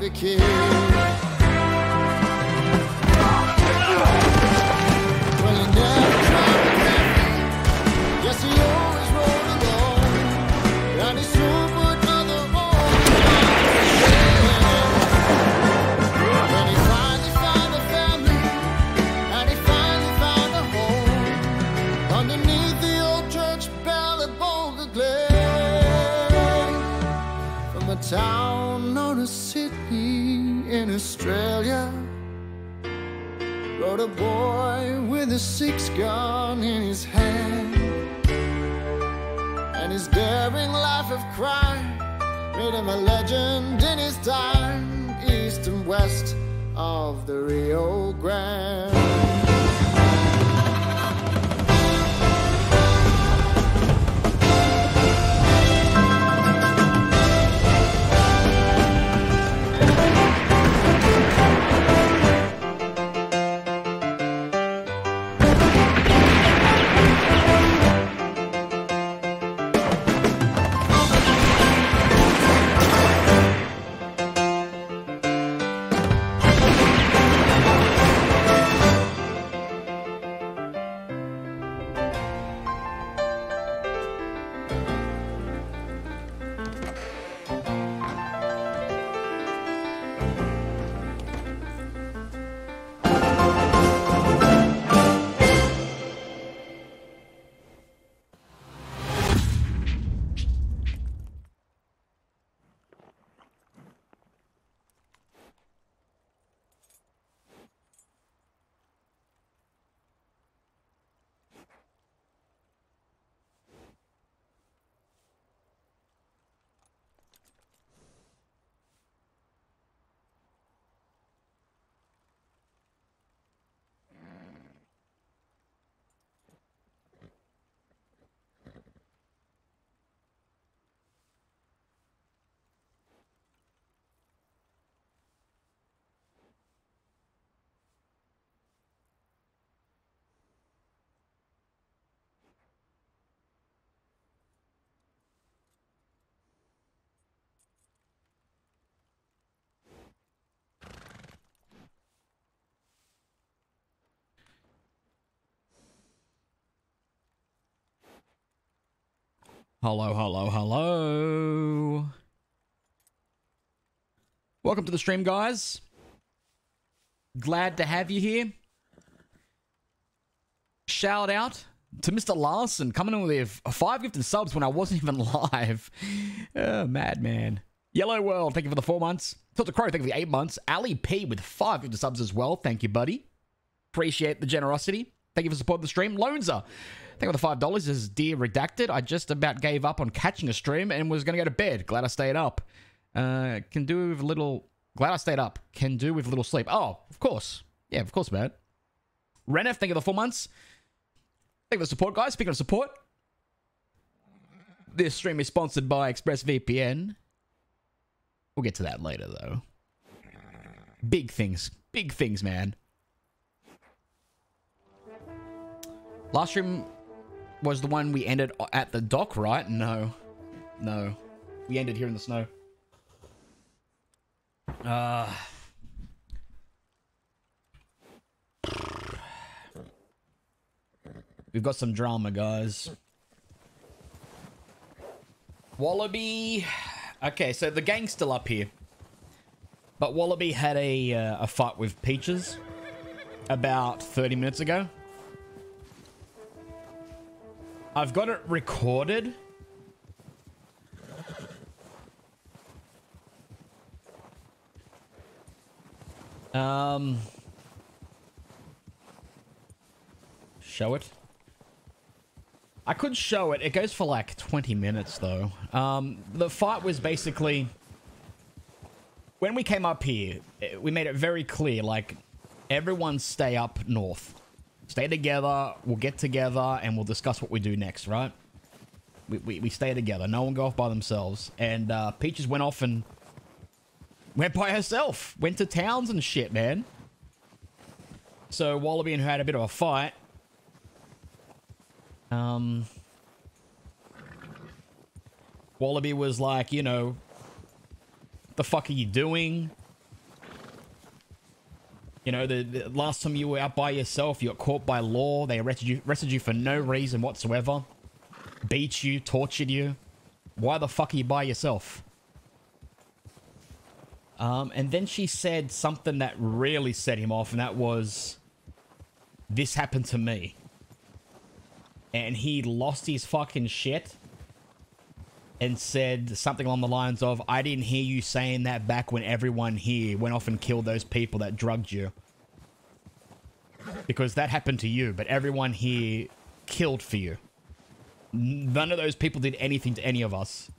the Wallaby in Australia rode a boy with a six gun in his hand and his daring life of crime made him a legend in his time, east and west of the Rio Grande. Hello, hello, hello. Welcome to the stream, guys. Glad to have you here. Shout out to Mr. Larson coming in with five gifted subs when I wasn't even live. Oh, madman. Yellow World, thank you for the four months. Tilted Crow, thank you for the eight months. Ali P with five gifted subs as well. Thank you, buddy. Appreciate the generosity. Thank you for supporting the stream. Loanser, thank you for the five dollars. This is Dear Redacted. I just about gave up on catching a stream and was going to go to bed. Glad I stayed up. Uh, can do with a little. Glad I stayed up. Can do with a little sleep. Oh, of course. Yeah, of course, man. Renef, thank you for the four months. Thank you for the support, guys. Speaking of support, this stream is sponsored by ExpressVPN. We'll get to that later, though. Big things. Big things, man. Last stream was the one we ended at the dock, right? No. No. we ended here in the snow. Uh We've got some drama, guys. Wallaby. Okay, so the gang's still up here. But Wallaby had a, uh, a fight with Peaches about 30 minutes ago. I've got it recorded. Um, show it. I could show it. It goes for like 20 minutes though. Um, the fight was basically when we came up here, eh, we made it very clear like everyone stay up north. Stay together, we'll get together and we'll discuss what we do next, right? We, we, we stay together. No one go off by themselves. And uh, Peaches went off and went by herself. Went to towns and shit, man. So Wallaby and her had a bit of a fight. Um, Wallaby was like, you know, the fuck are you doing? You know, the, the, last time you were out by yourself, you got caught by law. They arrested you, arrested you for no reason whatsoever. Beat you, tortured you. Why the fuck are you by yourself? Um, and then she said something that really set him off, and that was, this happened to me. And he lost his fucking shit and said something along the lines of, I didn't hear you saying that back when everyone here went off and killed those people that drugged you. Because that happened to you, but everyone here killed for you. None of those people did anything to any of us.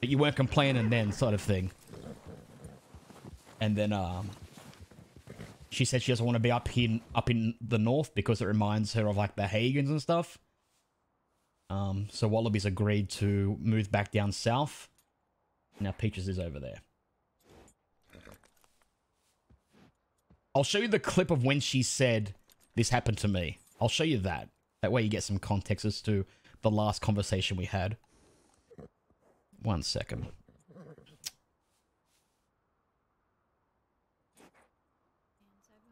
But you weren't complaining then, sort of thing. And then, um... She said she doesn't want to be up here, up in the north because it reminds her of, like, the Hagans and stuff. Um, so Wallaby's agreed to move back down south. Now Peaches is over there. I'll show you the clip of when she said this happened to me. I'll show you that. That way you get some context as to the last conversation we had. One second.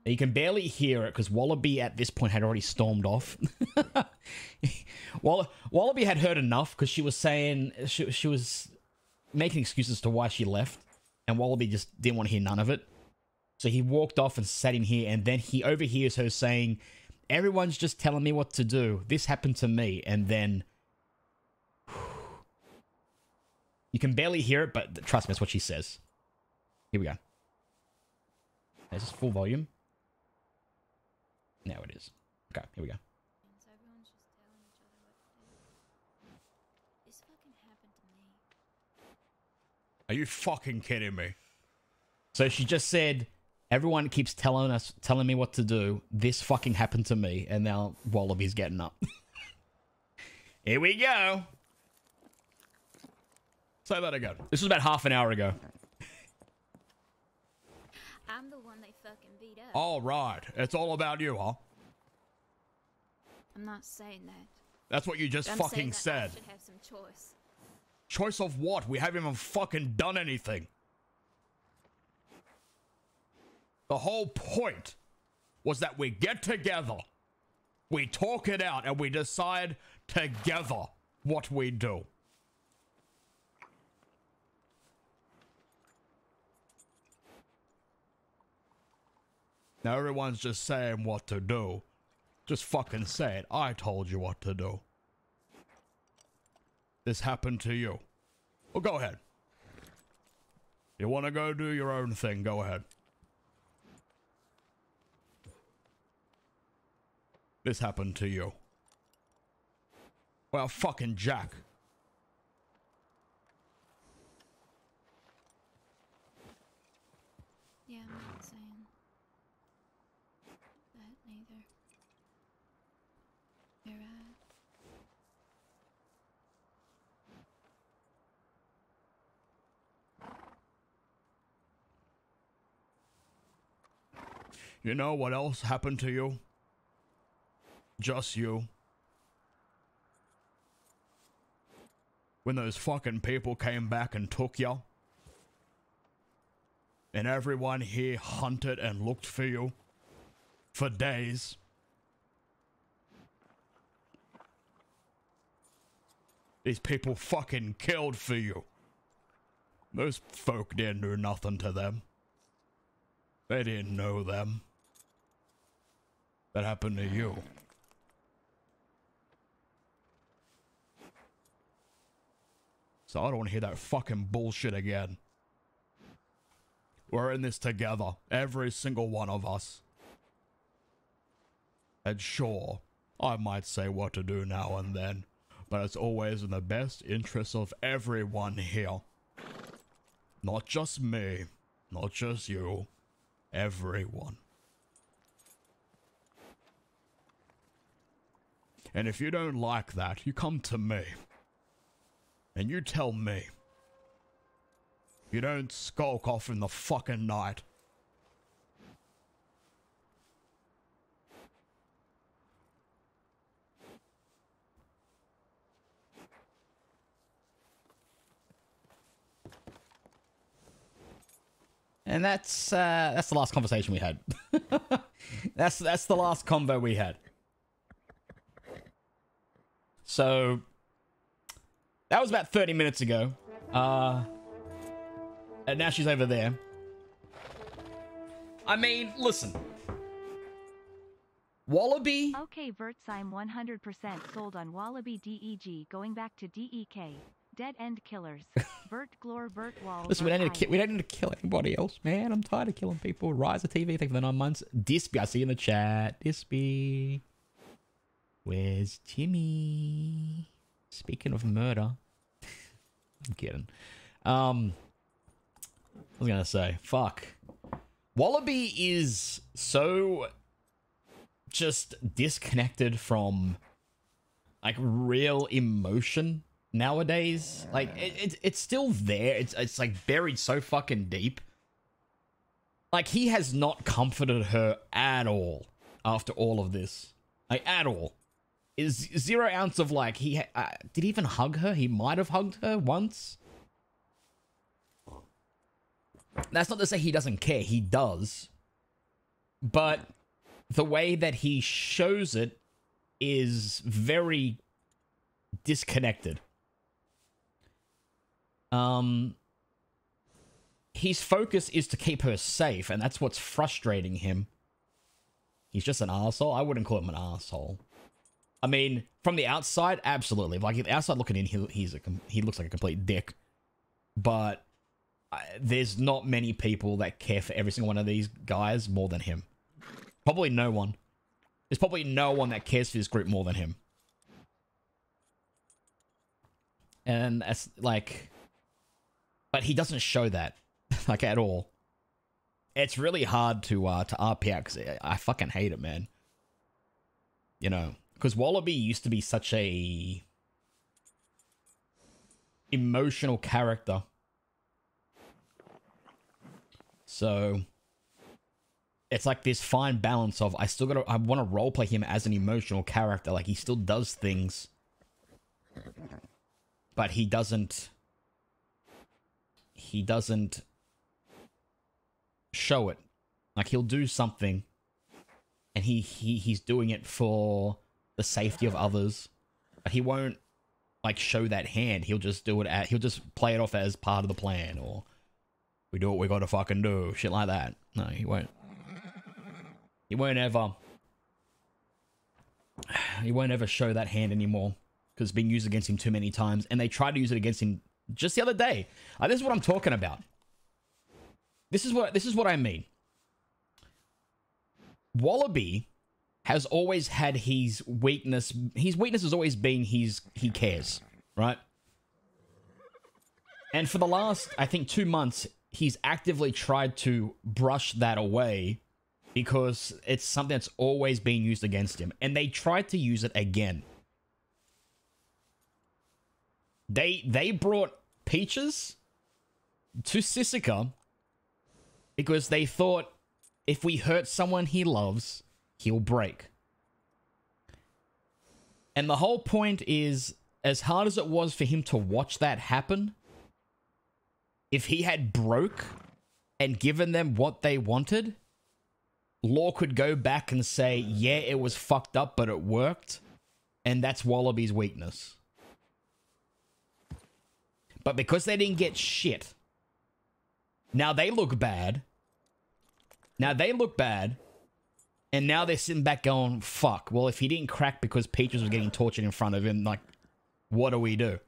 You can barely hear it because Wallaby at this point had already stormed off. Wall- Wallaby had heard enough because she was saying she, she was making excuses to why she left, and Wallaby just didn't want to hear none of it. So he walked off and sat in here, and then he overhears her saying, Everyone's just telling me what to do. This happened to me. And then. You can barely hear it, but trust me, that's what she says. Here we go. This Is full volume? Now it is. Okay, here we go. So everyone's just telling each other what to do. This fucking happened to me. Are you fucking kidding me? So she just said, everyone keeps telling us, telling me what to do. This fucking happened to me, and now Wallaby's getting up. Here we go. Say that again. This was about half an hour ago. I'm the one they fucking beat up. All right. It's all about you, huh? I'm not saying that. That's what you just I'm fucking said. Should have some choice. Choice of what? We haven't even fucking done anything. The whole point was that we get together, we talk it out, and we decide together what we do. Now everyone's just saying what to do. Just fucking say it. I told you what to do. This happened to you. Well, go ahead. You want to go do your own thing, go ahead. This happened to you. Well, fucking Jack. Yeah, I'm not saying that neither. You're right. You know what else happened to you? Just you. when those fucking people came back and took you? And everyone here hunted and looked for you for days. These people fucking killed for you. Those folk didn't do nothing to them. They didn't know them. That happened to you. So I don't want to hear that fucking bullshit again. We're in this together, every single one of us. And sure, I might say what to do now and then, but it's always in the best interest of everyone here. Not just me, not just you, everyone. And if you don't like that, you come to me. And you tell me. You don't skulk off in the fucking night. And that's uh, that's the last conversation we had. that's that's the last convo we had. So that was about 30 minutes ago. Uh and now she's over there. I mean, listen. Wallaby Okay, Verts, I'm 100% sold on Wallaby DEG going back to DEK. Dead End Killers. Vert Glor Vert Wall. Listen, we don't need to kill. We don't need to kill anybody else, man. I'm tired of killing people. Rise of TV, thank you for the nine months. Dispy, I see you in the chat. Dispy, where's Jimmy? Speaking of murder, I'm kidding. Um, I was gonna say, fuck. Wallaby is so just disconnected from like real emotion nowadays. Like it, it, it's still there. It's it's like buried so fucking deep. Like he has not comforted her at all after all of this. Like at all. Is zero ounce of like he uh, did he even hug her? He might have hugged her once. That's not to say he doesn't care. He does. But the way that he shows it is very disconnected. Um his focus is to keep her safe, and that's what's frustrating him. He's just an asshole. I wouldn't call him an asshole. I mean, from the outside, absolutely. Like the outside looking in, he, he's a he looks like a complete dick. But uh, there's not many people that care for every single one of these guys more than him. Probably no one. There's probably no one that cares for this group more than him. And that's like, but he doesn't show that like at all. It's really hard to uh to RP out because I, I fucking hate it, man. You know, because Wallaby used to be such a emotional character. So it's like this fine balance of I still gotta I want to roleplay him as an emotional character, like he still does things, but he doesn't. He doesn't show it. Like he'll do something, and he he he's doing it for the safety of others, but he won't like show that hand. He'll just do it at he'll just play it off as part of the plan, or we do what we gotta fucking do, shit like that. No, he won't. He won't ever. He won't ever show that hand anymore because it's been used against him too many times, and they tried to use it against him just the other day. Uh, this is what I'm talking about. This is what this is what I mean. Wallaby has always had his weakness. His weakness has always been he's he cares, right? And for the last, I think, two months, he's actively tried to brush that away because it's something that's always been used against him. And they tried to use it again. They they brought Peaches to Sisika because they thought if we hurt someone he loves, he'll break. And the whole point is as hard as it was for him to watch that happen, if he had broke and given them what they wanted, Law could go back and say, yeah, it was fucked up, but it worked. And that's Wallaby's weakness. But because they didn't get shit, now they look bad. Now they look bad. And now they're sitting back going, fuck. Well, if he didn't crack because Peaches was getting tortured in front of him, like, what do we do?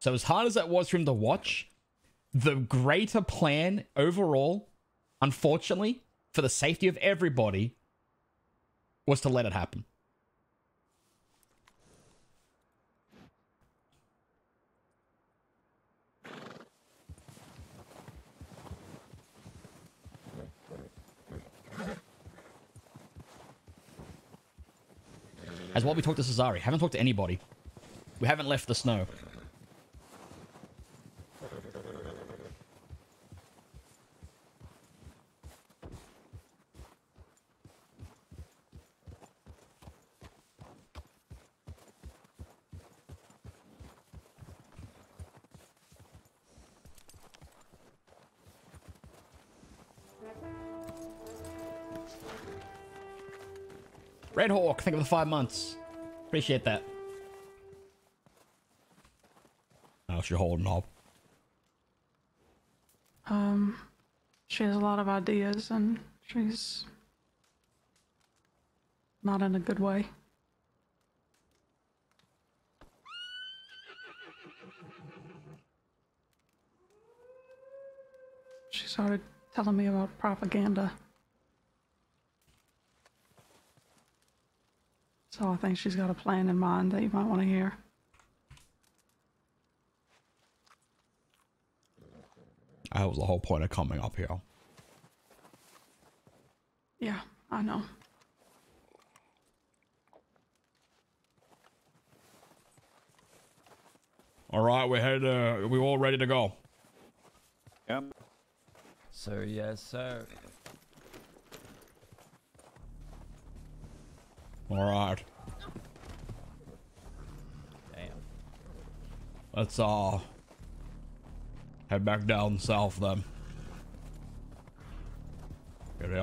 So, as hard as that was for him to watch, the greater plan overall, unfortunately, for the safety of everybody, was to let it happen. As well, we talked to Cesari. Haven't talked to anybody. We haven't left the snow. Red Hawk, thank you for the five months. Appreciate that. How's your holding up? Um, she has a lot of ideas and she's not in a good way. She started telling me about propaganda. So I think she's got a plan in mind that you might want to hear. That was the whole point of coming up here. Yeah, I know. All right, we're headed. Uh, we all ready to go. Yep. Sir, yes, sir. All right, Damn. let's uh head back down south then. Get it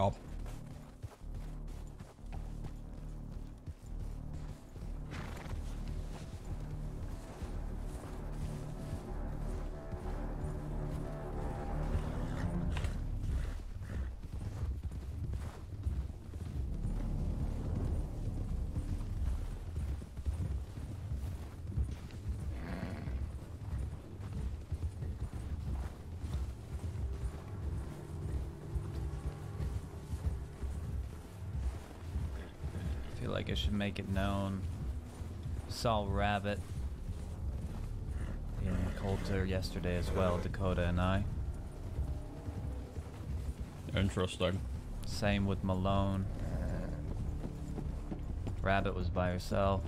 make it known. Saw Rabbit in Colter yesterday as well, Dakota and I. Interesting. Same with Malone. Rabbit was by herself.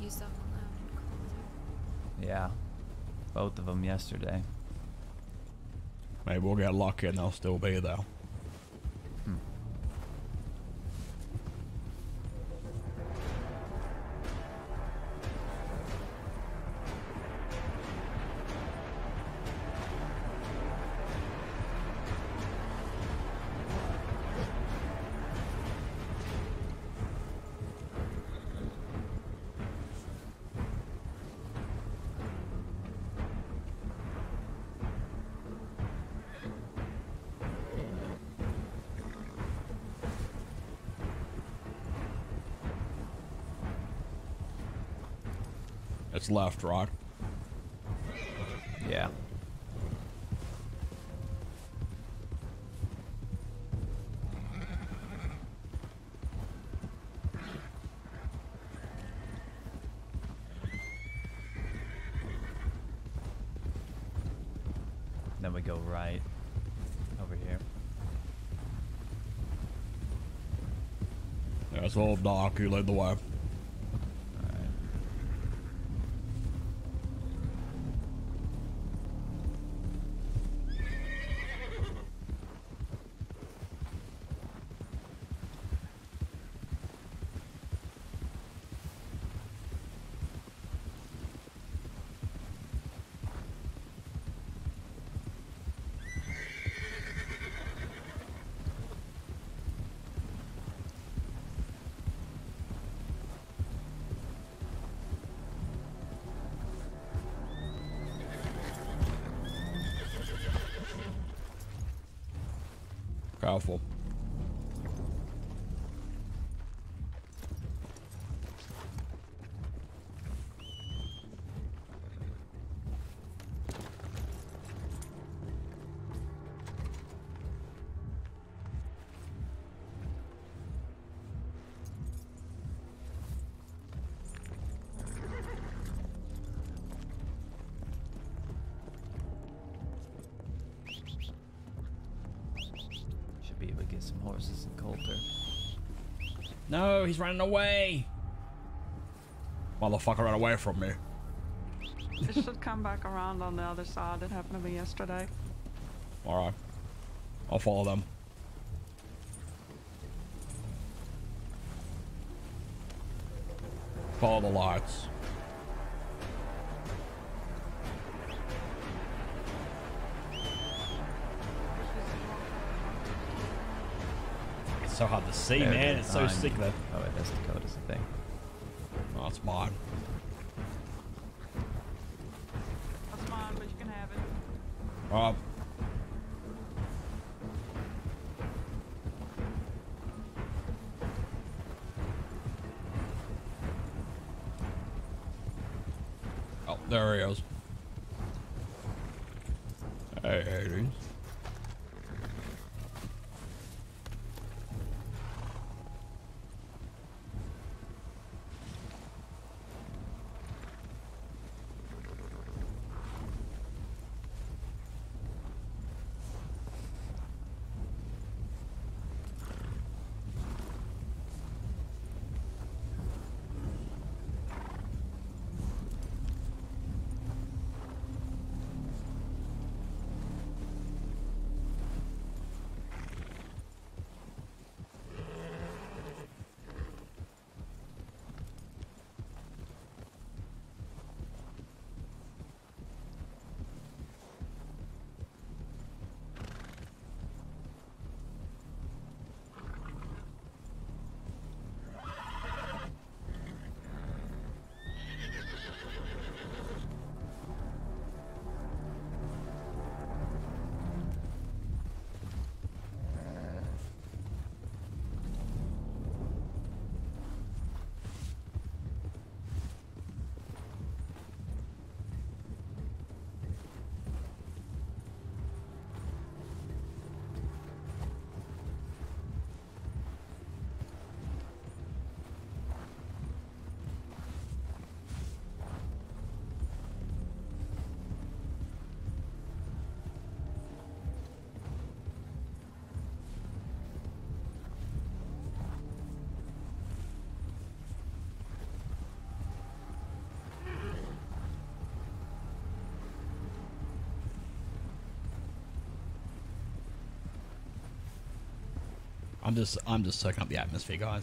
You saw Malone and Colter. Yeah. Both of them yesterday. Maybe we'll get lucky and they'll still be there. Left, right? Yeah. Then we go right over here. That's old Doc. You lead the way. He's running away. Motherfucker ran away from me. It should come back around on the other side. It happened to me yesterday. Alright. I'll follow them. Follow the lights. So hard to see, There it man. is, It's so behind sick oh, you. there. Oh, wait, that's Dakota's thing. Oh, it's mine. That's mine, but you can have it. Alright. I'm just I'm just soaking up the atmosphere, guys.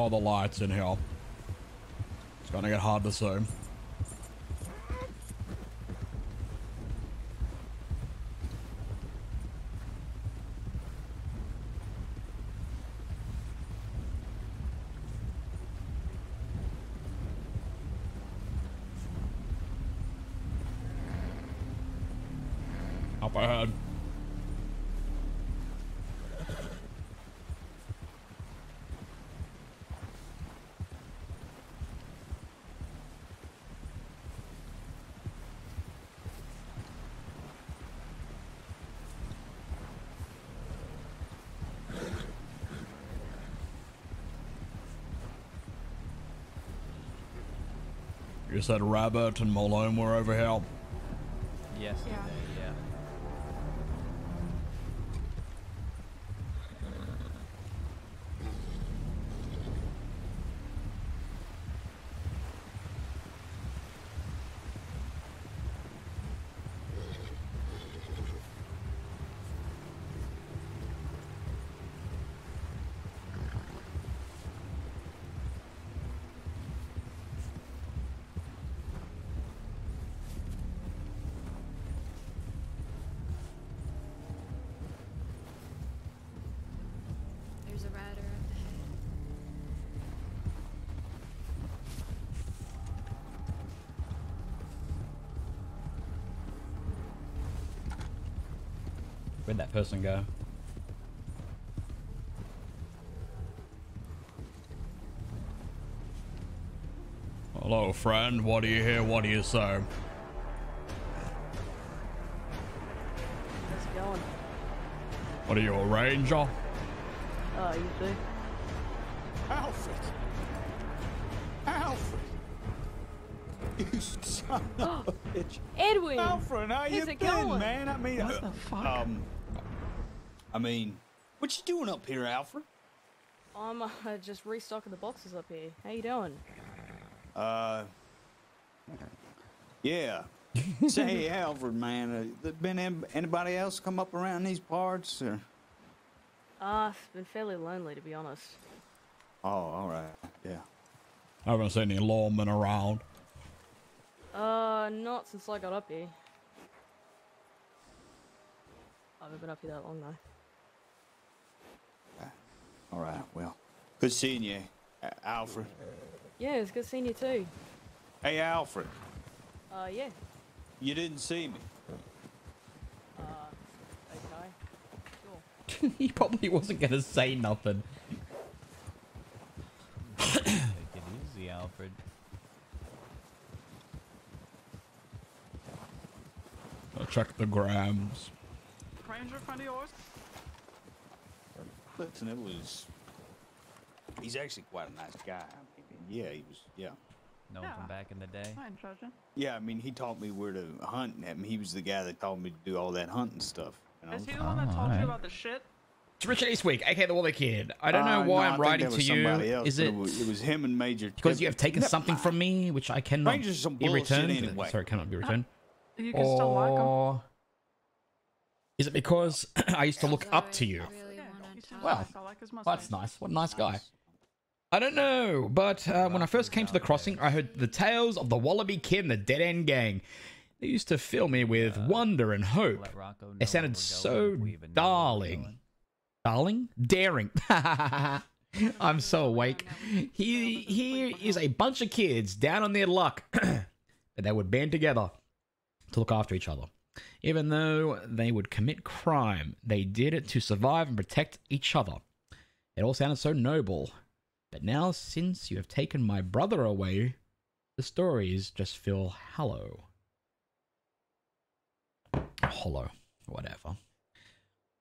Follow the lights in here. It's gonna get hard to see. Up ahead. You said Rabbit and Malone were over here. Yesterday, yeah. That person go? Hello, friend. What do you hear? What do you say? How's it going? What are you, a ranger? Oh, you see. Alfred! Alfred! You son of a bitch. Edwin! Alfred, how you How's it been, going? man? I mean, What the fuck? um, I mean, what you doing up here, Alfred? I'm uh, just restocking the boxes up here. How you doing? Uh, yeah. Say, Alfred, man, uh, there been anybody else come up around these parts? Or? Uh, I've been fairly lonely, to be honest. Oh, all right, yeah. I haven't seen any lawmen around. Uh, not since I got up here. I haven't been up here that long, though. All right, well, good seeing you, Alfred. Yeah, it's good seeing you too. Hey, Alfred, Uh, yeah. you didn't see me. Uh, okay. Sure. he probably wasn't gonna say nothing. Take it easy, Alfred. I'll check the grams. Ranger friend of yours? Listen, it was. He's actually quite a nice guy. I mean, yeah, he was. Yeah, No one Yeah. from back in the day. I yeah. I mean, he taught me where to hunt. and I mean, he was the guy that taught me to do all that hunting stuff. You know? Is he the one that Oh, told alright. you about the shit? It's Richard Eastwick, aka the Waller Kid. I don't know Uh, why no, I I'm writing to you. somebody else, Is but it was, it was him and Major? because you have taken Never something from me which I cannot Rangers some be bullshit returned? anyway. Sorry, cannot be returned. You can still like him. is it because I used to look up to you? Really Yeah, wanna he seems talk. Well, nice. I like his Well, mustache. that's nice. What a nice guy. I don't know, but uh, when I first came to the crossing, I heard the tales of the Wallaby Kid and the Dead End Gang. They used to fill me with wonder and hope. Let They sounded so going if we even know where we're darling. Darling? Daring. I'm so awake. He, here is a bunch of kids down on their luck, but they would band together to look after each other. Even though they would commit crime, they did it to survive and protect each other. It all sounded so noble. But now, since you have taken my brother away, the stories just feel hollow. Hollow. Whatever.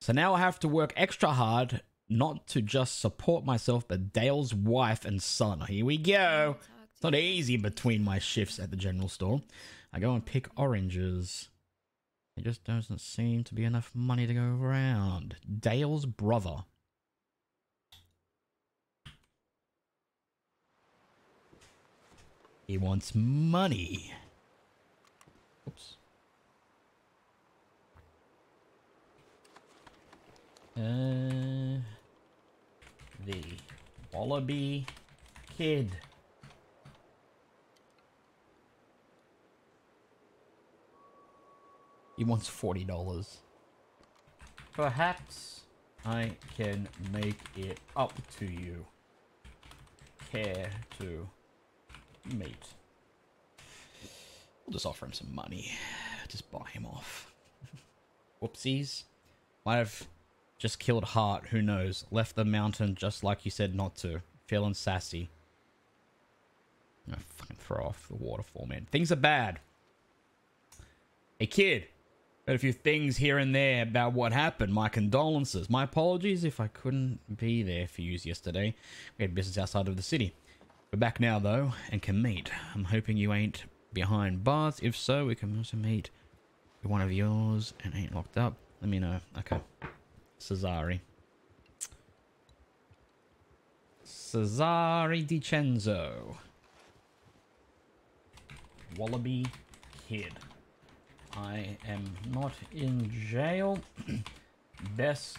So now I have to work extra hard, not to just support myself, but Dale's wife and son. Here we go. It's not easy between my shifts at the general store. I go and pick oranges. There just doesn't seem to be enough money to go around. Dale's brother. He wants money. Oops. Uh, the Wallaby Kid. He wants forty dollars. Perhaps I can make it up to you. Care to meet? We'll just offer him some money. Just buy him off. Whoopsies. Might have just killed Hart, who knows? Left the mountain just like you said not to. Feeling sassy. I'm gonna fucking throw off the waterfall, man. Things are bad. Hey, kid. A few things here and there about what happened. My condolences. My apologies if I couldn't be there for you yesterday. We had business outside of the city. We're back now, though, and can meet. I'm hoping you ain't behind bars. If so, we can also meet with one of yours and ain't locked up. Let me know. Okay. Cesare. Cesare DiCenzo. Wallaby Kid. I am not in jail. Best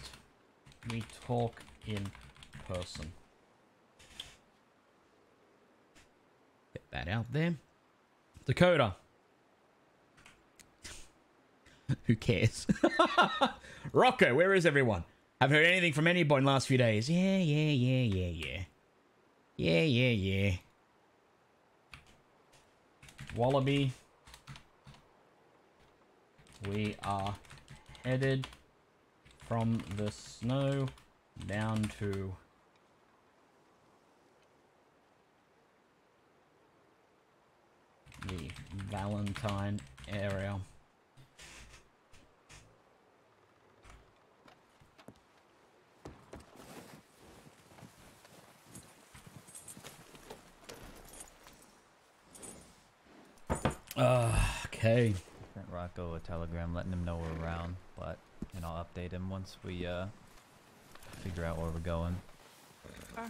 we talk in person. Get that out there. Dakota. Who cares? Rocco, where is everyone? Haven't heard anything from anybody in the last few days. Yeah, yeah, yeah, yeah, yeah. Yeah, yeah, yeah. Wallaby. We are headed from the snow down to the Valentine area. Uh, okay. Sent Rocco a telegram letting him know we're around, but and I'll update him once we uh figure out where we're going. Uh,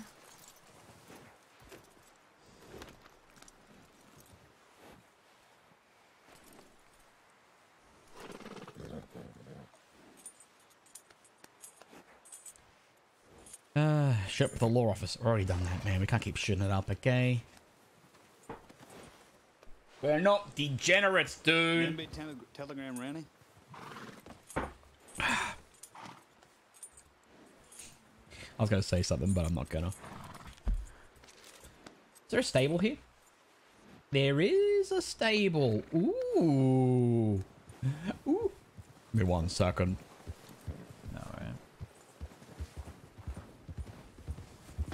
Uh, ship with the law office. Already done that, man. We can't keep shooting it up, okay? We're not degenerates, dude. be tele- telegram ready? I was gonna say something, but I'm not gonna. Is there a stable here? There is a stable. Ooh. Ooh. Give me one second. No, right?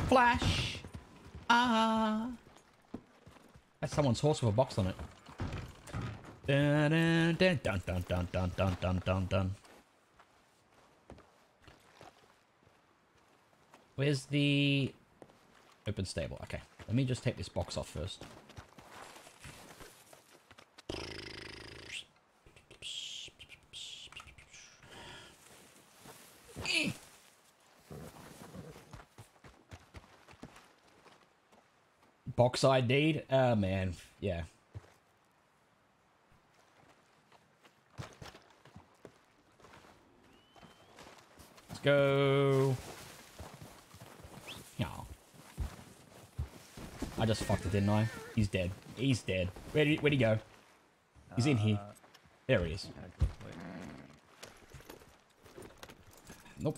Flash. Ah. That's someone's horse with a box on it. Dun dun dun dun dun dun dun dun dun dun dun. Where's the open stable? Okay, let me just take this box off first. Box ID'd? Oh man, yeah. Let's go. Yeah. I just fucked it, didn't I? He's dead. He's dead. Where'd he, where'd he go? He's in here. Uh, There he is. quick. Nope.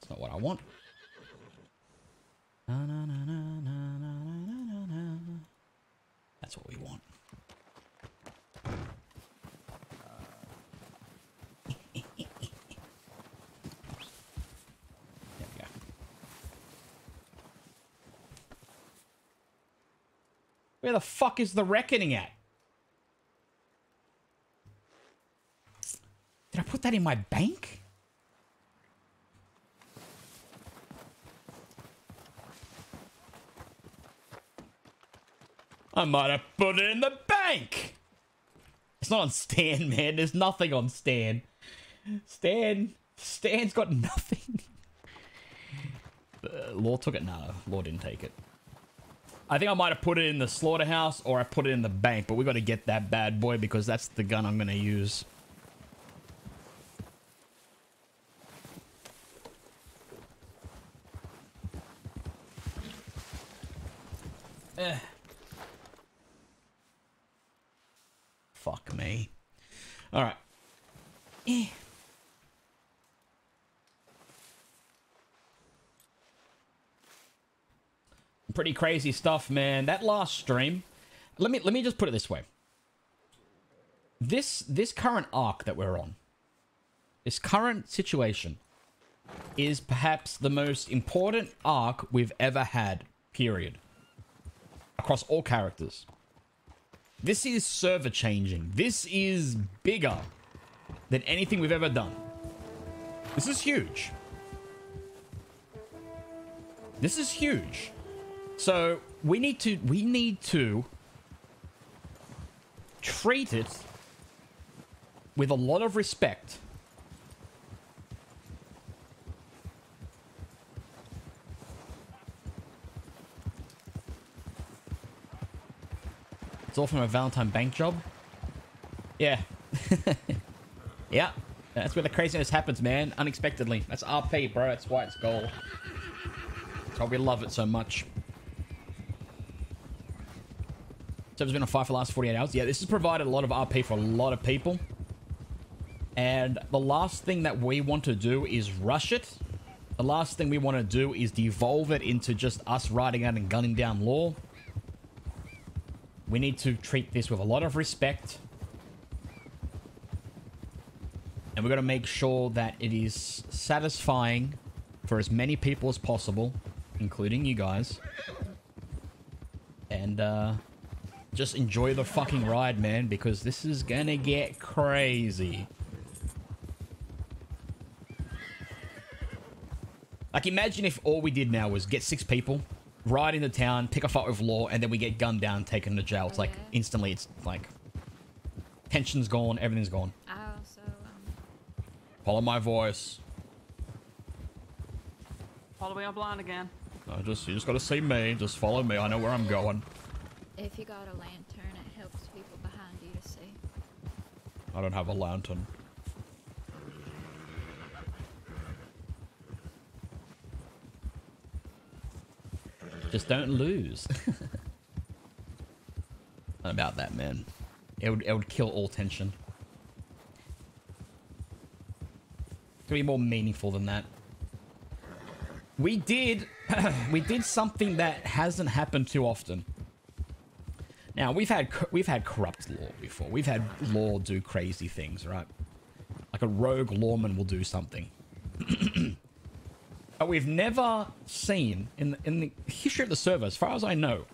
That's not what I want. Fuck is the reckoning at? Did I put that in my bank? I might have put it in the bank. It's not on Stan, man. There's nothing on Stan. Stan, Stan's got nothing. Uh, Law took it. No, Law didn't take it. I think I might have put it in the slaughterhouse or I put it in the bank, but we got to get that bad boy because that's the gun I'm going to use. Eh. Fuck me. All right. Eh. Pretty crazy stuff, man. That last stream. Let me let me just put it this way. This this current arc that we're on, this current situation, is perhaps the most important arc we've ever had. Period. Across all characters. This is server changing. This is bigger than anything we've ever done. This is huge. This is huge. So we need to we need to treat it with a lot of respect. It's all from a Valentine bank job. Yeah. yeah. That's where the craziness happens, man. Unexpectedly. That's RP, bro. That's why it's gold. That's why we love it so much. It's been on fire for the last 48 hours. Yeah, this has provided a lot of RP for a lot of people. And the last thing that we want to do is rush it. The last thing we want to do is devolve it into just us riding out and gunning down law. We need to treat this with a lot of respect. And we're going to make sure that it is satisfying for as many people as possible, including you guys. And uh, just enjoy the fucking ride, man, because this is going to get crazy. Like, imagine if all we did now was get six people, ride into town, pick a fight with law, and then we get gunned down, taken to jail. It's like Yeah. instantly, it's like tension's gone, everything's gone. I also um Follow my voice. Follow me up blind again. I just you just gotta see me. Just follow me. I know where I'm going. If you got a lantern it helps people behind you to see. I don't have a lantern. Just don't lose. Not about that, man. It would it would kill all tension. Could be more meaningful than that. We did we did something that hasn't happened too often. Now we've had we've had corrupt law before. We've had law do crazy things, right? Like a rogue lawman will do something. but we've never seen in in the history of the server, as far as I know,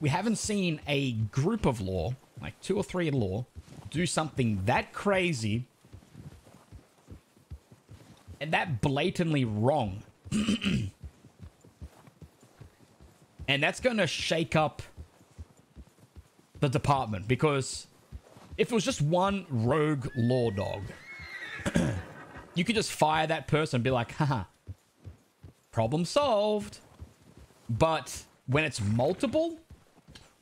we haven't seen a group of law, like two or three law, do something that crazy and that blatantly wrong. and that's going to shake up the department because if it was just one rogue law dog, you could just fire that person and be like, haha, problem solved. But when it's multiple,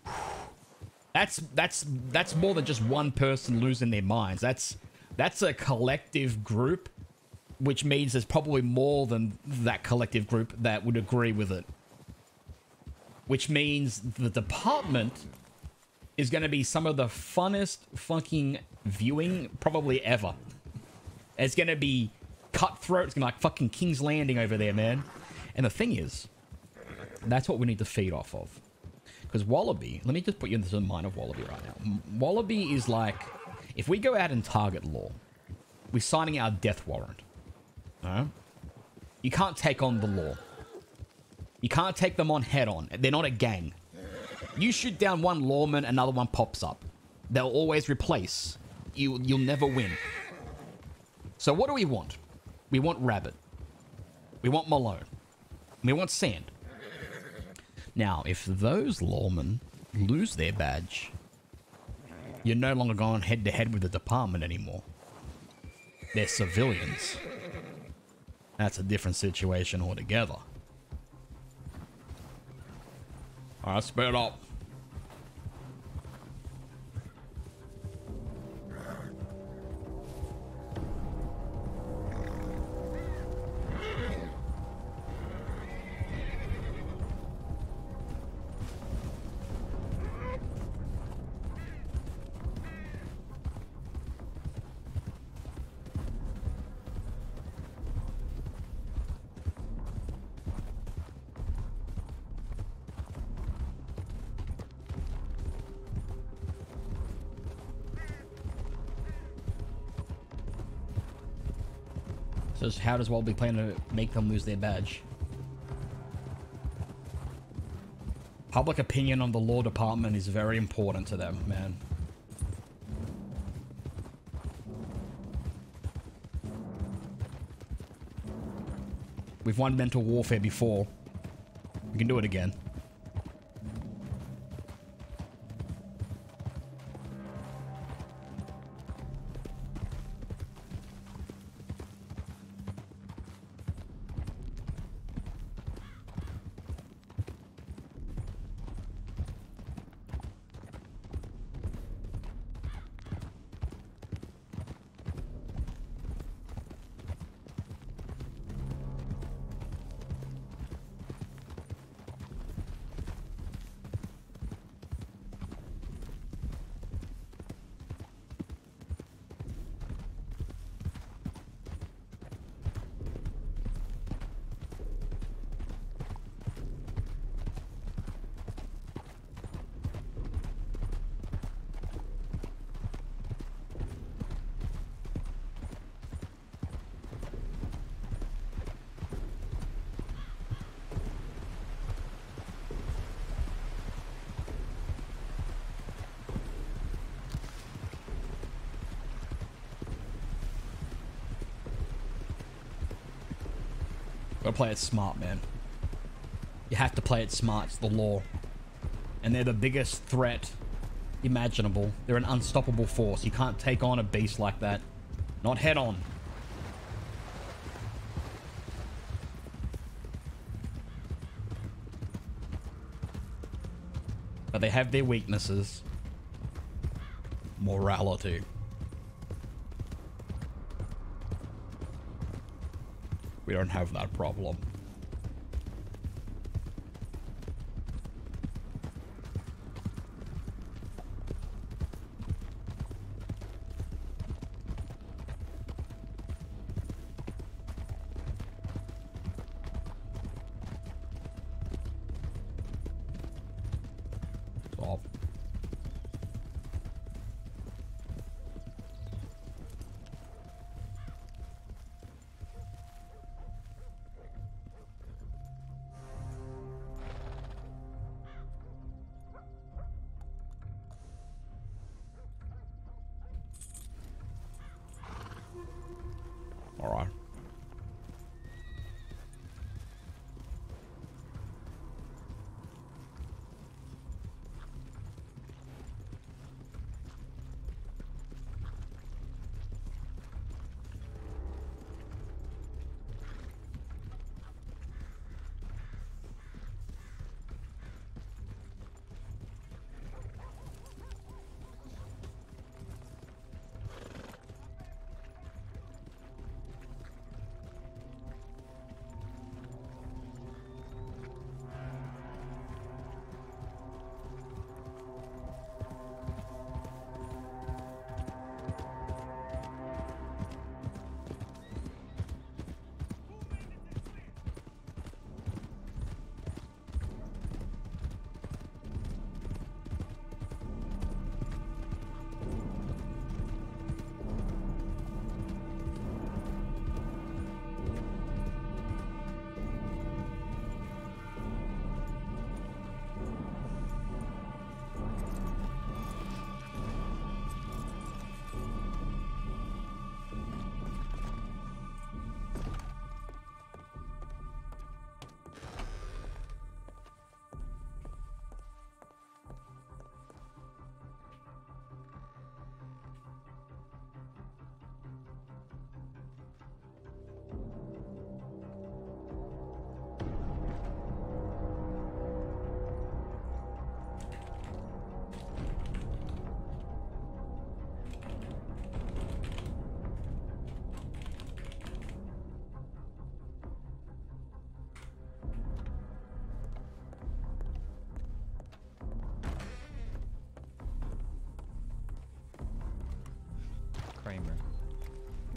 that's that's that's more than just one person losing their minds. That's that's a collective group, which means there's probably more than that collective group that would agree with it. Which means the department is going to be some of the funnest fucking viewing probably ever. It's going to be cutthroat. It's going to be like fucking King's Landing over there, man. And the thing is, that's what we need to feed off of. Because Wallaby, let me just put you into the mind of Wallaby right now. Wallaby is like, if we go out and target law, we're signing our death warrant. You can't take on the law. You can't take them on head on. They're not a gang. You shoot down one lawman, another one pops up. They'll always replace. You, you'll never win. So what do we want? We want Rabbit. We want Malone. We want Sand. Now, if those lawmen lose their badge, you're no longer going head to head with the department anymore. They're civilians. That's a different situation altogether. Alright, spit it up. How does Wallaby plan to make them lose their badge? Public opinion on the law department is very important to them, man. We've won mental warfare before. We can do it again. Play it smart, man. You have to play it smart. It's the law. And they're the biggest threat imaginable. They're an unstoppable force. You can't take on a beast like that. Not head on. But they have their weaknesses. Morality. We don't have that problem.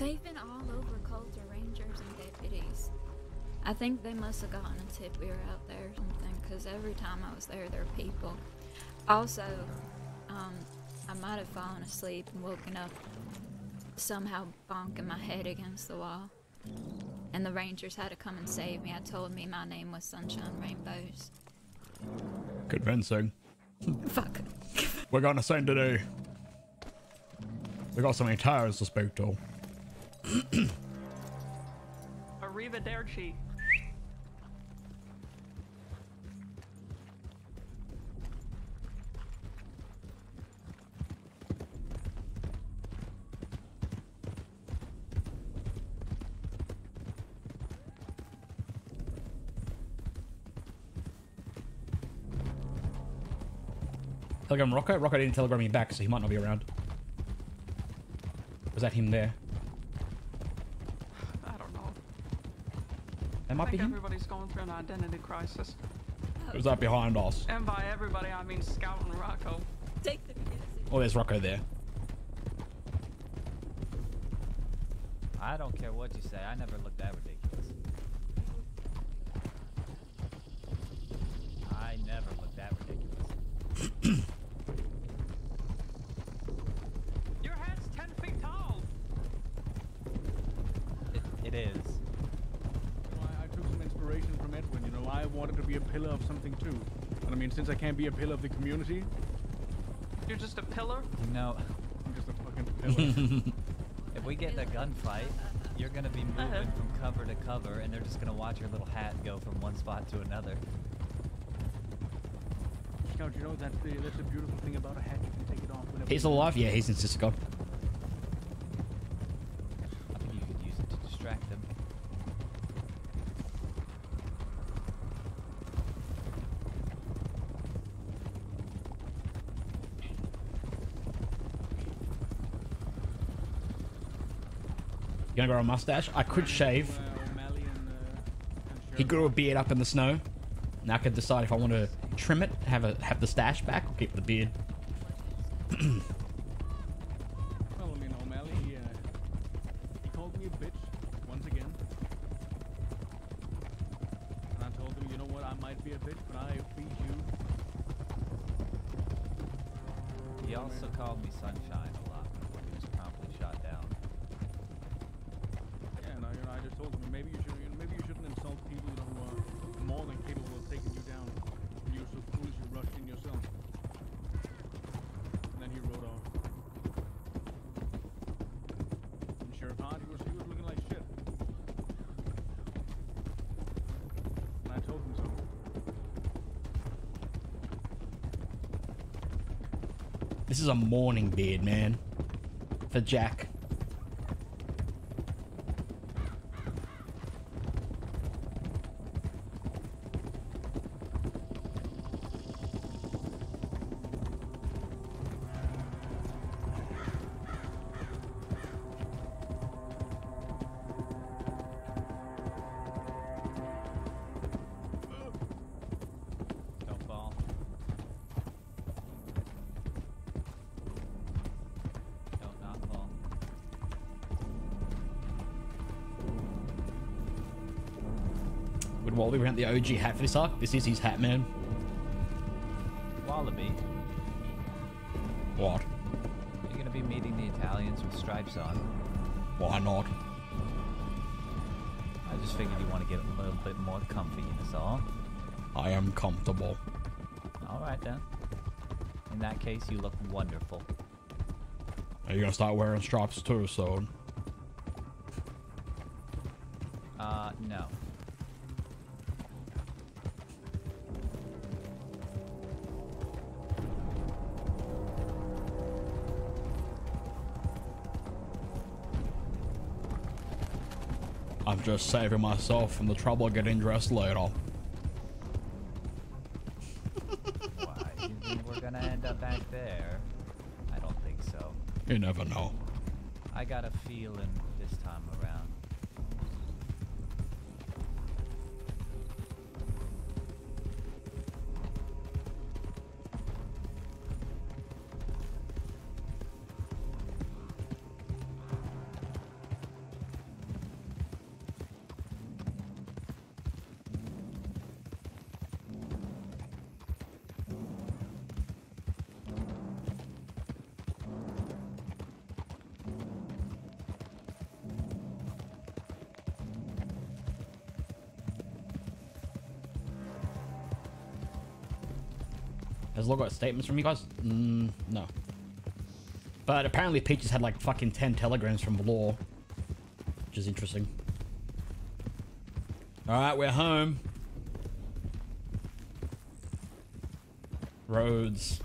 They've been all over Colter Rangers and deputies. I think they must have gotten a tip we were out there or something, because every time I was there, there were people. Also, um, I might have fallen asleep and woken up somehow bonking my head against the wall. And the Rangers had to come and save me. I told me my name was Sunshine Rainbows. Convincing. Fuck. We're gonna send today. We got so many tires to speak to. Arrivederci. Telegram Rocco? Rocco didn't telegram me back, so he might not be around. Was that him there? I don't know. That I might be him? everybody's going through an identity crisis. Or was that behind us? And by everybody, I mean Scout and Rocco. Take the Oh, there's Rocco there. I don't care what you say. I never looked that ridiculous. I never looked that ridiculous. Your head's 10 feet tall! It, it is. I, I took some inspiration from Edwin. You know, I wanted to be a pillar of something too. And I mean, since I can't be a pillar of the community, You're just a pillar? No. I'm just a fucking pillar. if we get in a gunfight, You're gonna be uh-huh. moving from cover to cover, and they're just gonna watch your little hat go from one spot to another. Scout, you know that's the that's the beautiful thing about a hat. You can take it off whenever. He's you alive? Yeah, he's in Sister God. I think you could use it to distract them. You gonna grow a mustache? I could shave. He grew a beard up in the snow. Now I could decide if I want to trim it, have a have the stash back, or keep the beard. a morning beard, man. For Jack. The OG hat for this arc? This is his hat, man. Wallaby, What? you're gonna be meeting the Italians with stripes on. Why not? I just figured you want to get a little bit more comfy, that's all. I am comfortable. Alright then. In that case, you look wonderful. Are you gonna start wearing stripes too soon? I'm just saving myself from the trouble of getting dressed later. Why? You think we're gonna end up back there? I don't think so. You never know. Statements from you guys? Mm, no. But apparently Peaches had like fucking 10 telegrams from Law. Which is interesting. Alright, we're home. Roads.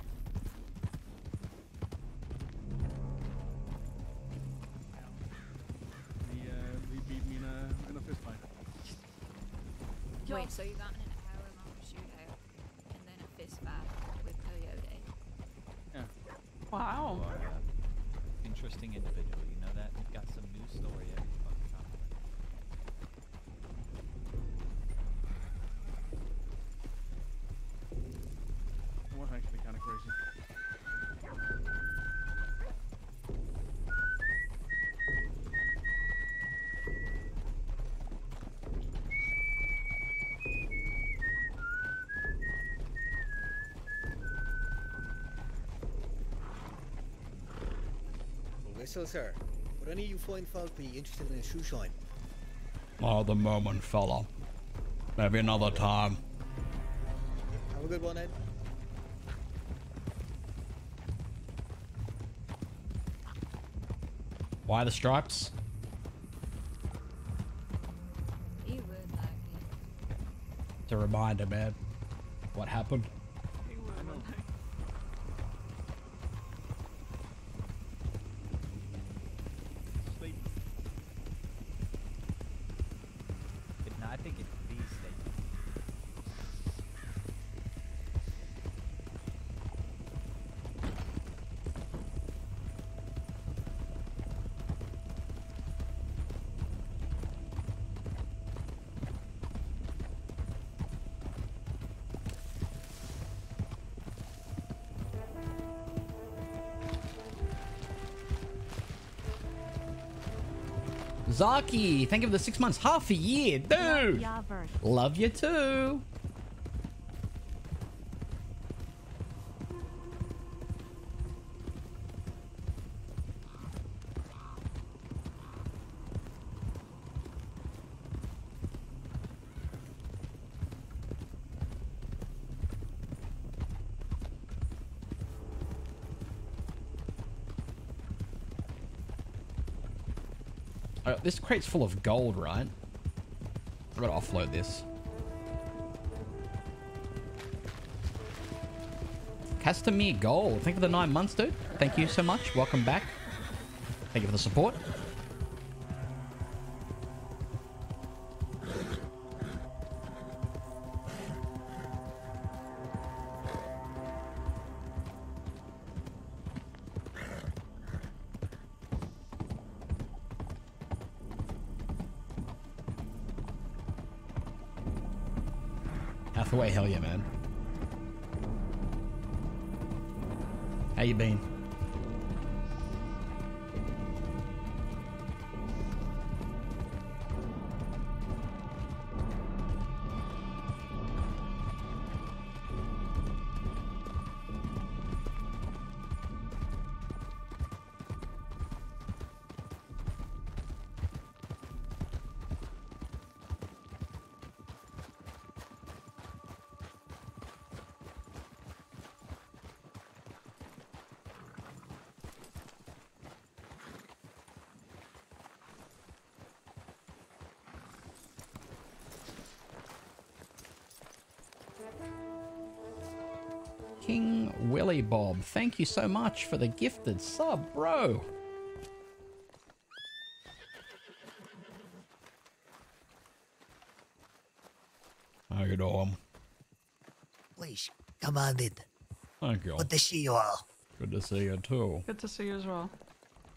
so, sir, would any of you fine folk be interested in a shoe shine? Not at oh, the moment, fella. Maybe another time. Have a good one, Ed. Why the stripes? Like to remind him, man, what happened. Zaki, thank you for the six months, half a year, dude. Love you too. Uh, this crate's full of gold, right? I'm gonna offload this. Castamere Gold. Thank you for the nine months, dude. Thank you so much. Welcome back. Thank you for the support. Thank you so much for the gifted sub, bro. How you doing? Please, come on in. Thank you. Good to see you all. Good to see you too. Good to see you as well.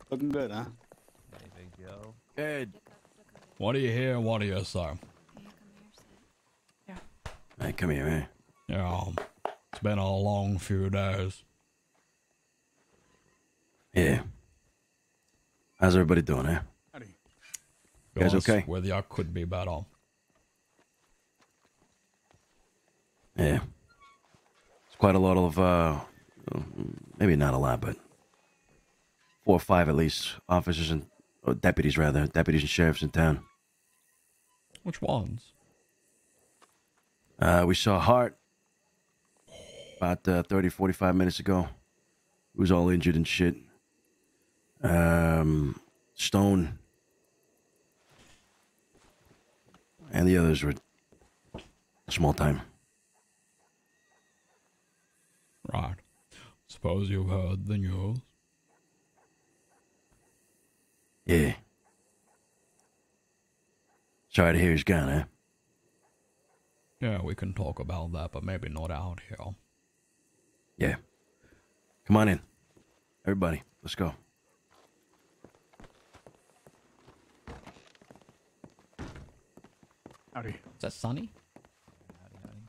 Looking good, huh? Hey, Big Joe. Good. What do you hear and what do you say? Hey, come here, man. Yeah, um, it's been a long few days. Yeah. How's everybody doing, eh? Howdy. You guys okay? Whether you could be about all. Yeah. It's quite a lot of, uh, maybe not a lot, but four or five at least officers and or deputies, rather, deputies and sheriffs in town. Which ones? Uh, we saw Hart about uh, 30, 45 minutes ago. He was all injured and shit. Um, Stone and the others were small time. Right. Suppose you've heard the news. Yeah. Sorry to hear he's gone, eh? Yeah, we can talk about that, but maybe not out here. Yeah. Come on in. Everybody, let's go. Howdy. Is that Sunny? Howdy, howdy.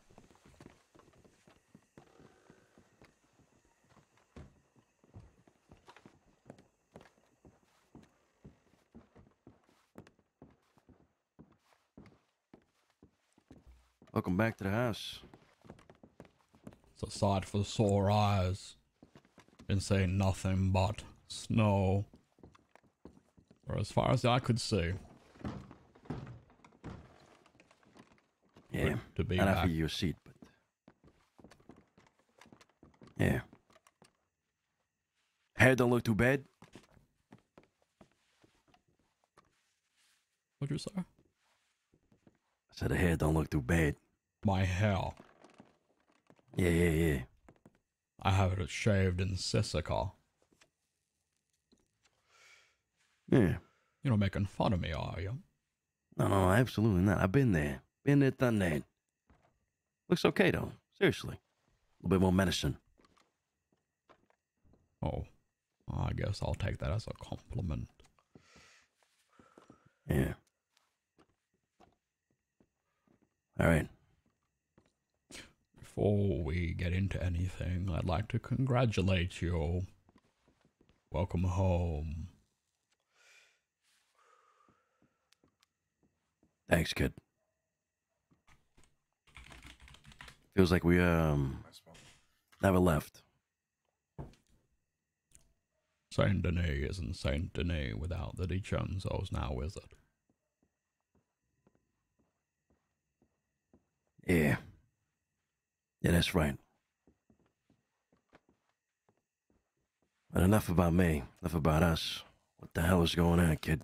Welcome back to the house. It's a sight for sore eyes. Been seeing nothing but snow. Or as far as I could see. Yeah. To be back. offer you a seat, but yeah. Hair don't look too bad. What'd you say? I said the hair don't look too bad. My hair. Yeah, yeah, yeah. I have it shaved in Sisika. Yeah. You're not making fun of me, are you? No, no, absolutely not. I've been there. There, done that. Looks okay, though. Seriously. A little bit more medicine. Oh, I guess I'll take that as a compliment. Yeah. All right. Before we get into anything, I'd like to congratulate you. Welcome home. Thanks, kid. Feels like we um never left. Saint Denis isn't Saint Denis without the DiCenzos now, is it? Yeah. Yeah, that's right. But enough about me. Enough about us. What the hell is going on, kid?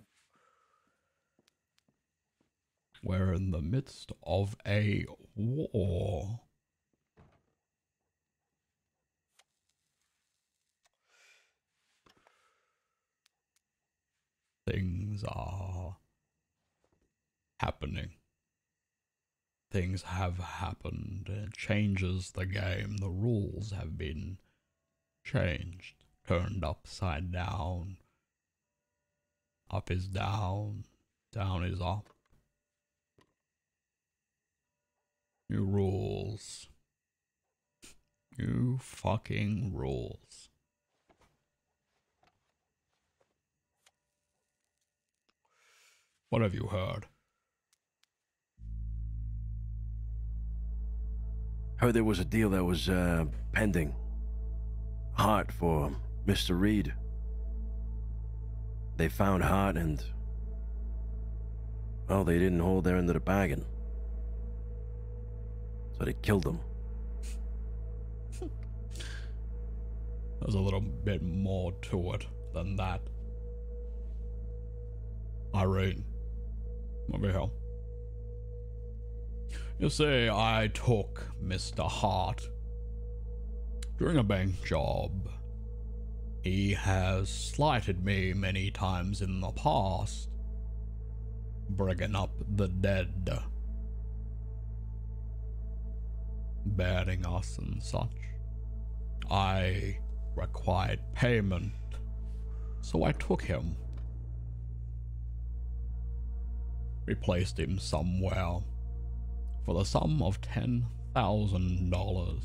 We're in the midst of a war. Things are happening. Things have happened. It changes the game. The rules have been changed, turned upside down. Up is down, down is up. New rules. New fucking rules. What have you heard? Heard there was a deal that was uh, pending. Hart for Mr. Reed. They found Hart and. Well, they didn't hold their end of the bargain. So they killed him. There's a little bit more to it than that. Irene, over here. You see, I took Mr. Hart during a bank job. He has slighted me many times in the past, bringing up the dead, burying us and such. I required payment, so I took him. Replaced him somewhere for the sum of $10,000.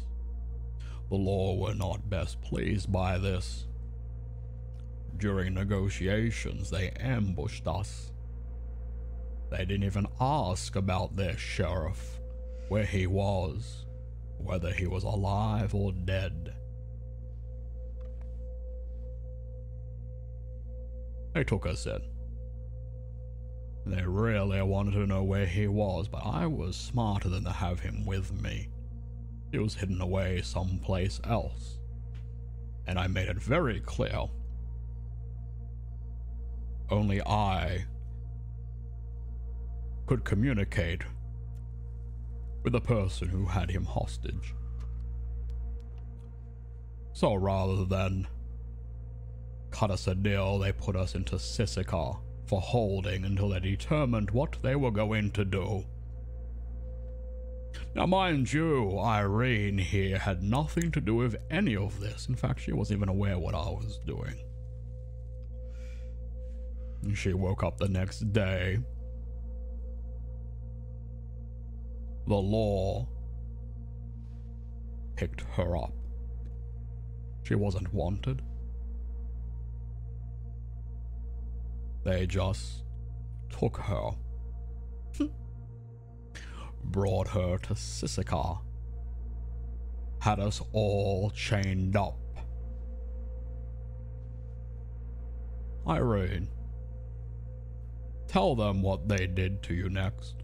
The law were not best pleased by this. During negotiations, they ambushed us. They didn't even ask about their sheriff, where he was, whether he was alive or dead. They took us in. They really wanted to know where he was, but I was smarter than to have him with me. He was hidden away someplace else. And I made it very clear. Only I could communicate with the person who had him hostage. So rather than cut us a deal, they put us into Sisika for holding until they determined what they were going to do. Now, mind you, Irene here had nothing to do with any of this. In fact, she wasn't even aware what I was doing. She woke up the next day. The law picked her up. She wasn't wanted. They just took her. Brought her to Sisika. Had us all chained up. Irene, tell them what they did to you next.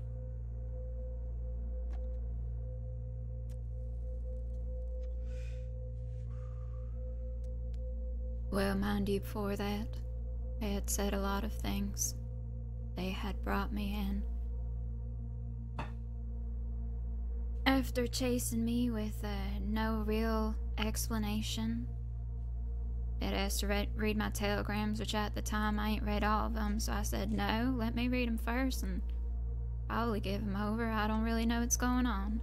Well, mind you, before that, they had said a lot of things. They had brought me in. after chasing me with uh, no real explanation, it asked to read, read my telegrams, which at the time I ain't read all of them, so I said no, let me read them first and probably give them over. I don't really know what's going on.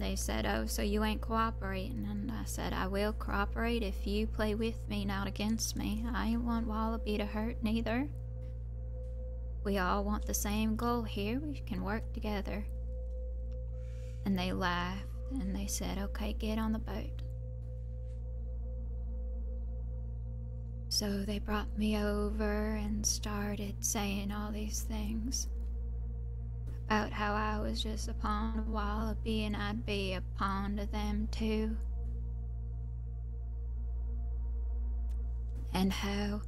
They said, Oh, so you ain't cooperating? And I said, I will cooperate if you play with me, not against me. I ain't want Wallaby to hurt neither. We all want the same goal here. We can work together. And they laughed and they said, Okay, get on the boat. So they brought me over and started saying all these things about how I was just a pawn of Wallaby and I'd be a pawn to them too. And how,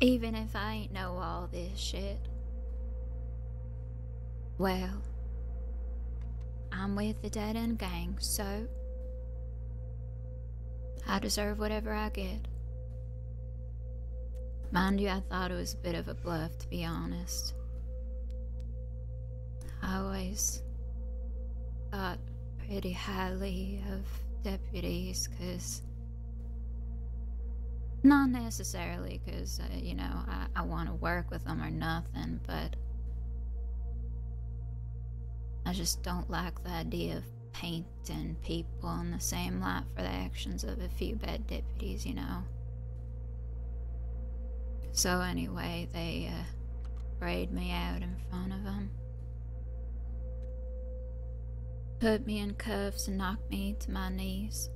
even if I ain't know all this shit, well, I'm with the dead end gang, so I deserve whatever I get. Mind you, I thought it was a bit of a bluff, to be honest. I always thought pretty highly of deputies because not necessarily because uh, you know I, I want to work with them or nothing but i just don't like the idea of painting people in the same light for the actions of a few bad deputies you know? So anyway they uh, sprayed me out in front of them put me in cuffs and knocked me to my knees.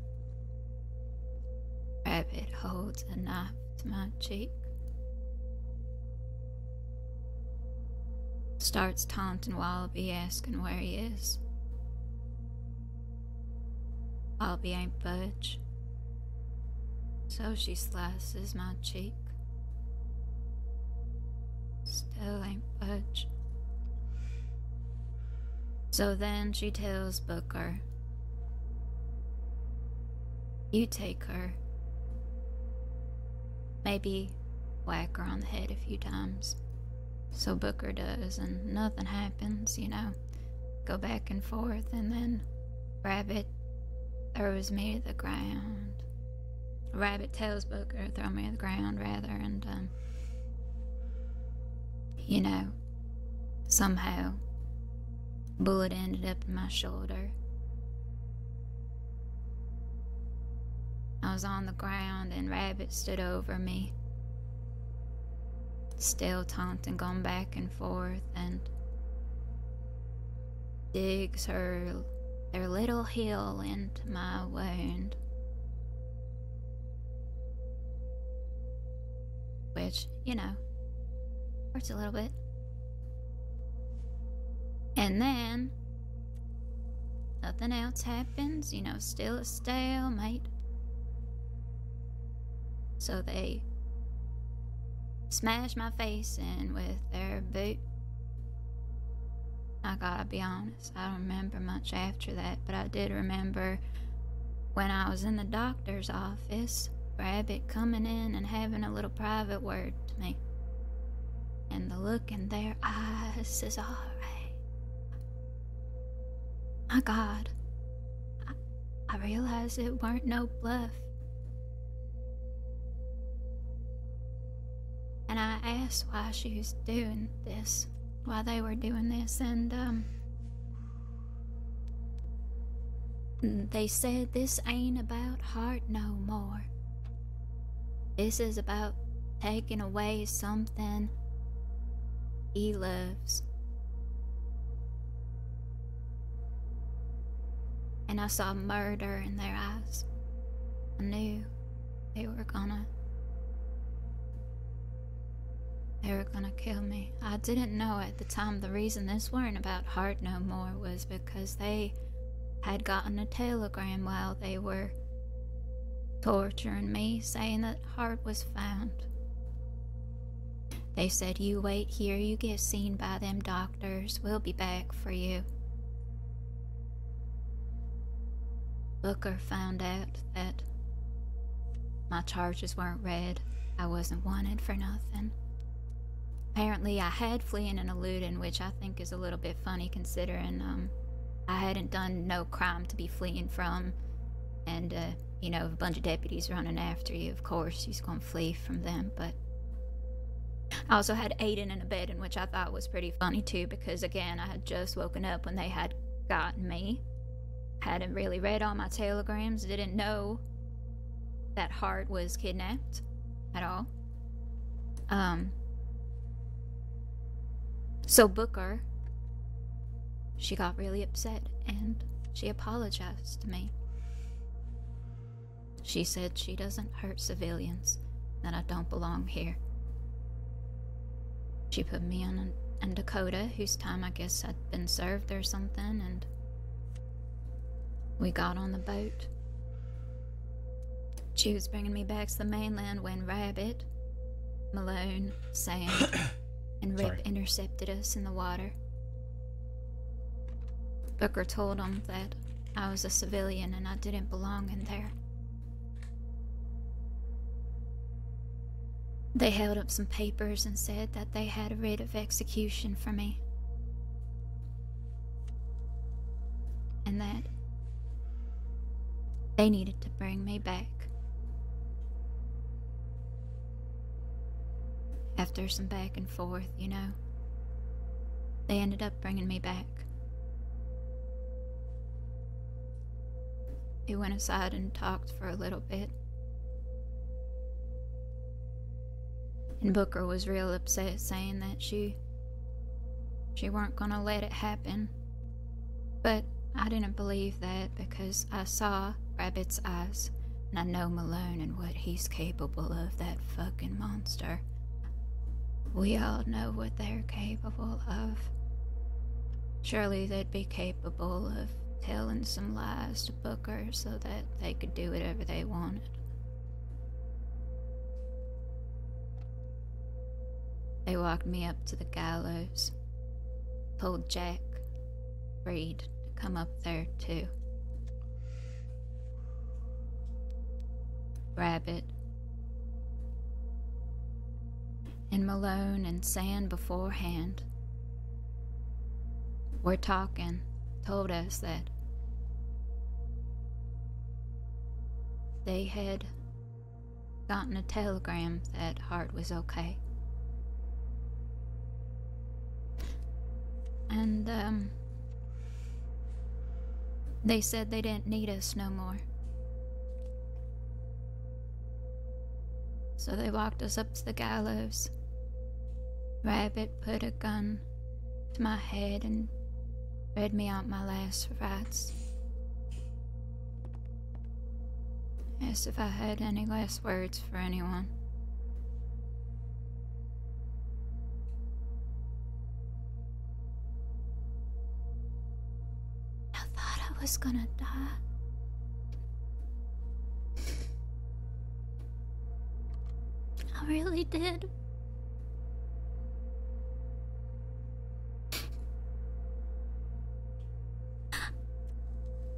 Rabbit holds a knife to my cheek. Starts taunting Wallaby, asking where he is. Wallaby ain't budge. So she slices my cheek. Still ain't budge. So then she tells Booker, You take her. Maybe whack her on the head a few times. So Booker does, and nothing happens, you know. Go back and forth, and then Rabbit throws me to the ground. Rabbit tells Booker, throw me to the ground, rather, and, um, you know, somehow Bullet ended up in my shoulder. I was on the ground and Rabbit stood over me, still taunting, going back and forth, and digs her their little heel into my wound. Which, you know, hurts a little bit. And then nothing else happens, you know, still a stalemate. So they smash my face in with their boot. I gotta be honest, I don't remember much after that, but I did remember when I was in the doctor's office, Rabbit coming in and having a little private word to me. And the look in their eyes is alright. My God. I, I realized it weren't no bluff. And I asked why she was doing this, why they were doing this, and, um, they said this ain't about Hart no more. This is about taking away something he loves. And I saw murder in their eyes. I knew they were gonna. They were gonna kill me. I didn't know at the time the reason this weren't about Hart no more was because they had gotten a telegram while they were torturing me saying that Hart was found. They said, You wait here, you get seen by them doctors, we'll be back for you. Booker found out that my charges weren't read. I wasn't wanted for nothing. apparently I had fleeing and eluding, which I think is a little bit funny considering um, I hadn't done no crime to be fleeing from. And, uh, you know, a bunch of deputies running after you, of course, you're going to flee from them. But I also had aiding and abetting, in which I thought was pretty funny too, because again, I had just woken up when they had gotten me. Hadn't really read all my telegrams, didn't know that Hart was kidnapped at all. Um, so Booker, she got really upset and she apologized to me. She said she doesn't hurt civilians, that I don't belong here. She put me on and Dakota, whose time I guess had been served or something, and we got on the boat. She was bringing me back to the mainland when Rabbit, Malone, Sam, and Rip Sorry. intercepted us in the water. Booker told them that I was a civilian and I didn't belong in there. They held up some papers and said that they had a writ of execution for me. And that they needed to bring me back. After some back and forth, you know, they ended up bringing me back. We went aside and talked for a little bit. And Booker was real upset, saying that she she weren't gonna let it happen. But I didn't believe that because I saw Rabbit's eyes, and I know Malone and what he's capable of, that fucking monster. We all know what they're capable of. Surely they'd be capable of telling some lies to Booker so that they could do whatever they wanted. They walked me up to the gallows, told Jack, Reed, to come up there too. Rabbit, and Malone and Sand beforehand were talking, told us that they had gotten a telegram that Hart was okay. And, um, they said they didn't need us no more. So they walked us up to the gallows. Rabbit put a gun to my head and read me out my last rites. Asked if I had any last words for anyone. I thought I was gonna die. Really did.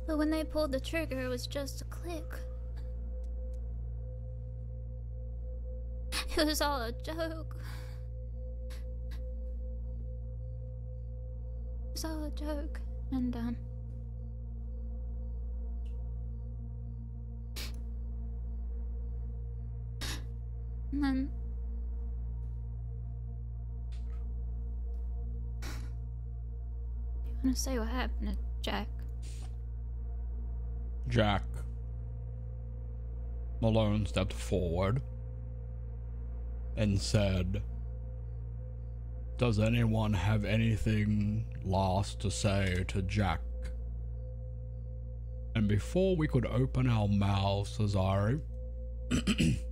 But when they pulled the trigger, it was just a click. It was all a joke. It was all a joke. And, um. And then. You wanna say what happened to Jack? Jack. Malone stepped forward and said, Does anyone have anything last to say to Jack? And before we could open our mouths, Cesare,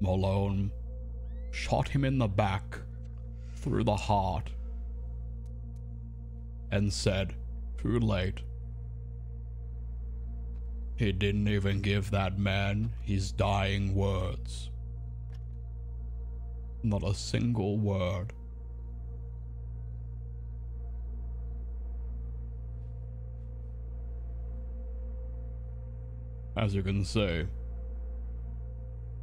Malone shot him in the back through the heart and said, Too late. He didn't even give that man his dying words. Not a single word. As you can see,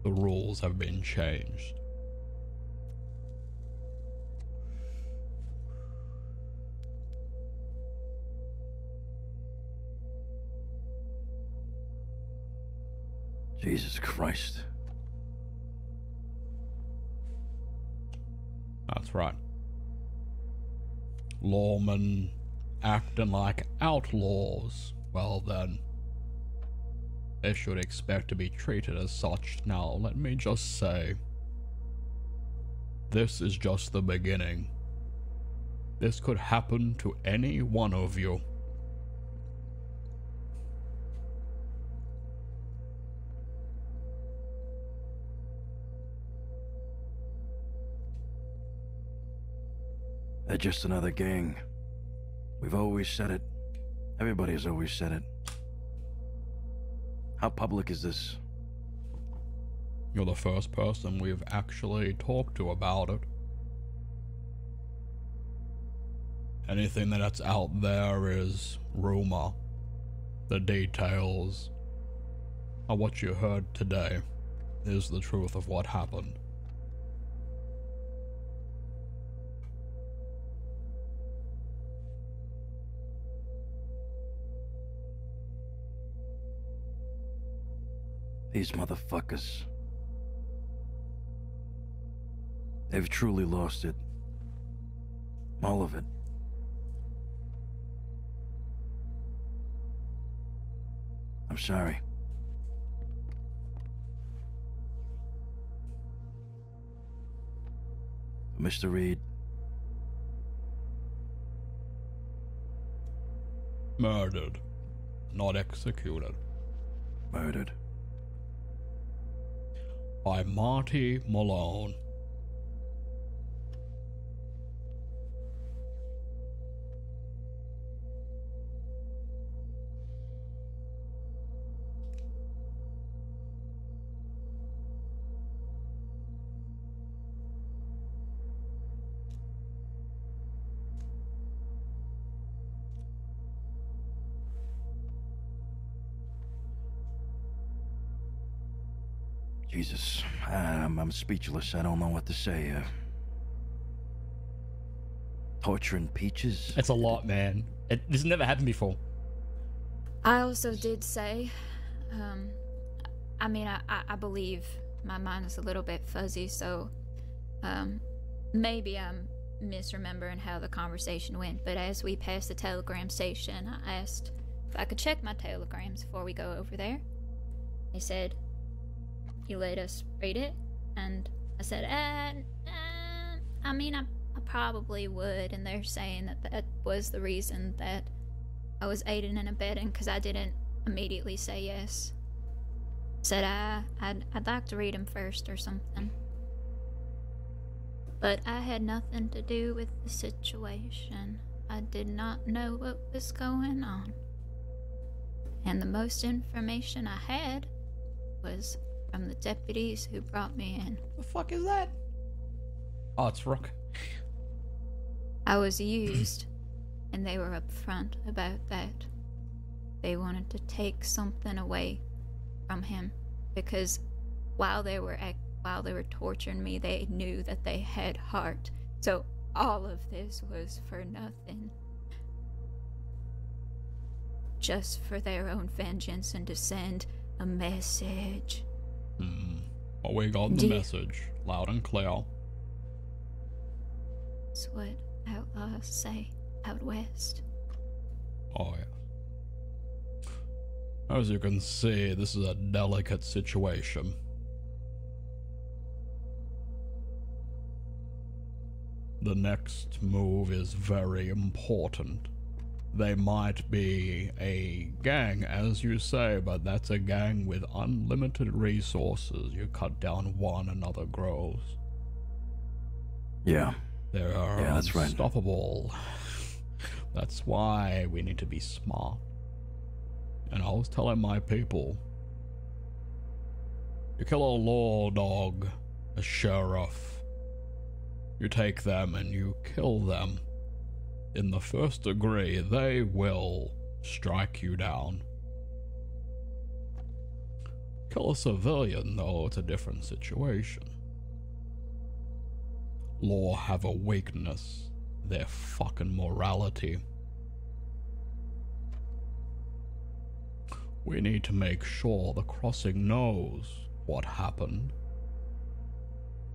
the rules have been changed. Jesus Christ. That's right. Lawmen acting like outlaws. Well, then they should expect to be treated as such. Now, let me just say, this is just the beginning. This could happen to any one of you. They're just another gang. We've always said it. Everybody has always said it. How public is this? You're the first person we've actually talked to about it. Anything that's out there is rumor. The details of what you heard today is the truth of what happened. These motherfuckers. They've truly lost it. All of it. I'm sorry. Mr. Reed, Murdered, not executed. murdered. By Marty Malone. Speechless. I don't know what to say. Uh, torturing peaches? It's a lot, man. It, this has never happened before. I also did say, um, I mean, I, I, I believe my mind is a little bit fuzzy, so um, maybe I'm misremembering how the conversation went. But as we passed the telegram station, I asked if I could check my telegrams before we go over there. He said, You let us read it? And I said, uh, uh I mean, I, I probably would. And they're saying that that was the reason that I was aiding and abetting because I didn't immediately say yes. Said I, I'd, I'd like to read him first or something. But I had nothing to do with the situation. I did not know what was going on. And the most information I had was from the deputies who brought me in. The fuck is that? Oh, it's Rook. I was used, and they were upfront about that. They wanted to take something away from him because while they were ac- while they were torturing me, they knew that they had Hart. So all of this was for nothing. Just for their own vengeance and to send a message. Hmm. Well, we got the Yeah. message loud and clear. That's what outlaws say out west. Oh, yeah. As you can see, this is a delicate situation. The next move is very important. They might be a gang, as you say, but that's a gang with unlimited resources. You cut down one, another grows. Yeah. They are Yeah, that's right. unstoppable. That's why we need to be smart. And I was telling my people you kill a law dog, a sheriff, you take them and you kill them. In the first degree, they will strike you down. Kill a civilian, though, it's a different situation. Law have a weakness. Their fucking morality. We need to make sure the crossing knows what happened.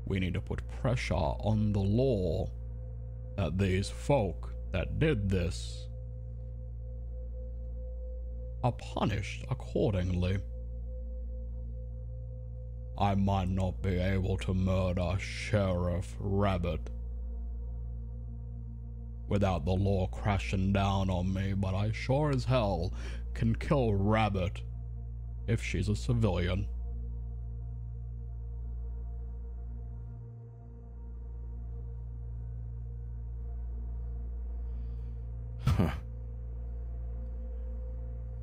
We need to put pressure on the law that these folk that did this are punished accordingly. I might not be able to murder Sheriff Rabbit without the law crashing down on me, but I sure as hell can kill Rabbit if she's a civilian.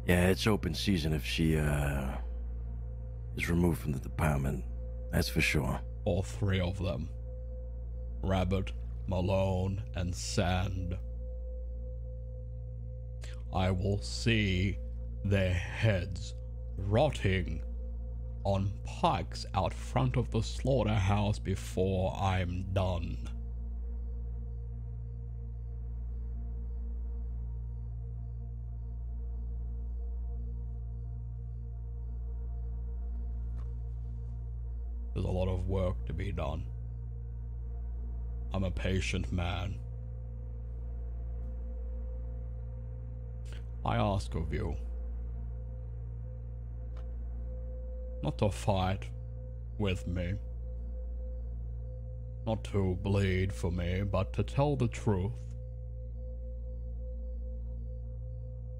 Yeah, it's open season if she, uh, is removed from the department. That's for sure. All three of them Rabbit, Malone, and Sand. I will see their heads rotting on pikes out front of the slaughterhouse before I'm done. There's a lot of work to be done. I'm a patient man. I ask of you not to fight with me, not to bleed for me, but to tell the truth.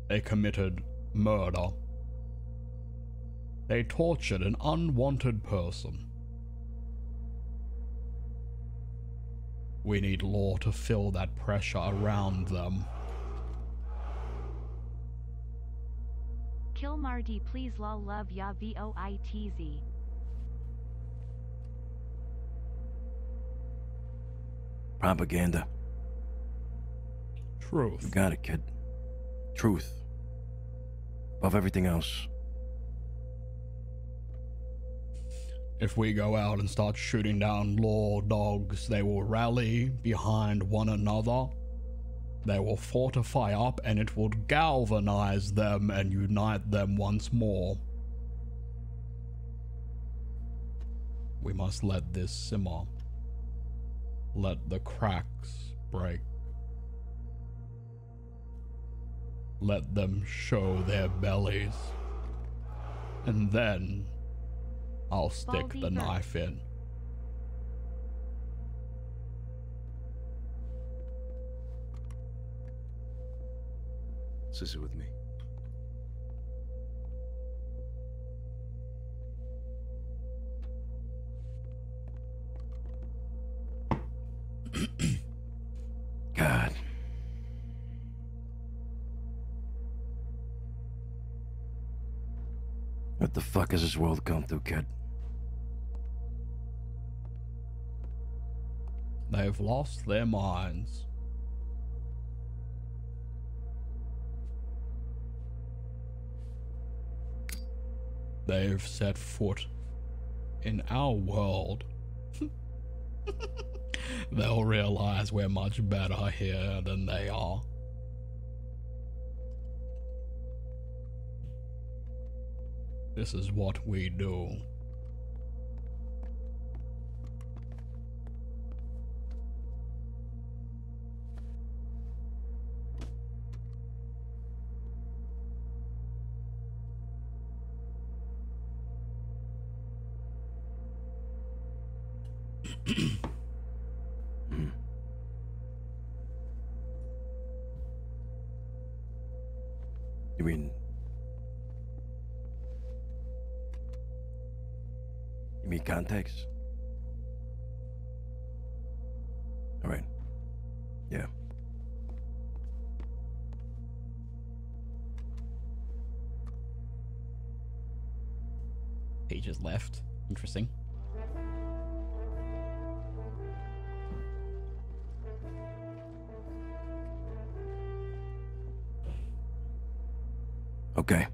They committed murder. They tortured an unwanted person. We need law to fill that pressure around them. Kill Mardi please lol love ya voitz. Propaganda. Truth. You got it, kid. Truth. Above everything else. If we go out and start shooting down law dogs, they will rally behind one another. They will fortify up and it will galvanize them and unite them once more. We must let this simmer. Let the cracks break. Let them show their bellies. And then I'll stick the Baldy Burke. knife in. Sissy with me. The fuck has this world come to, kid? They've lost their minds. They've set foot in our world. They'll realize we're much better here than they are. This is what we do. Left. Interesting. Okay.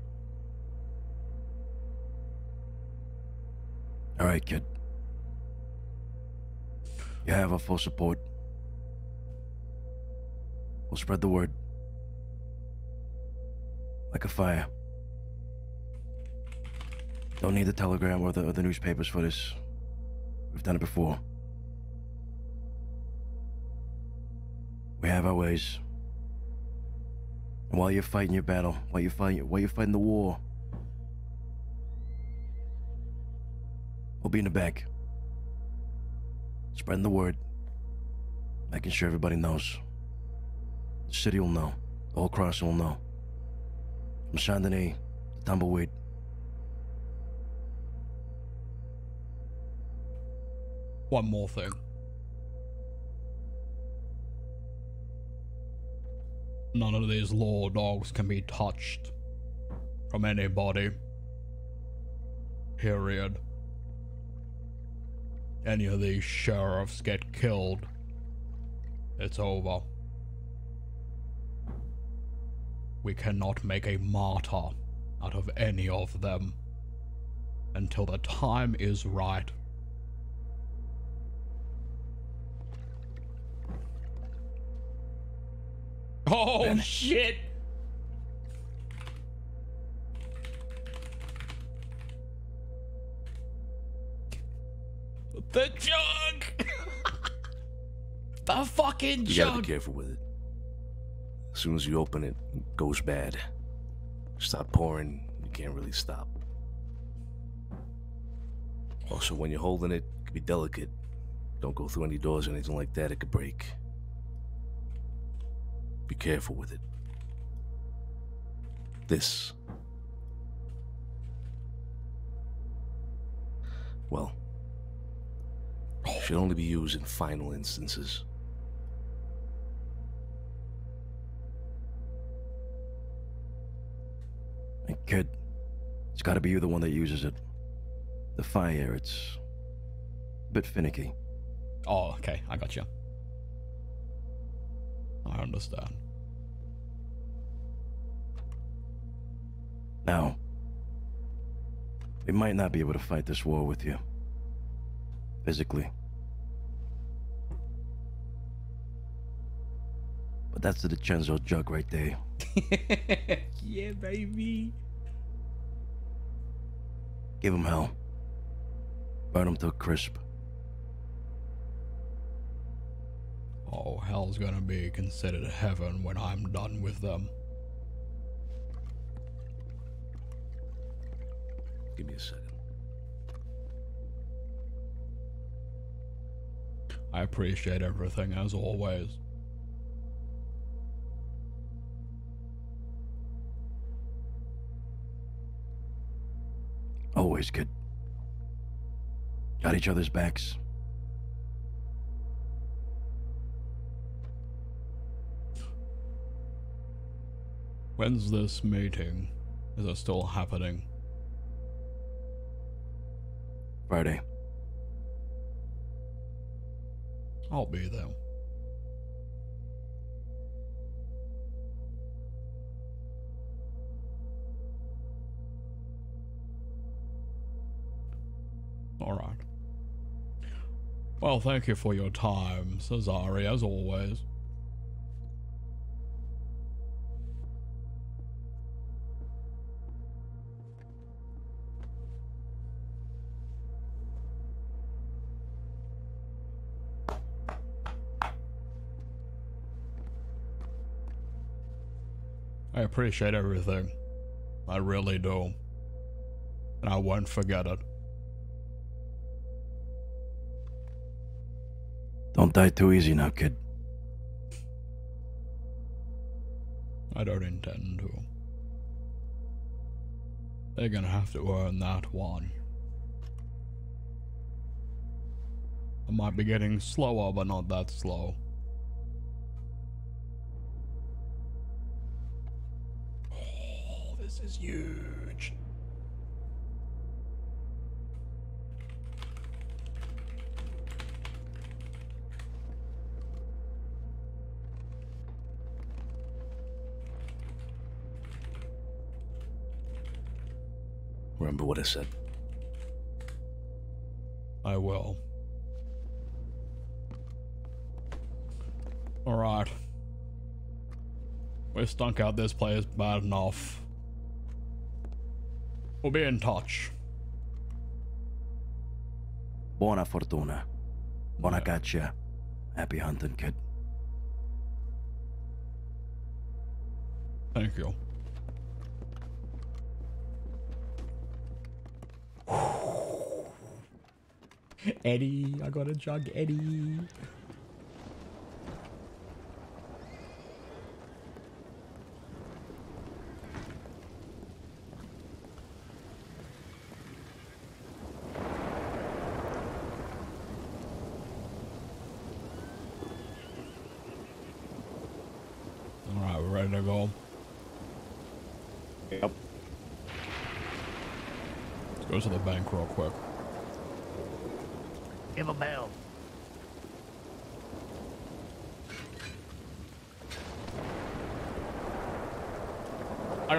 Alright, kid. You have our full support. We'll spread the word. Like a fire. Don't need the telegram or the, or the newspapers for this. We've done it before. We have our ways. And while you're fighting your battle, while you're fighting, while you're fighting the war, we'll be in the back, spreading the word, making sure everybody knows. The city will know. The whole crossing will know. From Saint Denis to Tumbleweed. One more thing. None of these law dogs can be touched from anybody. Period. Any of these sheriffs get killed, it's over. We cannot make a martyr out of any of them until the time is right. Oh shit! The jug! the fucking You gotta jug! be careful with it. As soon as you open it, it goes bad. Stop pouring, you can't really stop. Also, when you're holding it, it can be delicate. Don't go through any doors or anything like that, it could break. Be careful with it. This. Well, should only be used in final instances. Hey, kid, it's gotta be you the one that uses it. The fire, it's a bit finicky. Oh, okay, I got you. I understand. Now, we might not be able to fight this war with you. Physically. But that's the DiCenzo jug right there. yeah, baby. Give him hell. Burn him to a crisp. Oh, hell's gonna be considered heaven when I'm done with them. Give me a second. I appreciate everything as always. Always good. Got each other's backs. When's this meeting? Is it still happening? Friday. I'll be there. Alright. Well, thank you for your time, Cesare, as always. Appreciate everything. I really do. And I won't forget it. Don't die too easy now, kid. I don't intend to. They're gonna have to earn that one. I might be getting slower, but not that slow. Huge. Remember what I said. I will. Alright. We stunk out this place bad enough. We'll be in touch. Buona fortuna. Buona yeah. caccia. Happy hunting, kid. Thank you. Eddie, I got a jug, Eddie.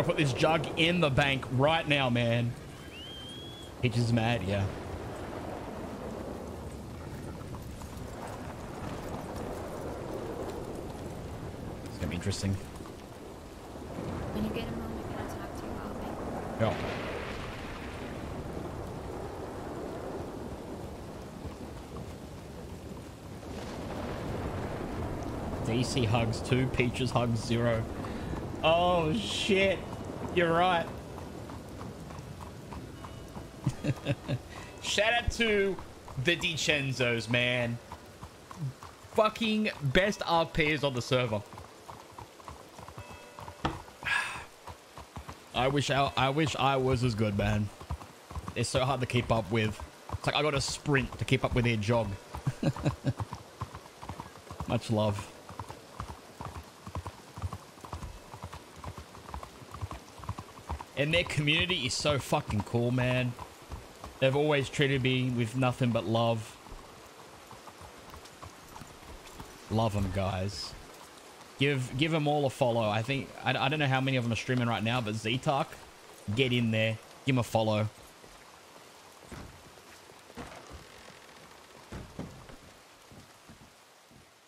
I gotta put this jug in the bank right now, man. Hitch is mad, yeah. It's gonna be interesting. When you get a moment, can I talk to you, Bobby? Yeah. DC hugs two, Peaches hugs zero. Oh shit. You're right. Shout out to the DiCenzos, man. Fucking best RPs on the server. I wish I, I wish I was as good, man. It's so hard to keep up with. It's like I got to sprint to keep up with their jog. Much love. And their community is so fucking cool, man. They've always treated me with nothing but love. Love them, guys. Give give them all a follow. I think I, I don't know how many of them are streaming right now, but Ztalk, get in there, give him a follow.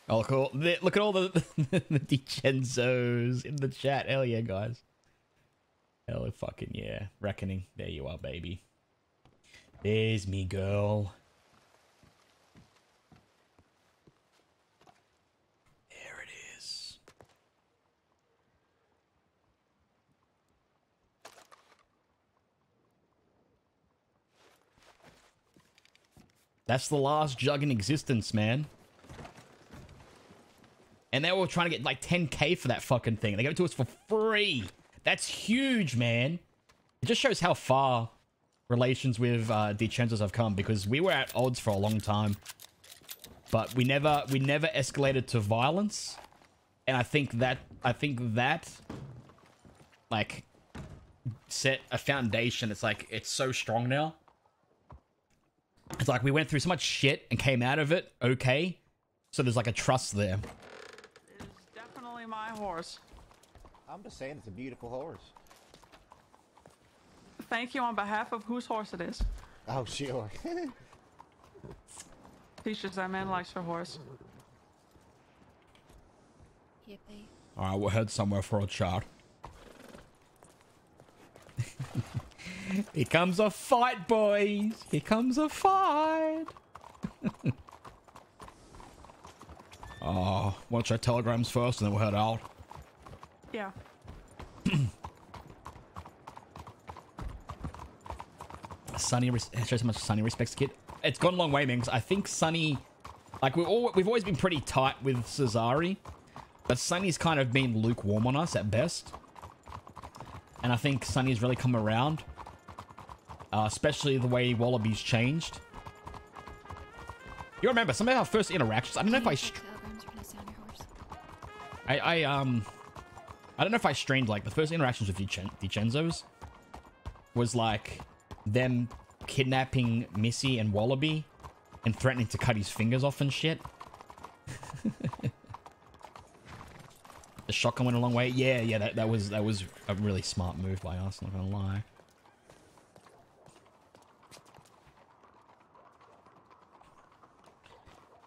Oh, look, at all, the- look at all the, the DiCenzos in the chat. Hell yeah, guys. Fucking yeah. Reckoning. There you are, baby. There's me, girl. There it is. That's the last jug in existence, man. And they were trying to get like 10k for that fucking thing. They gave it to us for free. That's huge, man. It just shows how far relations with uh, DiCenzos have come because we were at odds for a long time, but we never we never escalated to violence, and I think that I think that like set a foundation. It's like it's so strong now. It's like we went through so much shit and came out of it okay, so there's like a trust there. It's definitely my horse. I'm just saying it's a beautiful horse. Thank you on behalf of whose horse it is. Oh, sure. Peaches, that man likes her horse. Yippee. All right, we'll head somewhere for a chat. Here comes a fight, boys. Here comes a fight. oh, watch our telegrams first, and then we'll head out. Yeah. Sunny res- shows how much Sunny respects Kid. It's gone a long way, man. 'cause I think Sunny, like we've all we've always been pretty tight with Cesari, but Sunny's kind of been lukewarm on us at best. And I think Sunny's really come around, uh, especially the way Wallaby's changed. You remember some of our first interactions? I don't know if I, str- Telegrams when I sound your horse. I, I um, I don't know if I streamed like the first interactions with Dicen- DiCenzo's was like them kidnapping Missy and Wallaby and threatening to cut his fingers off and shit. the shotgun went a long way. Yeah, yeah, that, that was that was a really smart move by us, not gonna lie.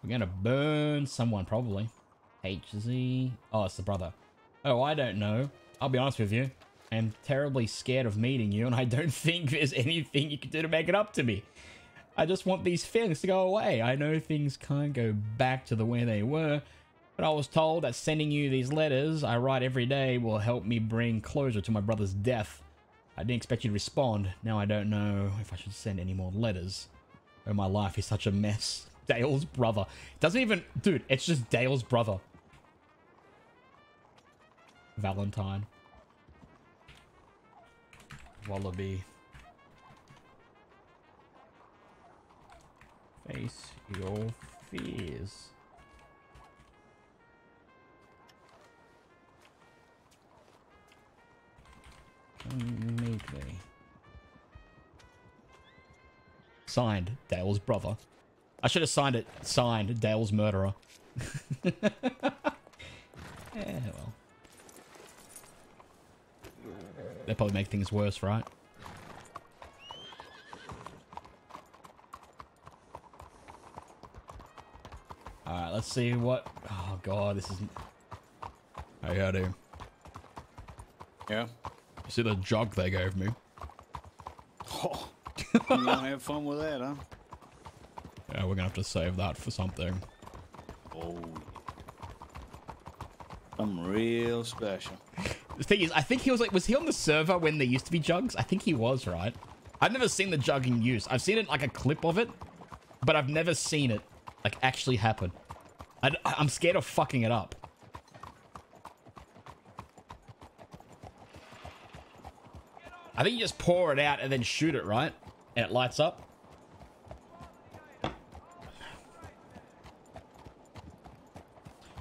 We're gonna burn someone probably. HZ. Oh, it's the brother. Oh, I don't know. I'll be honest with you. I'm terribly scared of meeting you, and I don't think there's anything you can do to make it up to me. I just want these feelings to go away. I know things can't go back to the way they were, but I was told that sending you these letters I write every day will help me bring closure to my brother's death. I didn't expect you to respond. Now I don't know if I should send any more letters. Oh, my life is such a mess. Dale's brother. Doesn't even... Dude, it's just Dale's brother. Valentine. Wallaby. Face your fears. Me. Signed, Dale's brother. I should have signed it. Signed, Dale's murderer. yeah, well. That probably make things worse, right? Alright, let's see what... Oh, God, this is... Hey, how do? Yeah? You see the jug they gave me? Oh, you want to have fun with that, huh? Yeah, we're gonna have to save that for something. Oh, something real special. The thing is, I think he was like, was he on the server when there used to be jugs? I think he was, right? I've never seen the jug in use. I've seen it like a clip of it, but I've never seen it like actually happen. I, am scared of fucking it up. I think you just pour it out and then shoot it, right? And it lights up.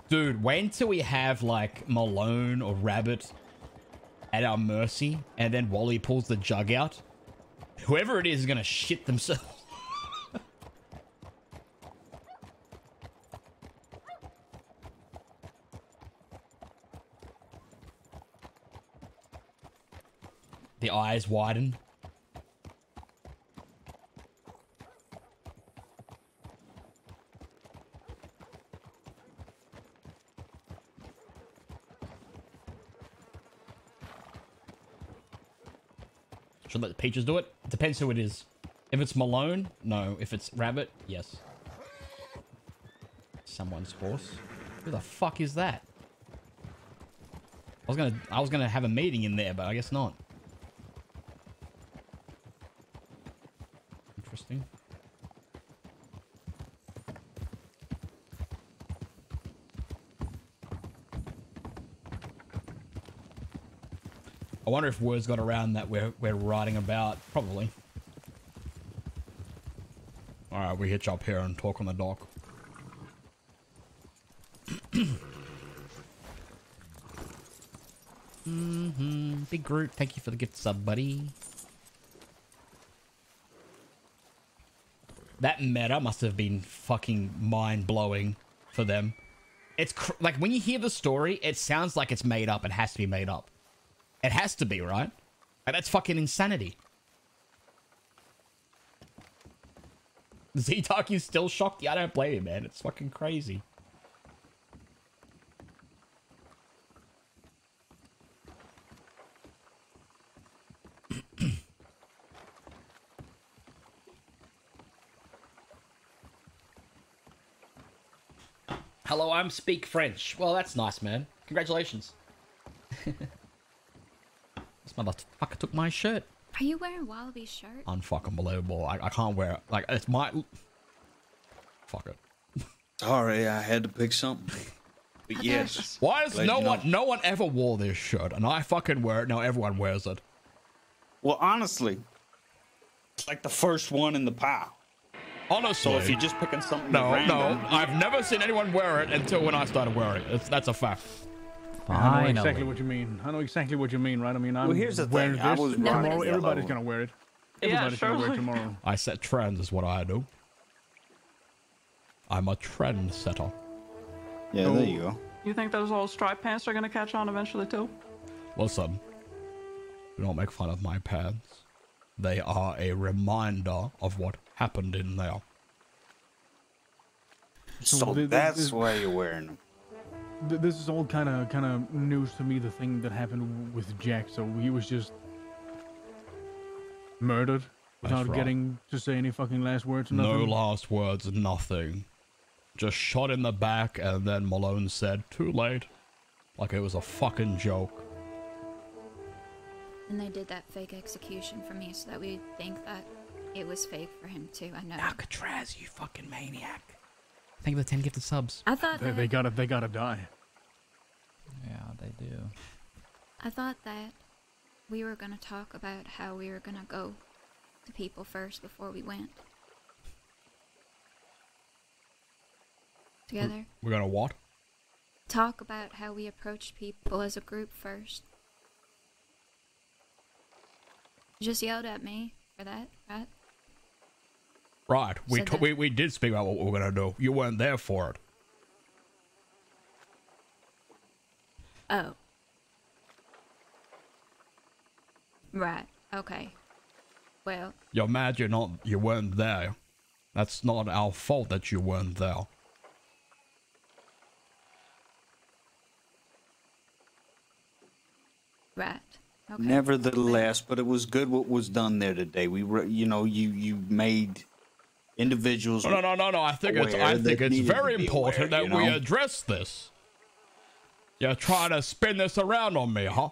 Dude, wait until we have like Malone or Rabbit at our mercy and then Wally pulls the jug out. Whoever it is is gonna shit themselves. the eyes widen. Peaches do it? Depends who it is. If it's Malone, no. If it's Rabbit, yes. Someone's horse. Who the fuck is that? I was gonna I was gonna have a meeting in there, but I guess not. Interesting. I wonder if words got around that we're we're writing about. Probably. All right, we hitch up here and talk on the dock. mm-hmm. Big Groot, thank you for the gift sub, buddy. That meta must have been fucking mind blowing for them. It's cr like when you hear the story, it sounds like it's made up. It has to be made up. It has to be, right? Like, that's fucking insanity. Z-Talk, you still shocked? Yeah, I don't blame you, man. It's fucking crazy. Hello, I'm speak French. Well, that's nice, man. Congratulations. this motherfucker took my shirt. Are you wearing Wallaby's shirt? Unfucking believable. I, I can't wear it. Like, it's my... Fuck it. Sorry, I had to pick something. But yes. Why does glad no you know. one no one ever wore this shirt? And I fucking wear it. Now everyone wears it. Well, honestly, it's like the first one in the pile. Honestly. So if you're just picking something No, random, no. I've never seen anyone wear it until when I started wearing it. It's, that's a fact. I know exactly what you mean. I know exactly what you mean, right? I mean, I'm Well, here's the wearing thing, I this was tomorrow. Everybody's gonna uh, wear it. Yeah, Everybody's gonna wear it tomorrow. I set trends is what I do. I'm a trend setter. Yeah, there you go. You think those old striped pants are gonna catch on eventually too? Listen, do not make fun of my pants. They are a reminder of what happened in there. So th- th- that's why you're wearing them. Th- This is all kind of kind of news to me. The thing that happened with Jack. So he was just murdered Without right. getting to say any fucking last words. or No last words, nothing. Just shot in the back, and then Malone said, too late. Like it was a fucking joke. And they did that fake execution for me so that we think that it was fake for him too. I know. Alcatraz, you fucking maniac. Thank you for the 10 gifted subs. I thought They, that, they gotta, they gotta die. Yeah, they do. I thought that we were gonna talk about how we were gonna go to people first before we went. Together. We're gonna what? Talk about how we approached people as a group first. You just yelled at me for that, right? Right. We, Said t- that- we we did speak about what we were gonna do. You weren't there for it. Oh. Right. Okay. Well, You're mad you're not you weren't there. That's not our fault that you weren't there. right. Okay. Nevertheless, but it was good what was done there today. We were, you know, you you made individuals. No, no, no, no, no. I think it's I think it's very important aware, that you we address this. You're trying to spin this around on me, huh?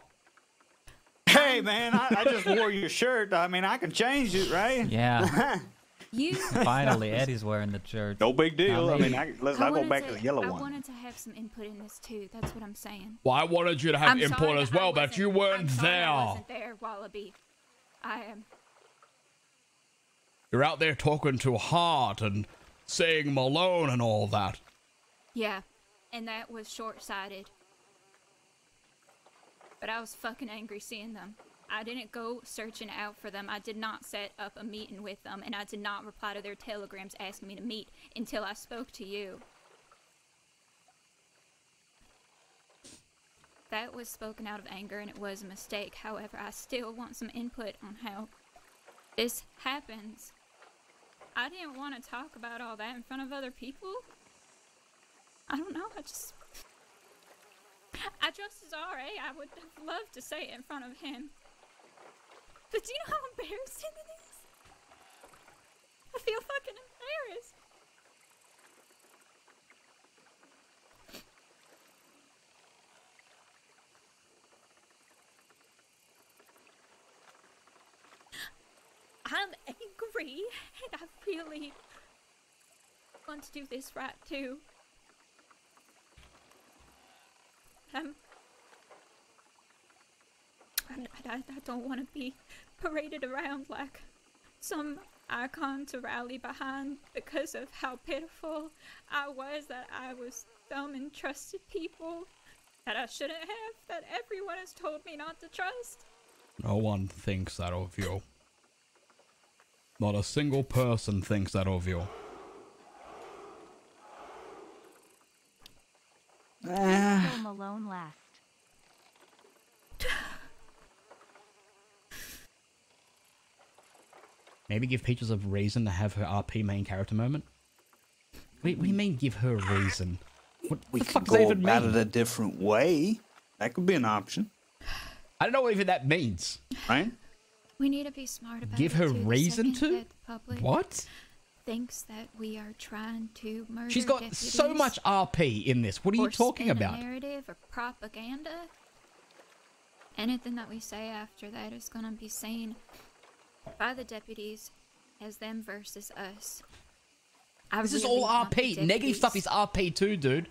Hey, man, I, I just wore your shirt. I mean, I can change it, right? Yeah. You. Finally, Eddie's wearing the shirt. No big deal. I mean, I, let's I go back to the yellow I one. I wanted to have some input in this too. That's what I'm saying. Well, I wanted you to have I'm input sorry as well, but you weren't I'm sorry there. I wasn't there, Wallaby. I am. You're out there talking to Hart and saying Malone and all that. Yeah, and that was short-sighted. But I was fucking angry seeing them. I didn't go searching out for them. I did not set up a meeting with them, and I did not reply to their telegrams asking me to meet until I spoke to you. That was spoken out of anger, and it was a mistake. However, I still want some input on how this happens. I didn't want to talk about all that in front of other people. I don't know. I just. I trust RA. I would have loved to say it in front of him. But do you know how embarrassing it is? I feel fucking embarrassed. I'm angry, and I really want to do this right too. Um, I, I, I don't want to be paraded around like some icon to rally behind because of how pitiful I was that I was dumb and trusted people that I shouldn't have, that everyone has told me not to trust. No one thinks that of you. Not a single person thinks that of you. Ah. Kill Malone last. Maybe give Peaches a reason to have her RP main character moment. What, what do you mean give her a reason? What we the could fuck does go even about mean? it a different way. That could be an option, I don't know what even that means. right? We need to be smart about Give her. Reason to? that the public What? Thinks that we are trying to murder. She's got so much RP in this. What are you talking about? narrative or propaganda. Anything that we say after that is gonna be seen by the deputies as them versus us. I This is all RP. Negative stuff is RP too, dude.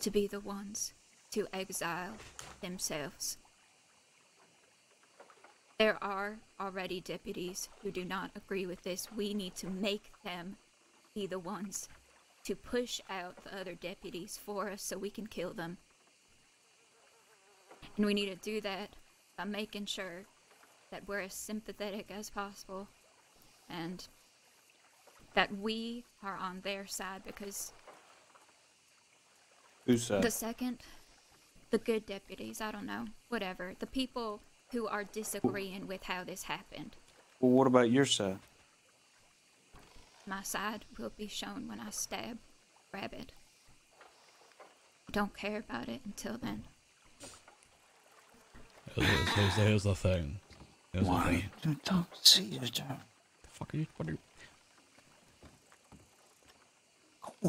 to be the ones to exile themselves. There are already deputies who do not agree with this. We need to make them be the ones to push out the other deputies for us so we can kill them. And we need to do that by making sure that we're as sympathetic as possible and that we are on their side because Who's that? the second, the good deputies, I don't know, whatever, the people who are disagreeing with how this happened, Well, what about your side? my side will be shown when I stab Rabbit. Don't care about it until then. Here's, here's, here's the thing. Here's the Why? thing. Don't see it. fuck are you? What are you?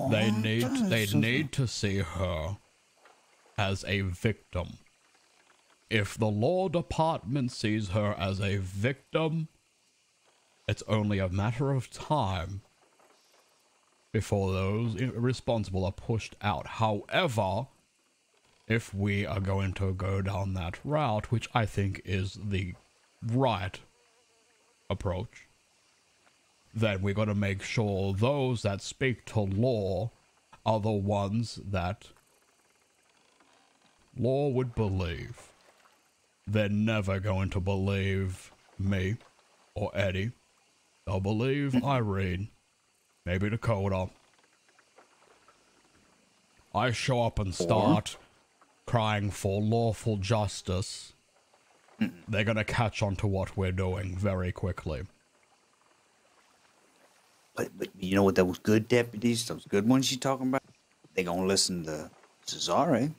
They need they need to see her as a victim. If the law department sees her as a victim, it's only a matter of time before those responsible are pushed out. However, if we are going to go down that route, which I think is the right approach, then we've got to make sure those that speak to law are the ones that law would believe. They're never going to believe me or Eddie. They'll believe Irene, maybe Dakota. I show up and start crying for lawful justice. They're gonna catch on to what we're doing very quickly. But, but you know what? Those good deputies, those good ones you're talking about, they're gonna listen to Cesare.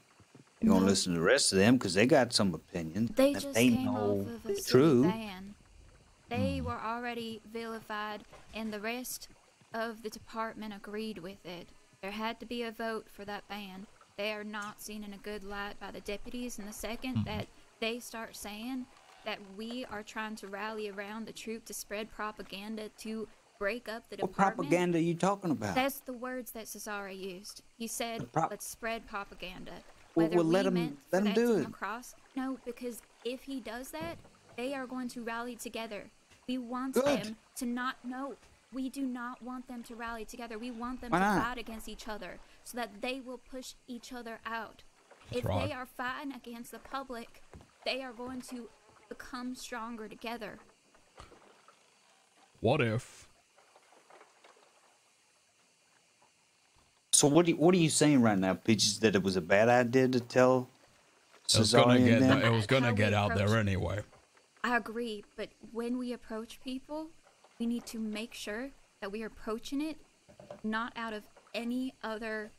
They gonna listen to the rest of them because they got some opinions. They just they came know off of a it's true. ban. They were already vilified, and the rest of the department agreed with it. There had to be a vote for that ban. They are not seen in a good light by the deputies, and the 2nd Mm-hmm. that they start saying that we are trying to rally around the troop to spread propaganda to break up the What department. propaganda are you talking about? That's the words that Cesare used. He said, "Let's spread propaganda." Well, Whether well, let we him- meant let for him that do it. across, no, because if he does that, they are going to rally together. We want Good. them to not know. We do not want them to rally together. We want them Why to not? fight against each other so that they will push each other out. That's if right. they are fighting against the public, they are going to become stronger together. What if So what? Are you, what are you saying right now, Peaches? That it was a bad idea to tell it was gonna get them? it was gonna get out there anyway? I agree, but when we approach people, we need to make sure that we are approaching it not out of any other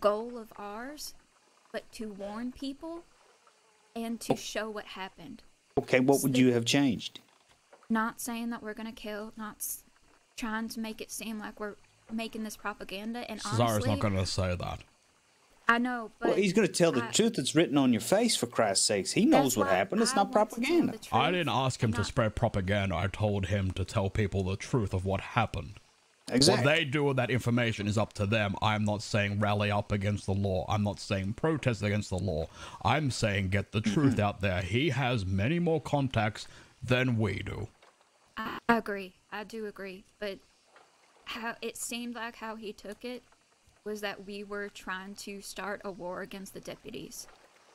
goal of ours, but to warn people and to oh. show what happened. Okay, what would you have changed? Not saying that we're gonna kill, not s- trying to make it seem like we're making this propaganda. And Cesare's honestly, not gonna say that. I know, but Well, he's going to tell the I- truth that's written on your face, for Christ's sakes. He knows what happened. It's I not want to tell propaganda. I didn't ask him and to spread propaganda. I told him to tell people the truth of what happened. Exactly. What they do with that information is up to them. I'm not saying rally up against the law. I'm not saying protest against the law. I'm saying get the truth out there. He has many more contacts than we do. I I agree. I do agree. But how it seemed like how he took it was that we were trying to start a war against the deputies.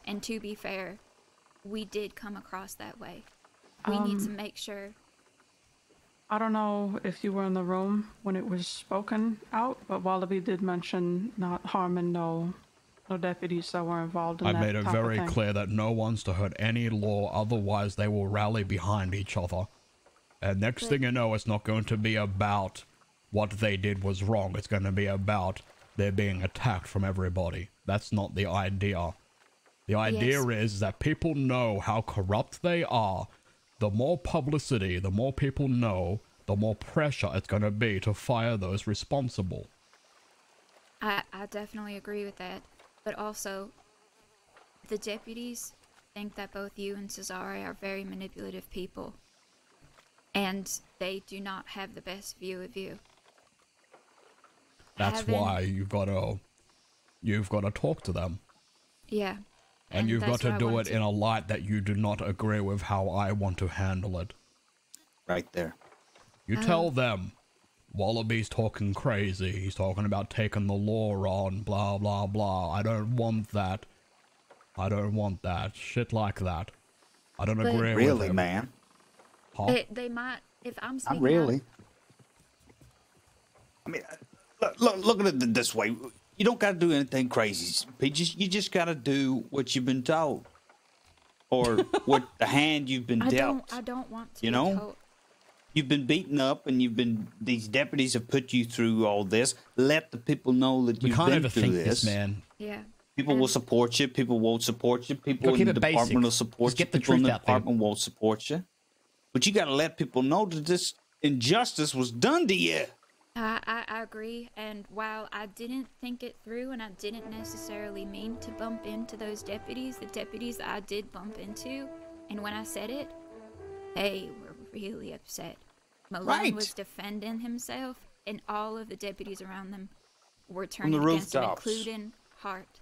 And to be fair, we did come across that way. We need to Um, make sure. I don't know if you were in the room when it was spoken out, but Wallaby did mention not harming no no deputies that were involved in I that made it very clear that no one's to hurt any law, otherwise they will rally behind each other. And next But- thing you know, it's not going to be about what they did was wrong. It's going to be about they're being attacked from everybody. That's not the idea. The idea is that people know how corrupt they are. The more publicity, the more people know, the more pressure it's going to be to fire those responsible. I, I definitely agree with that. But also, the deputies think that both you and Cesare are very manipulative people. And they do not have the best view of you. That's Having- why you've got to you've got to talk to them. Yeah. And, you've got to do wanted it in a light that you do not agree with how I want to handle it. Right there. You Um, tell them Wallaby's talking crazy. He's talking about taking the law on, blah, blah, blah. I don't want that. I don't want that. Shit like that. I don't But- agree with that. Really, him. man? Huh? They, they might, if I'm speaking Not out- really. I mean, look, look, look at it this way. You don't got to do anything crazy. Peaches. You just got to do what you've been told, or what the hand you've been I dealt. don't, I don't want to you be know? told- You've been beaten up, and you've been. These deputies have put you through all this. Let the people know that We you've can't been overthink through this, this, man. Yeah. People will support you. People won't support you. People Gotta in the department basic. will support Just you. get the People in truth the out there. department won't support you. But you got to let people know that this injustice was done to you. I, I, I agree, and while I didn't think it through and I didn't necessarily mean to bump into those deputies, the deputies I did bump into, and when I said it, they were really upset. Malone Right. was defending himself, and all of the deputies around them were the turning against him, including Hart.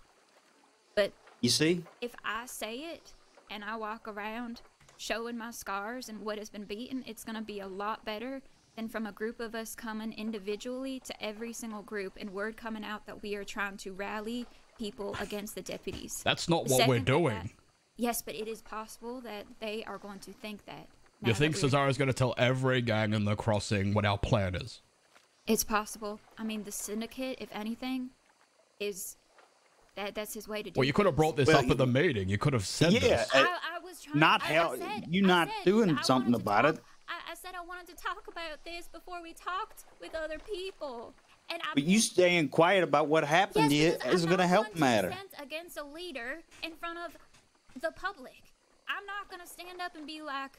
But You see? if I say it and I walk around showing my scars and what has been beaten, it's going to be a lot better than from a group of us coming individually to every single group and word coming out that we are trying to rally people against the deputies. That's not The what we're doing. that- yes, but it is possible that they are going to think that. You think we're- Cesaro's going to tell every gang in the crossing what our plan is? It's possible. I mean, the syndicate, if anything, is that that's his way to do Well, you could have brought this Well, up at the meeting. You could have said Yeah, this. I, I was trying. not I, I said- You I not said doing something about talk- it. Said I wanted to talk about this before we talked with other people, and I. But you staying quiet about what happened to you yes, is I'm going to help matter. against a leader in front of the public. I'm not going to stand up and be like,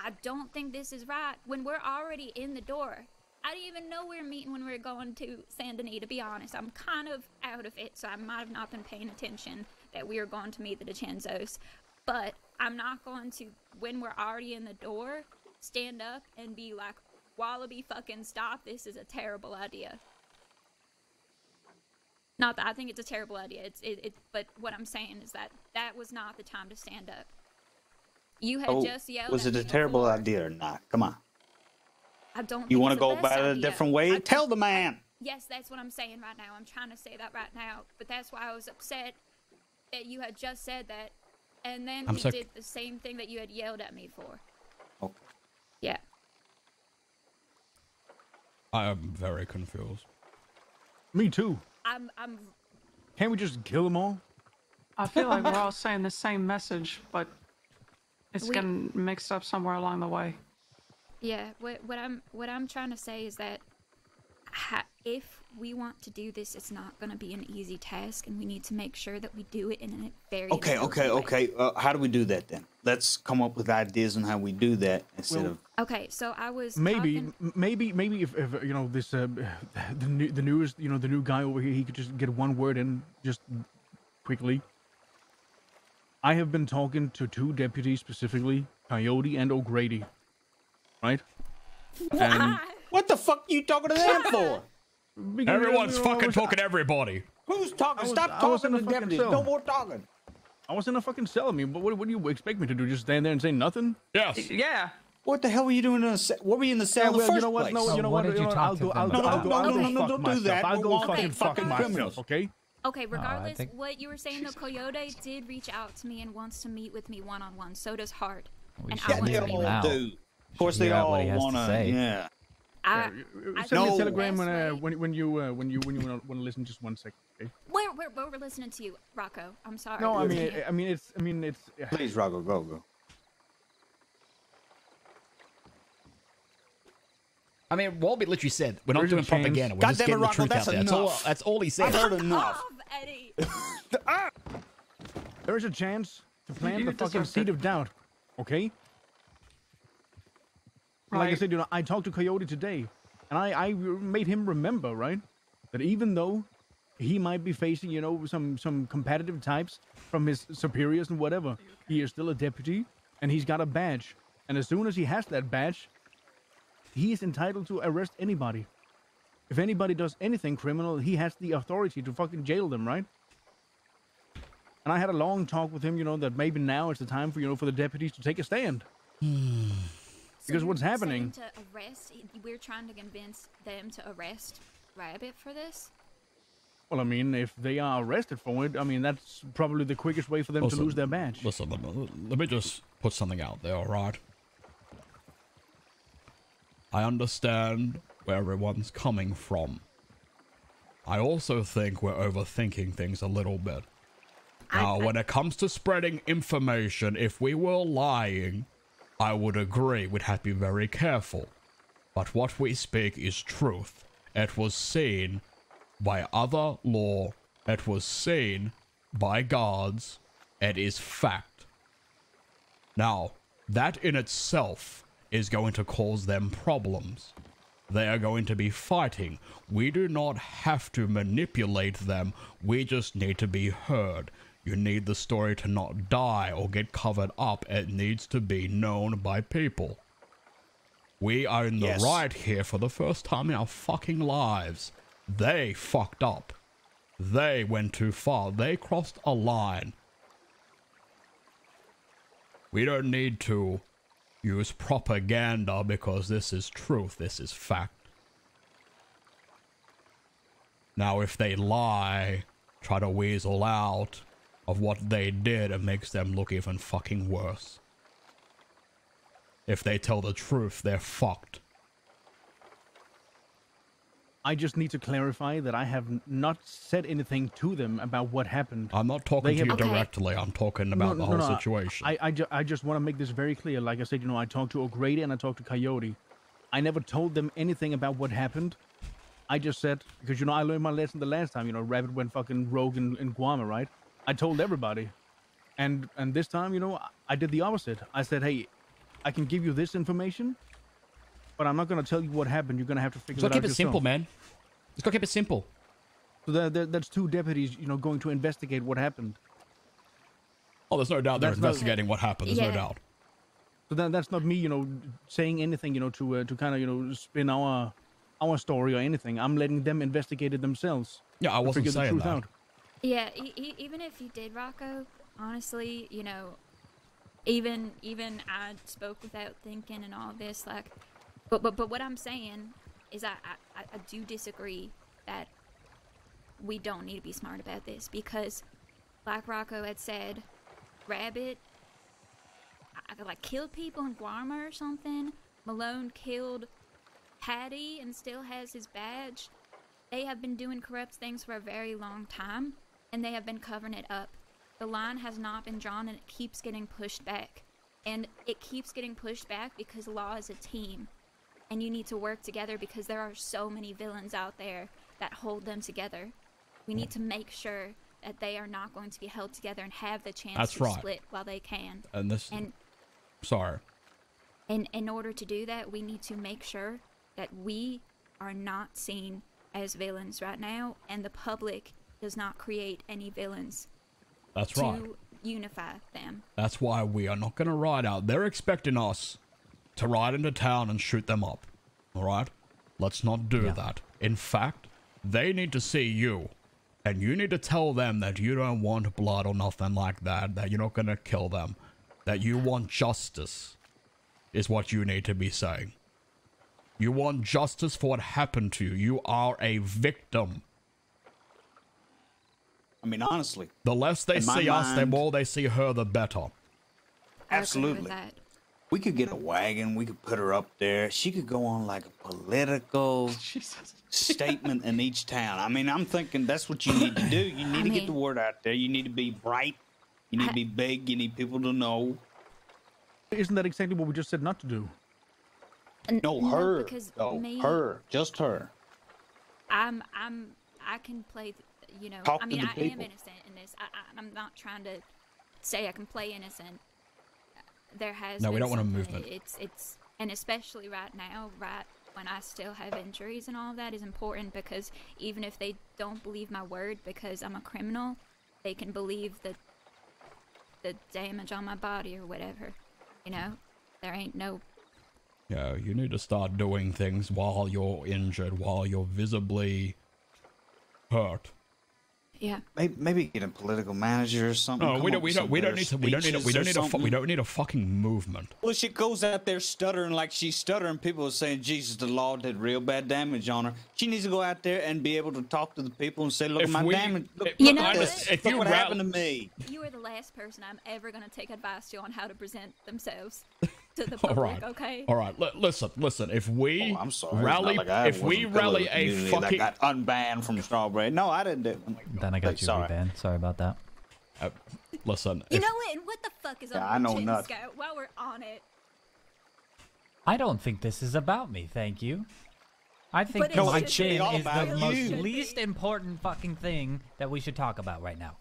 I don't think this is right when we're already in the door. I didn't even know we were meeting when we were going to San Denis, to be honest. I'm kind of out of it, so I might have not been paying attention that we were going to meet the DiCenzos. But I'm not going to, when we're already in the door, stand up and be like, Wallaby fucking stop, this is a terrible idea. Not that I think it's a terrible idea. It's it, it but what I'm saying is that that was not the time to stand up. You had Oh, just yelled. was it a terrible before. idea or not? Come on. I don't. You want to go about it a different way? I- Tell the man. Yes, that's what I'm saying right now. I'm trying to say that right now, but that's why I was upset that you had just said that, and then I'm so- did the same thing that you had yelled at me for. Okay. Yeah. I am very confused. Me too. I'm. I'm. Can't we just kill them all? I feel like we're all saying the same message, but it's We- getting mixed up somewhere along the way. Yeah. What what I'm what I'm trying to say is that ha- if we want to do this, it's not going to be an easy task, and we need to make sure that we do it in a very Okay, okay, way. okay. Uh, how do we do that then? Let's come up with ideas on how we do that instead Well, of. Okay, so I was Maybe, talking- maybe, maybe if, if you know this, uh, the new, the newest, you know, the new guy over here, he could just get one word in just quickly. I have been talking to two deputies specifically, Coyote and O'Grady, right? And What the fuck are you talking to them for? because, Everyone's you know, I fucking was- talking to everybody. Who's talking? Was- Stop I talking in to the fucking deputies. cell. No more talking. I was in a fucking cell. I mean, but what, what do you expect me to do? Just stand there and say nothing? Yes. Yeah. What the hell were you doing in the cell? What were you in the cell in the first you know what? place? No, you know what? you know, I'll go. I'll go. No, I'll go. no, I'll no, go no, no, don't do that. I'll go walking fucking fucking criminals. Okay. Okay, uh, regardless, think- what you were saying, the Coyote did reach out to me and wants to meet with me one on one. So does Hart. We and I Yeah, want they to meet all with now. do. Of course, they all what he has to want to. Yeah. I, I Send me think a No. telegram when, uh, when when you uh, when you when you want to listen. Just one second, okay? We're, we're, we're listening to you, Rocco. I'm sorry. No, I mean. I mean, it's, I mean, it's. Please, Rocco, go, go. I mean, Walby literally said we're not There's doing chance- propaganda. We're God just damn it, getting the Rocco, truth that's out there. That's all, enough. that's all he said. I've heard enough. Off, Eddie. There is a chance to plant You the fucking seed of doubt. Okay. Like I said, you know, I talked to Coyote today, and I I made him remember, right, that even though he might be facing, you know, some some competitive types from his superiors and whatever, he is still a deputy, and he's got a badge. And as soon as he has that badge, he is entitled to arrest anybody. If anybody does anything criminal, he has the authority to fucking jail them, right? And I had a long talk with him, you know, that maybe now is the time for you know for the deputies to take a stand. Hmm. So Because you're what's happening- To arrest, we're trying to convince them to arrest Rabbit for this. Well, I mean, if they are arrested for it, I mean that's probably the quickest way for them to lose their badge. Listen, let me, let me just put something out there, all right? I understand where everyone's coming from. I also think we're overthinking things a little bit. Now, when it comes to spreading information, if we were lying, I would agree we'd have to be very careful. But what we speak is truth. It was seen by other law. It was seen by guards. It is fact. Now, that in itself is going to cause them problems. They are going to be fighting. We do not have to manipulate them. We just need to be heard. You need the story to not die or get covered up. It needs to be known by people. We are in the Yes. right here for the first time in our fucking lives. They fucked up. They went too far. They crossed a line. We don't need to use propaganda because this is truth, this is fact. Now, if they lie, try to weasel out of what they did, it makes them look even fucking worse. If they tell the truth, they're fucked. I just need to clarify that I have not said anything to them about what happened. I'm not talking They to you have- directly, I'm talking about the whole situation. I, I, ju- I just want to make this very clear. Like I said, you know, I talked to O'Grady and I talked to Coyote. I never told them anything about what happened. I just said, because, you know, I learned my lesson the last time, you know, Rabbit went fucking rogue in, in Guarma, right? I told everybody. And and this time, you know, I- I did the opposite. I said, hey, I can give you this information, but I'm not going to tell you what happened. You're going to have to figure Just it gotta out keep it simple, man. Just gotta keep it simple. So that, that, that's two deputies, you know, going to investigate what happened. Oh, there's no doubt they're That's not- investigating what happened. There's no doubt. So that, that's not me, you know, saying anything, you know, to uh, to kind of you know spin our our story or anything. I'm letting them investigate it themselves. Yeah, I to wasn't figure the saying truth that. out. Yeah, e- e- even if you did, Rocco, honestly, you know, even even I spoke without thinking and all this, like, but but but what I'm saying is I I, I do disagree that we don't need to be smart about this because, like Rocco had said, Rabbit, I, like killed people in Guarma or something. Malone killed Patty and still has his badge. They have been doing corrupt things for a very long time, and they have been covering it up. The line has not been drawn, and it keeps getting pushed back. And it keeps getting pushed back because law is a team, and you need to work together because there are so many villains out there that hold them together. We need to make sure that they are not going to be held together and have the chance That's to right. split while they can. And this. And Sorry. in in order to do that, we need to make sure that we are not seen as villains right now, and the public does not create any villains That's to right. unify them. That's why we are not going to ride out. They're expecting us to ride into town and shoot them up. All right? Let's not do that. In fact, they need to see you. And you need to tell them that you don't want blood or nothing like that, that you're not going to kill them, that you want justice, is what you need to be saying. You want justice for what happened to you. You are a victim. I mean, honestly, The less they In my see us, the more they see her, the better. absolutely. We could get a wagon. We could put her up there. She could go on like a political statement in each town. I mean, I'm thinking that's what you need to do. You need to get the word out there. You need to be bright. You need to be big. You need people to know. Isn't that exactly what we just said not to do? N- No, her. because No, me, her. Just her. I'm I'm I can play. You know, Talk I mean, I am innocent in this. I, I, I'm not trying to say I can play innocent. There has No, we don't want a movement. It's it's and especially right now, right when I still have injuries and all that is important because even if they don't believe my word because I'm a criminal, they can believe the the damage on my body or whatever. You know, there ain't no Yeah, you need to start doing things while you're injured, while you're visibly hurt. Yeah. Maybe, maybe get a political manager or something. No, Come we don't. We don't. We don't need to. We don't need. A, we don't need a. We don't need a fucking movement. Well, she goes out there stuttering like she's stuttering. People are saying, Jesus, the law did real bad damage on her. She needs to go out there and be able to talk to the people and say, look If at my we- damage. Look, You look know at what? this. If look you what rally- happened to me. You are the last person I'm ever going to take advice to on how to present themselves to the public, right. okay? All right. Li- listen. Listen. If we Oh, I'm sorry. Rally, like if we wasn't a pillar rally a fucking, that got unbanned from Strawberry. No, I didn't do it. Then I got you Sorry. rebanned. Sorry about that. uh, listen. You if- know what? And what the fuck is Yeah, on I your know chin, nuts. Scout? While we're on it, I don't think this is about me, thank you. I think But it my chin is the most least important fucking thing that we should talk about right now.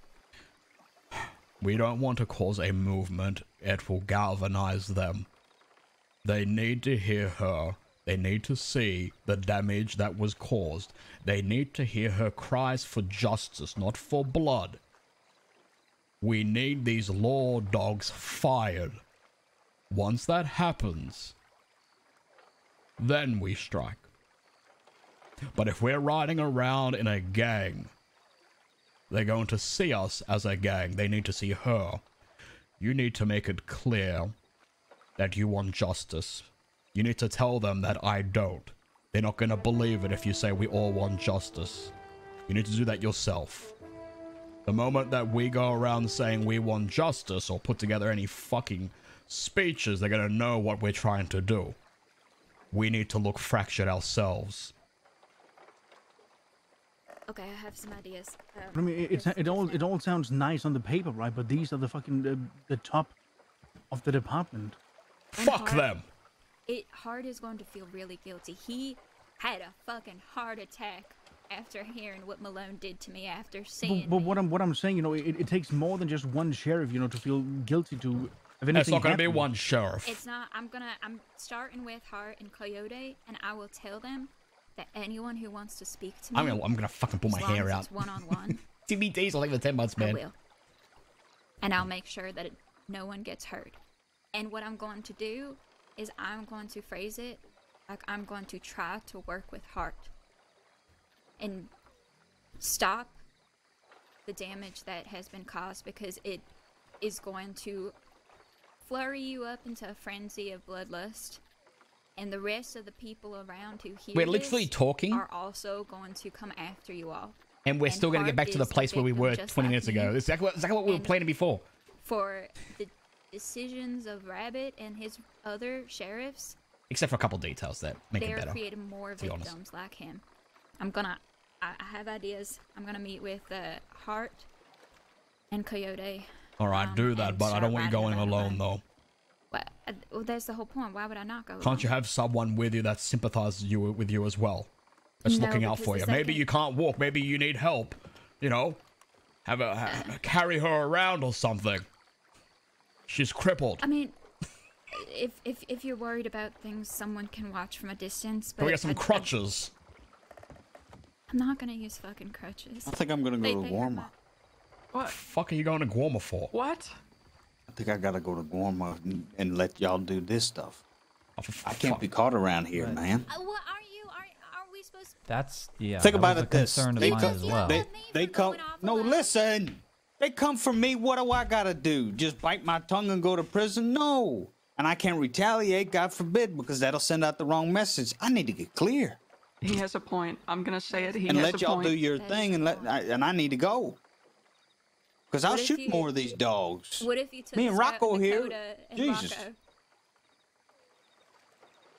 We don't want to cause a movement. It will galvanize them. They need to hear her. They need to see the damage that was caused. They need to hear her cries for justice, not for blood. We need these law dogs fired. Once that happens, then we strike. But if we're riding around in a gang, they're going to see us as a gang. They need to see her. You need to make it clear that you want justice. You need to tell them that I don't. They're not going to believe it if you say we all want justice. You need to do that yourself. The moment that we go around saying we want justice or put together any fucking speeches, they're going to know what we're trying to do. We need to look fractured ourselves. Okay, I have some ideas. Um, I mean, it, it's, it all it all sounds nice on the paper, right? But these are the fucking uh, the top of the department. Fuck them. It Hart is going to feel really guilty. He had a fucking heart attack after hearing what Malone did to me after seeing. But, but what I'm what I'm saying, you know, it, it takes more than just one sheriff, you know, to feel guilty to. If It's anything not going to be one sheriff. It's not. I'm gonna. I'm starting with Hart and Coyote, and I will tell them that anyone who wants to speak to me. I'm gonna, I'm gonna fucking pull my hair out. One on one. TBD's like the 10 months, man. I man. will. And I'll make sure that it, no one gets hurt. And what I'm going to do is I'm going to phrase it like I'm going to try to work with Hart and stop the damage that has been caused because it is going to flurry you up into a frenzy of bloodlust. And the rest of the people around who hear We're literally talking. are also going to come after you all. And we're still going to get back to the place where we were 20 like minutes ago. It's exactly what, exactly what we were planning before. For the decisions of Rabbit and his other sheriffs, Except for a couple details that make it better. they're creating more victims like him. I'm gonna. I have ideas. I'm gonna meet with uh, Hart and Coyote. All right, um, do that, but I don't want you going alone, though. What? uh, Well, that's the whole point. Why would I not go? Can't alone? you have someone with you that sympathizes you with you as well? That's No, looking out for you. Maybe second- you can't walk. Maybe you need help. You know, have a ha- carry her around or something. She's crippled. I mean, if if if you're worried about things, someone can watch from a distance. But Can we get some I- I- crutches? I'm not gonna use fucking crutches. I think I'm gonna go They- to they Guarma. my- What? Fuck are you going to Guarma for? What? I think I gotta go to Guarma and, and let y'all do this stuff. Oh, I can't be caught around here, man. Uh, what are you? Are are we supposed? to... That's yeah. Think that about was it this. concern of They mine as well. they, they come. No, listen. They come for me. What do I gotta do? Just bite my tongue and go to prison? No. And I can't retaliate, God forbid, because that'll send out the wrong message. I need to get clear He has a point. I'm gonna say it. He and has let a y'all point. do your thing, and let I, and I need to go. Because I'll shoot you- more of these dogs. What if you took Me and us out Rocco here. And Jesus. Rocco?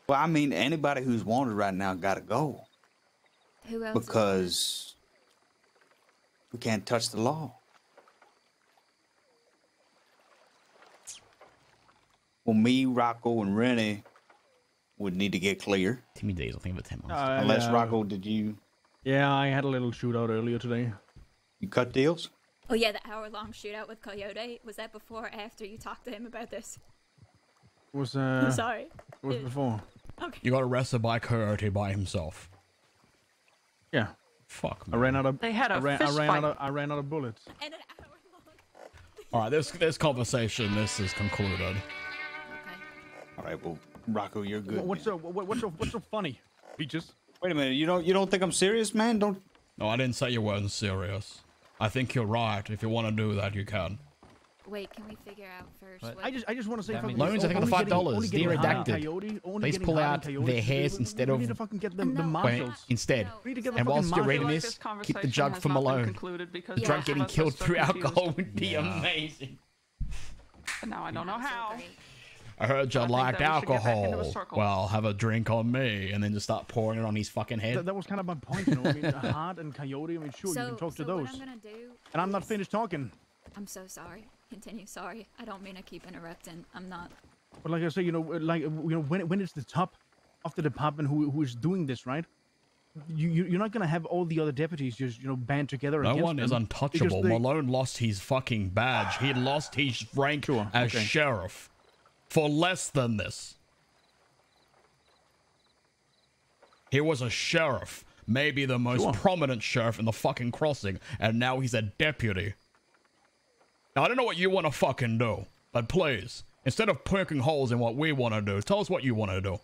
Well, I mean, anybody who's wanted right now got to go Who else? because we can't touch the law. Well, me, Rocco, and Rennie would need to get clear. Timmy days, I think of it 10 months. Uh, Unless yeah. Rocco, did you Yeah, I had a little shootout earlier today. you cut deals? Oh yeah, the hour-long shootout with Coyote. Was that before or after you talked to him about this? It was uh, I'm sorry. It was It- before. Okay. You got arrested by Coyote by himself. Yeah. Fuck. I ran out of. They had a I ran, fist I ran fight. out of. I ran out of bullets. And an hour long. All right, this this conversation, this is concluded. All right, well, Rocco, you're good. What's so what, what's so what's so funny? Peaches. Wait a minute, you don't you don't think I'm serious, man? Don't. No, I didn't say you weren't serious. I think you're right. If you want to do that, you can. Wait, can we figure out first? What? What... I just I just want to say That fucking means- Loans, I think, on the only getting- $5. only getting Dear hard on redacted. Coyote, Please pull out their hairs we- instead we of- need to fucking get the, the Wait, marshals. instead. We need to get the And whilst fucking you're reading marshals. this, This keep the jug has for Malone. concluded because The drunk getting of us are killed so through confused. alcohol would be Yeah. amazing. But now I don't know how. I heard you I liked that we should get back into a alcohol. Well, have a drink on me, and then just start pouring it on his fucking head. That, that was kind of my point, you know. I mean, Hart and Coyote. I mean, sure, so, you can talk so to those. what I'm gonna do? And I'm not finished talking. I'm so sorry. Continue. Sorry. I don't mean to keep interrupting. I'm not. But like I say, you know, like you know, when when it's the top of the department who who is doing this, right? You, you you're not gonna have all the other deputies just you know band together. No against one is untouchable. they- Malone lost his fucking badge. He lost his rank as okay. sheriff for less than this. He was a sheriff, maybe the most Sure. prominent sheriff in the fucking crossing, and now he's a deputy. Now, I don't know what you want to fucking do, but please, instead of poking holes in what we want to do, tell us what you want to do.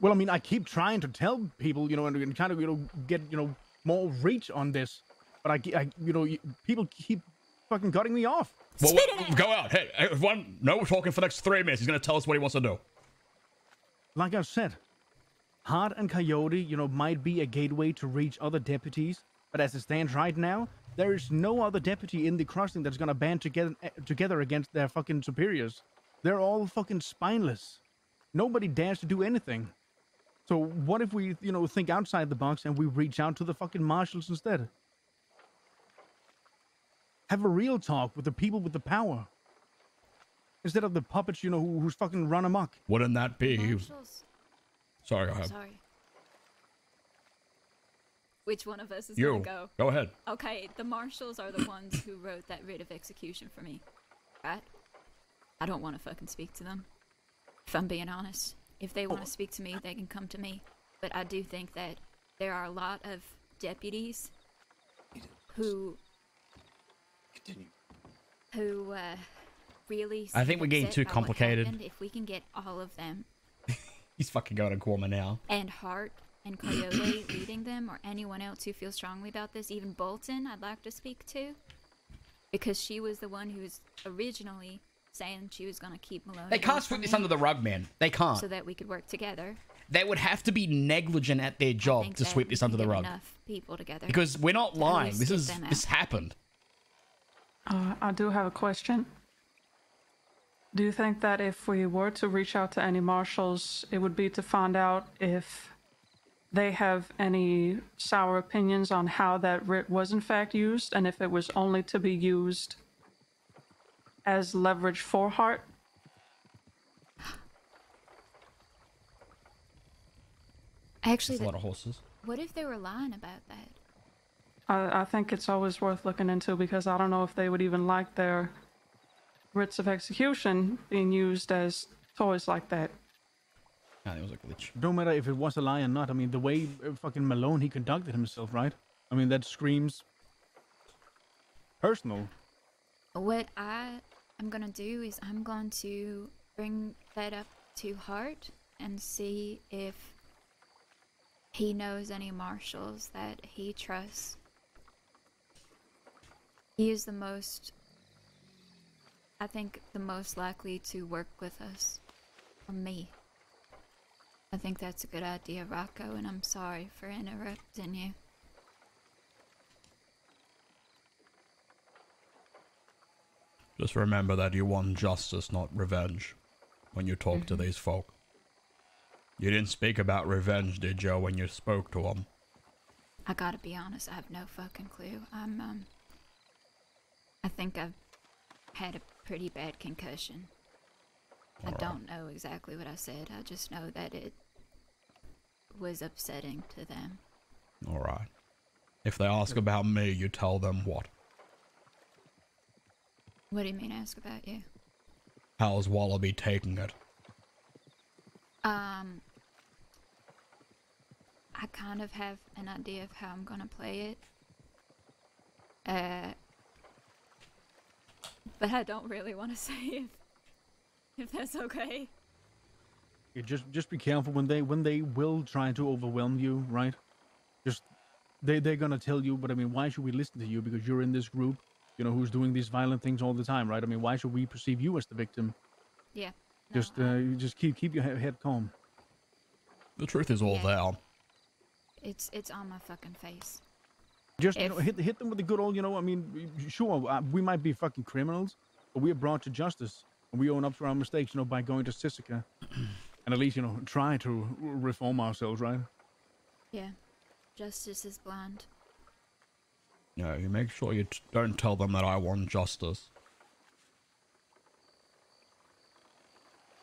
Well, I mean, I keep trying to tell people, you know, and, and kind of, you know, get, you know, more reach on this, but I, I you know, people keep fucking cutting me off. Well, well, go out. Hey, everyone, no, we're talking for the next three minutes. He's going to tell us what he wants to do. Like I said, Hart and Coyote, you know, might be a gateway to reach other deputies, but as it stands right now, there is no other deputy in the crossing that's gonna band together eh, together against their fucking superiors. They're all fucking spineless. Nobody dares to do anything. So what if we, you know, think outside the box and we reach out to the fucking marshals instead? Have a real talk with the people with the power. Instead of the puppets, you know, who, who's fucking run amok. Wouldn't that be? Marshals. Sorry, go ahead. Sorry. Which one of us is You. gonna go? Go ahead. Okay, the marshals are the ones who wrote that writ of execution for me, right? I don't want to fucking speak to them. If I'm being honest, if they want to speak to me, they can come to me. But I do think that there are a lot of deputies who who uh, really. I think we're getting too complicated. If we can get all of them He's fucking going to Guarma now. and Hart and Coyote leading them, or anyone else who feels strongly about this, even Bolton, I'd like to speak to, because she was the one who was originally saying she was going to keep Malone. They away can't sweep this under the rug, man. They can't. so that we could work together. They would have to be negligent at their job to sweep this under the rug. Enough people together Because we're not lying. This get is this happened. Uh, I do have a question. Do you think that if we were to reach out to any marshals, it would be to find out if they have any sour opinions on how that writ was in fact used and if it was only to be used as leverage for Hart? Actually, That's a the- lot of horses. What if they were lying about that? I, I think it's always worth looking into because I don't know if they would even like their writs of execution being used as toys like that. I think it was a glitch. No matter if it was a lie or not, I mean, the way uh, fucking Malone he conducted himself, right? I mean, that screams personal. What I am gonna do is I'm going to bring that up to Hart and see if he knows any marshals that he trusts. He is the most, I think, the most likely to work with us. Or me. I think that's a good idea, Rocco, and I'm sorry for interrupting you. Just remember that you want justice, not revenge, when you talk to these folk. You didn't speak about revenge, did you, when you spoke to them? I gotta be honest, I have no fucking clue. I'm, um. I think I've had a pretty bad concussion. I don't know exactly what I said, I just know that it was upsetting to them. Alright. If they ask about me, you tell them what? What do you mean, ask about you? How's Wallaby taking it? Um. I kind of have an idea of how I'm gonna play it. Uh. But I don't really want to say if. If that's okay. You just just be careful when they when they will try to overwhelm you, right? Just they they're gonna tell you, but I mean, why should we listen to you? Because you're in this group, you know, who's doing these violent things all the time, right? I mean, why should we perceive you as the victim? Yeah. Just uh, you just keep keep your head calm. The truth is all there. It's it's on my fucking face. Just you know, hit hit them with the good old, you know. I mean, sure, uh, we might be fucking criminals, but we are brought to justice, and we own up to our mistakes, you know, by going to Sisika, and at least you know try to reform ourselves, right? Yeah. Justice is blind. Yeah, you make sure you t- don't tell them that I want justice.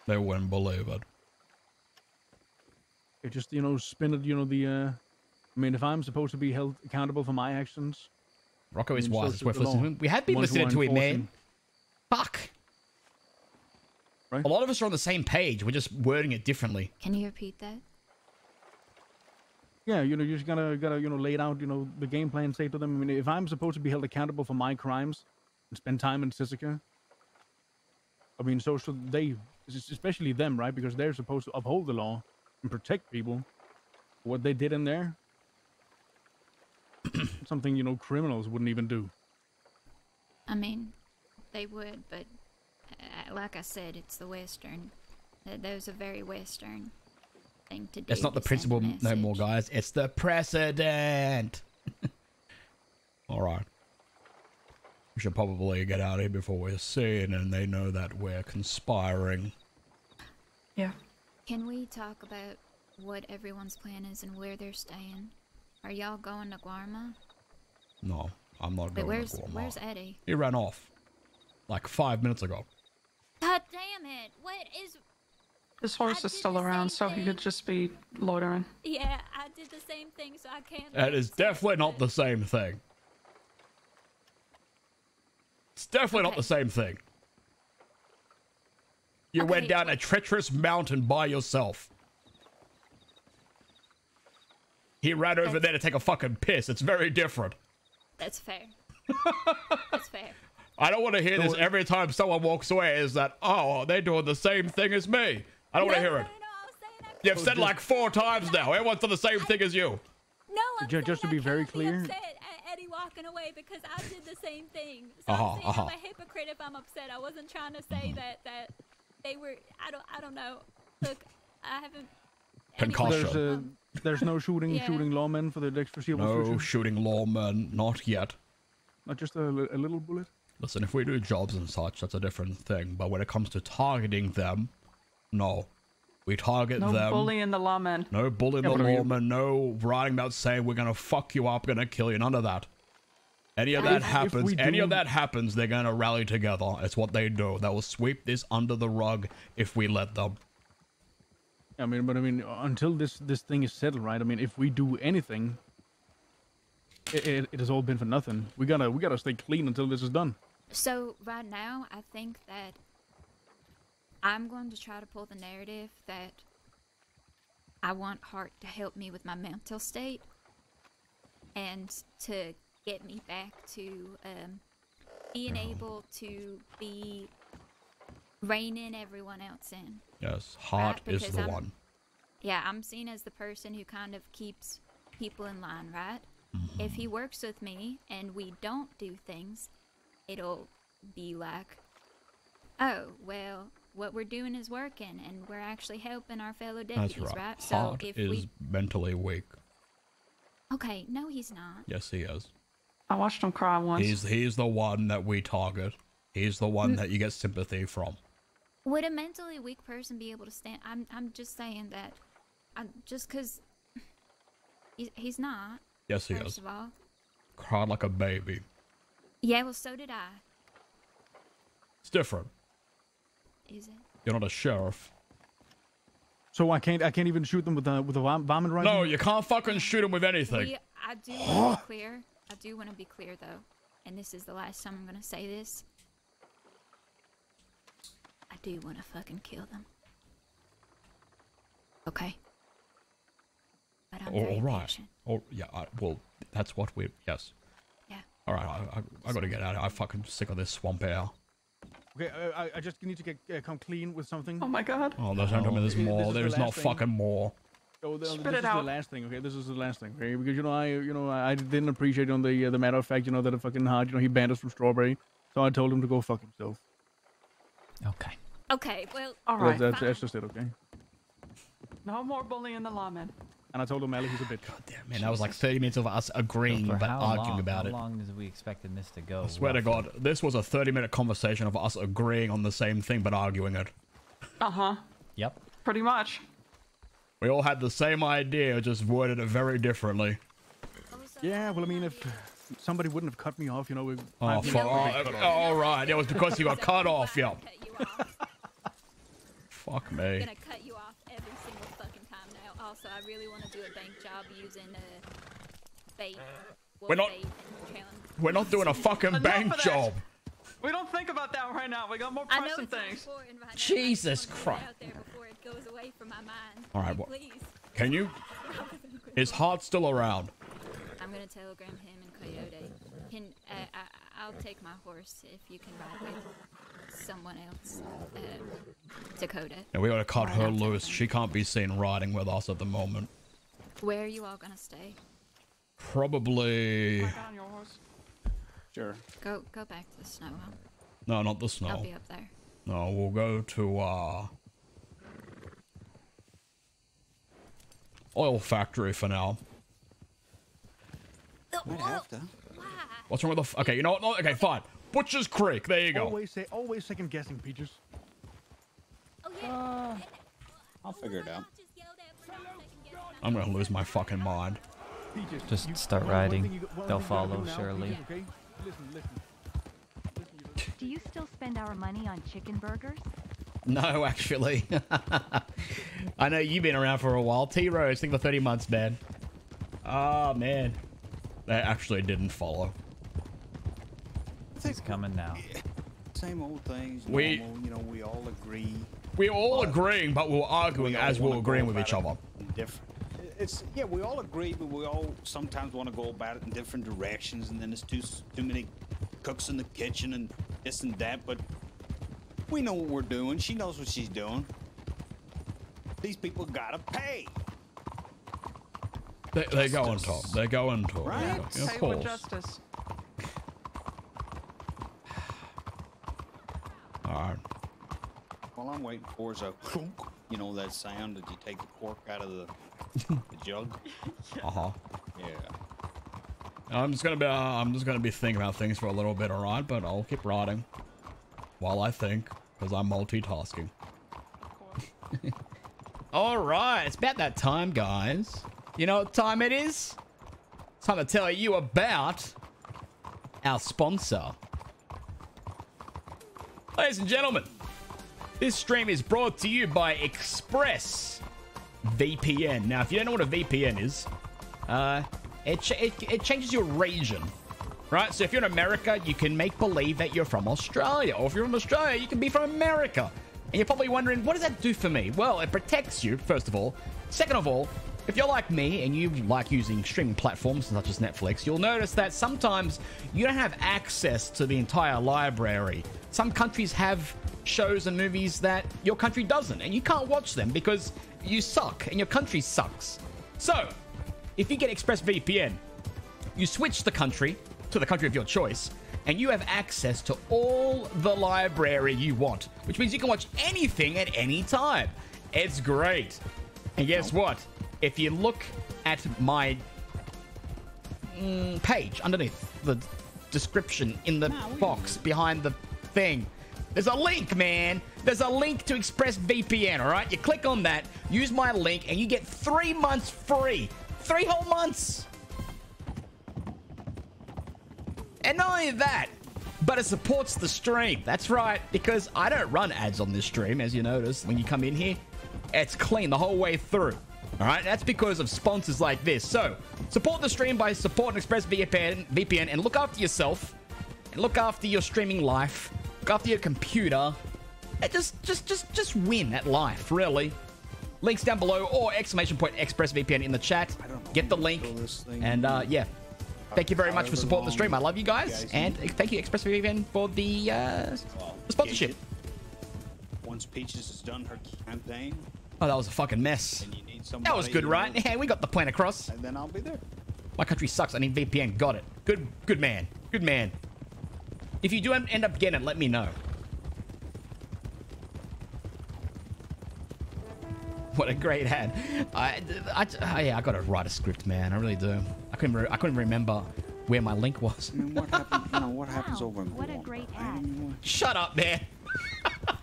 They wouldn't believe it. It just you know spin it, you know the. uh I mean, if I'm supposed to be held accountable for my actions, Rocco is wise. so It's worth the law. listening. We have been The ones who listening to him, man. Fuck. Right? A lot of us are on the same page. We're just wording it differently. Can you repeat that? Yeah, you know, you just gotta gotta you know lay it out. You know, the game plan. Say to them. I mean, if I'm supposed to be held accountable for my crimes and spend time in Sisika, I mean, so should they, es- especially them, right? Because they're supposed to uphold the law and protect people. What they did in there, something you know criminals wouldn't even do. I mean, they would, but uh, like I said, it's the Western. That that was a very Western thing to do. It's not the to send a principal no more, guys. It's the precedent. All right. We should probably get out of here before we're seen and they know that we're conspiring. Yeah. Can we talk about what everyone's plan is and where they're staying? Are y'all going to Guarma? No, I'm not But going where's to Guatemala. where's Eddie? He ran off. Like five minutes ago. God damn it! What is? His horse is still around, so he could just be loitering. Yeah, I did the same thing, so I can't. That is definitely not the same thing. It's definitely not the same thing. You went down a treacherous mountain by yourself. He ran over there to take a fucking piss. It's very different. That's fair. That's fair. I don't want to hear this every time someone walks away. Is that oh they're doing the same thing as me? I don't want to hear it. You've said like four times now. Everyone's done the same thing as you. No, I'm Ju- just to be very be clear, upset at Eddie walking away because I did the same thing. So Uh-huh, I'm uh-huh. I'm a hypocrite if I'm upset. I wasn't trying to say that that they were. I don't. I don't know. Look, I haven't. There's, uh, there's no shooting Yeah. shooting lawmen for the next foreseeable No future. shooting lawmen, not yet. Not just a, a little bullet. Listen, if we do jobs and such, that's a different thing. But when it comes to targeting them, no. We target them. No bullying the lawmen. No bullying Yeah, the but I mean- lawman. No writing about saying we're gonna fuck you up, gonna kill you. None of that. Any of that if happens, we any of that happens, they're gonna rally together. It's what they do. They will sweep this under the rug if we let them. I mean, but I mean, until this this thing is settled, right? I mean, if we do anything, it, it, it has all been for nothing. We gotta we gotta stay clean until this is done. So right now, I think that I'm going to try to pull the narrative that I want Hart to help me with my mental state and to get me back to um, being able to be reining everyone else in. Yes, Hart Right, is the I'm- one. Yeah, I'm seen as the person who kind of keeps people in line, right? Mm-hmm. If he works with me and we don't do things, it'll be like, oh, well, what we're doing is working and we're actually helping our fellow That's deputies, right. right? So Hart if is we. mentally weak. Okay, no, he's not. Yes, he is. I watched him cry once. He's he's the one that we target. He's the one Mm. that you get sympathy from. Would a mentally weak person be able to stand? I'm, I'm just saying that. I'm, just because. He's, he's not. Yes, he first is. of all. Cried like a baby. Yeah, well, so did I. It's different. Is it? You're not a sheriff. So I can't I can't even shoot them with a with a vom- vomit rifle. No, you can't fucking shoot them with anything. We, I do want to be clear. I do want to be clear, though, and this is the last time I'm gonna say this. I do want to fucking kill them. Okay. But I'm All very right. patient. Oh yeah. I, well, that's what we. Yes. Yeah. All right. I, I, I gotta get out. of here. I'm fucking sick of this swamp air. Okay, uh, I, I just need to get uh, come clean with something. Oh my god. Oh, there's no there's This is more. the There's last not thing. fucking more. Oh, the, Spit this it is out. the last thing. Okay, this is the last thing. Okay, because you know I you know I didn't appreciate on the uh, the matter of fact you know that a fucking Hart you know he banned us from strawberry, so I told him to go fuck himself. Okay. Okay. Well. All So right. That's, that's just it. Okay. No more bullying the lawmen. And I told him Ali he's a bitch. God damn man, that was like 30 minutes of us agreeing For but how arguing long, about how it. long is we expecting this to go? I swear to God, this was a 30 minute conversation of us agreeing on the same thing but arguing it. Uh huh. Yep. Pretty much. We all had the same idea, just worded it very differently. Yeah, well I mean if somebody wouldn't have cut me off, you know. We, Oh, five fuck. minutes Oh, would be cut off. all right. It was because you got cut off, yeah. Fuck I'm gonna cut you off every single fucking time now. Also, I really want to do a bank job using uh, bait. We're not- bait We're not doing a fucking bank job. We don't think about that right now. We got more I know pressing it's not things. important right now. Jesus I Christ. out there before it goes away from my mind. All right, Like, well- please. Can you? Rather than Is Hart still around? I'm gonna telegram him and Coyote. Can uh, I, I'll take my horse if you can ride with someone else. Uh, Dakota. Yeah, we gotta cut her loose. She can't be seen riding with us at the moment. Where are you all gonna stay? Probably. On your horse. Sure. Go go back to the snow home. No, not the snow. I'll be up there. No, we'll go to uh oil factory for now. Might have to. What's wrong with the? F- okay, you know what? No, okay, fine. Butcher's Creek. There you go. Always say, always second guessing, Peaches. Uh, I'll figure it out. I'm gonna lose my fucking mind. Just start one- one riding. thing you- one They'll thing you gotta follow, do surely. Peaches, okay? Listen, listen. Do you still spend our money on chicken burgers? No, actually. I know you've been around for a while. T Rose, think for 30 months, man. Oh man. They actually didn't follow. He's coming now. Same old things. We- you know, we all agree. We're all agreeing, but we're arguing We as we're agreeing with each other. Different. It's yeah, we all agree, but we all sometimes want to go about it in different directions, and then there's too too many cooks in the kitchen and this and that. But we know what we're doing. She knows what she's doing. These people gotta pay. They, they go on top. They go on top. Right? Yeah, of Say with course. justice. All right. All I'm waiting for is a, clunk. you know, that sound that you take the cork out of the, the jug. Uh huh. Yeah. I'm just gonna be. Uh, I'm just gonna be thinking about things for a little bit, all right? But I'll keep writing while I think, because I'm multitasking. all right, it's about that time, guys. You know what time it is? It's time to tell you about our sponsor. Ladies and gentlemen, this stream is brought to you by Express VPN. Now, if you don't know what a VPN is, uh, it, ch- it, it changes your region, right? So if you're in America, you can make believe that you're from Australia. Or if you're from Australia, you can be from America. And you're probably wondering, what does that do for me? Well, it protects you, first of all. Second of all, if you're like me and you like using streaming platforms such as Netflix, you'll notice that sometimes you don't have access to the entire library. Some countries have shows and movies that your country doesn't, and you can't watch them because you suck and your country sucks. So, if you get ExpressVPN, you switch the country to the country of your choice, and you have access to all the library you want, which means you can watch anything at any time. It's great. And guess what? If you look at my mm, page underneath the description in the box behind the thing, there's a link, man. There's a link to ExpressVPN, all right? You click on that, use my link, and you get three months free. Three whole months. And not only that, but it supports the stream. That's right, because I don't run ads on this stream, as you notice when you come in here. It's clean the whole way through. All right, that's because of sponsors like this. So, support the stream by supporting ExpressVPN VPN, and look after yourself, and look after your streaming life, look after your computer, and just, just, just, just win at life, really. Links down below, or exclamation point ExpressVPN in the chat. Get the link, and uh, yeah. Thank you very much for supporting the stream. I love you guys, and thank you ExpressVPN for the uh, the sponsorship. Once Peaches has done her campaign, Oh, that was a fucking mess. and you need That was good, you right? know, Yeah, we got the plan across. And then I'll be there. My country sucks. I need VPN. Got it. Good, good man. Good man. If you do end up getting it, let me know. What a great ad. I, I, I, yeah, I gotta write a script, man. I really do. I couldn't, re- I couldn't remember where my link was. I mean, what happens? You know, what happens over in What a great ad. Shut up, man.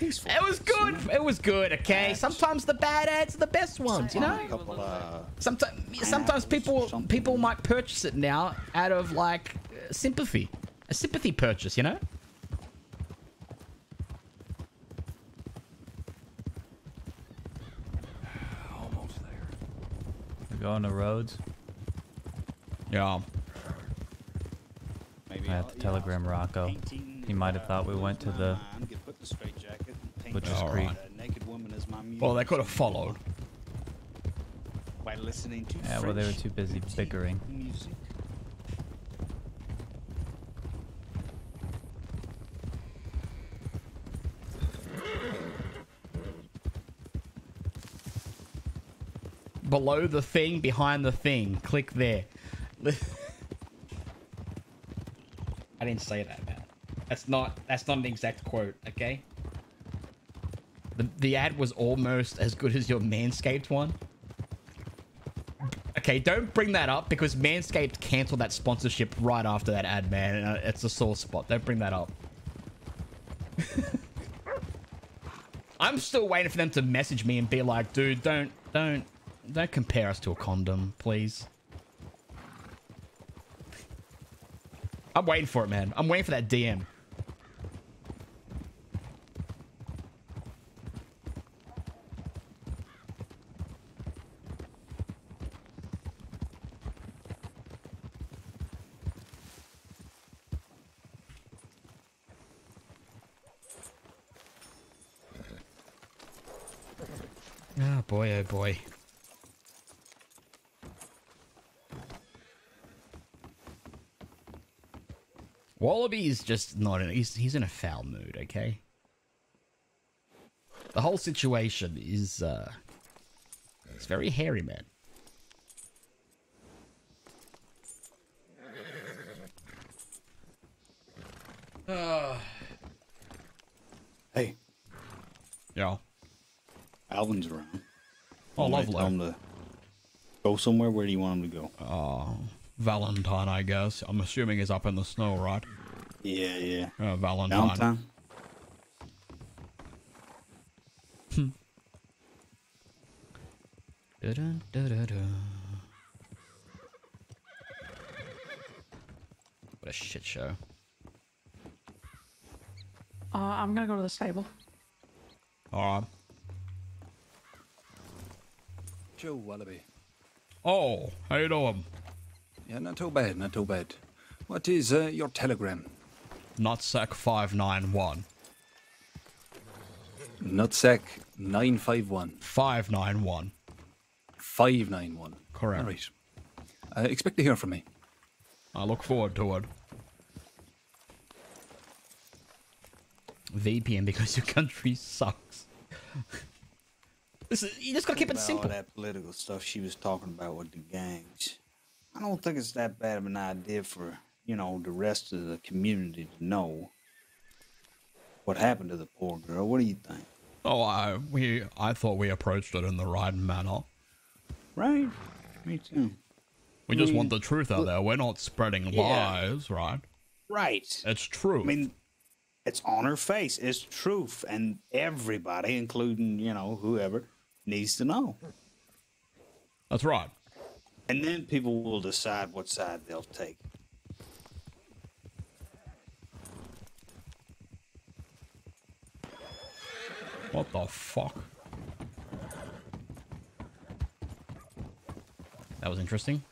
it was good. It was good. Okay. Sometimes the bad ads are the best ones. You know. A couple, uh, Sometimes, sometimes people people might purchase it now out of like uh, sympathy, a sympathy purchase. You know. We're going to roads. Yeah. maybe I have to telegram Rocco. He might have thought we went to the I'm gonna put the straight jacket and paint Butcher's a naked woman as my muse. Well, they could have followed. Why listening to Yeah, well, they were too busy bickering. music. Below the thing, behind the thing. Click there. I didn't say that, man. That's not that's not an exact quote, okay? The the ad was almost as good as your Manscaped one. Okay, don't bring that up because Manscaped canceled that sponsorship right after that ad, man. Uh, It's a sore spot. Don't bring that up. I'm still waiting for them to message me and be like, dude, don't, don't, don't compare us to a condom, please. I'm waiting for it, man. I'm waiting for that DM. Oh boy, oh boy. Wallaby is just not in. He's he's in a foul mood. Okay. The whole situation is uh, it's very hairy, man. Uh, Hey, yeah. Alvin's around. Oh, You might lovely. Tell him to go somewhere. Where do you want him to go? Oh, Valentine, I guess. I'm assuming he's up in the snow, right? Yeah, yeah. Uh, Valentine. Valentine. Hmm. Dun, dun, dun, dun. What a shit show. Uh, I'm gonna go to the stable. All right. Joe Wallaby. Oh, how you doing? Yeah, not too bad, not too bad. What is uh, your telegram? Nutsack five nine one. Nutsack 951. 591. 591. Correct. All right. Uh, expect to hear from me. I look forward to it. VPN because your country sucks. this is, you just gotta keep it simple. All that political stuff she was talking about with the gangs. I don't think it's that bad of an idea for you know the rest of the community to know what happened to the poor girl. What do you think? Oh, I we I thought we approached it in the right manner. Right. Me too. We I just mean, want the truth out look- there. We're not spreading Yeah. lies, right? Right. It's true. I mean, it's on her face. It's truth, and everybody, including you know whoever, needs to know. That's right. And then people will decide what side they'll take. What the fuck? That was interesting.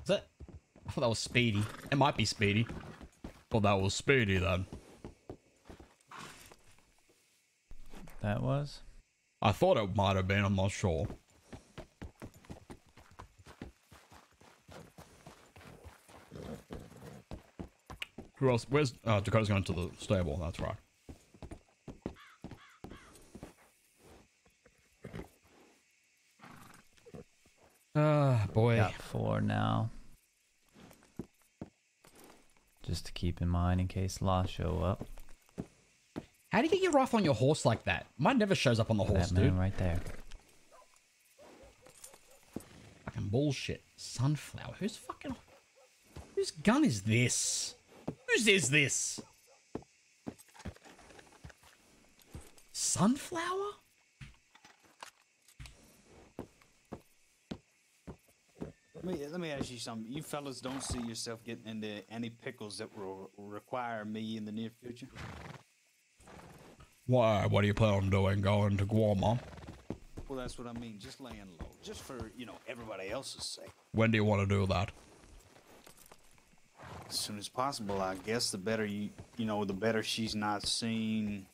Is that? I thought that was Speedy. It might be Speedy. Well, that was Speedy then. That was? I thought it might have been. I'm not sure. Who else? Where's uh, Dakota's going to the stable? That's right. Ah, boy. Got four now. Just to keep in mind in case law show up. How do you get your rifle on your horse like that? Mine never shows up on the horse, that man dude. right there. Fucking bullshit. Sunflower. Who's fucking? Whose gun is this? Whose is this? Sunflower? Let me, let me ask you something. You fellas don't see yourself getting into any pickles that will require me in the near future? Why? What do you plan on doing? Going to Guam? huh? Well, that's what I mean. Just laying low. Just for, you know, everybody else's sake. When do you want to do that? As soon as possible. I guess the better you, you know, the better she's not seen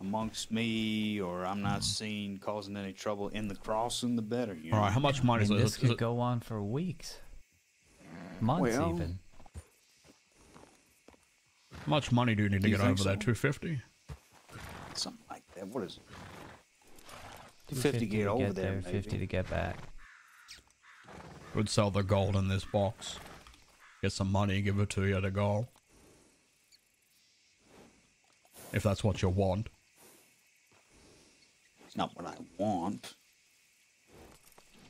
amongst me, or I'm not mm-hmm. seen causing any trouble in the crossing, the better. You All right, how much money I mean, is it? this Is could it- go on for weeks, months Well, even. How much money do you need to Do you get over there? so? Two fifty. Something like that. What is it? 50 to get to over get there, there, 50 to get back. Would sell the gold in this box. Get some money, give it to you to go. If that's what you want. It's not what I want.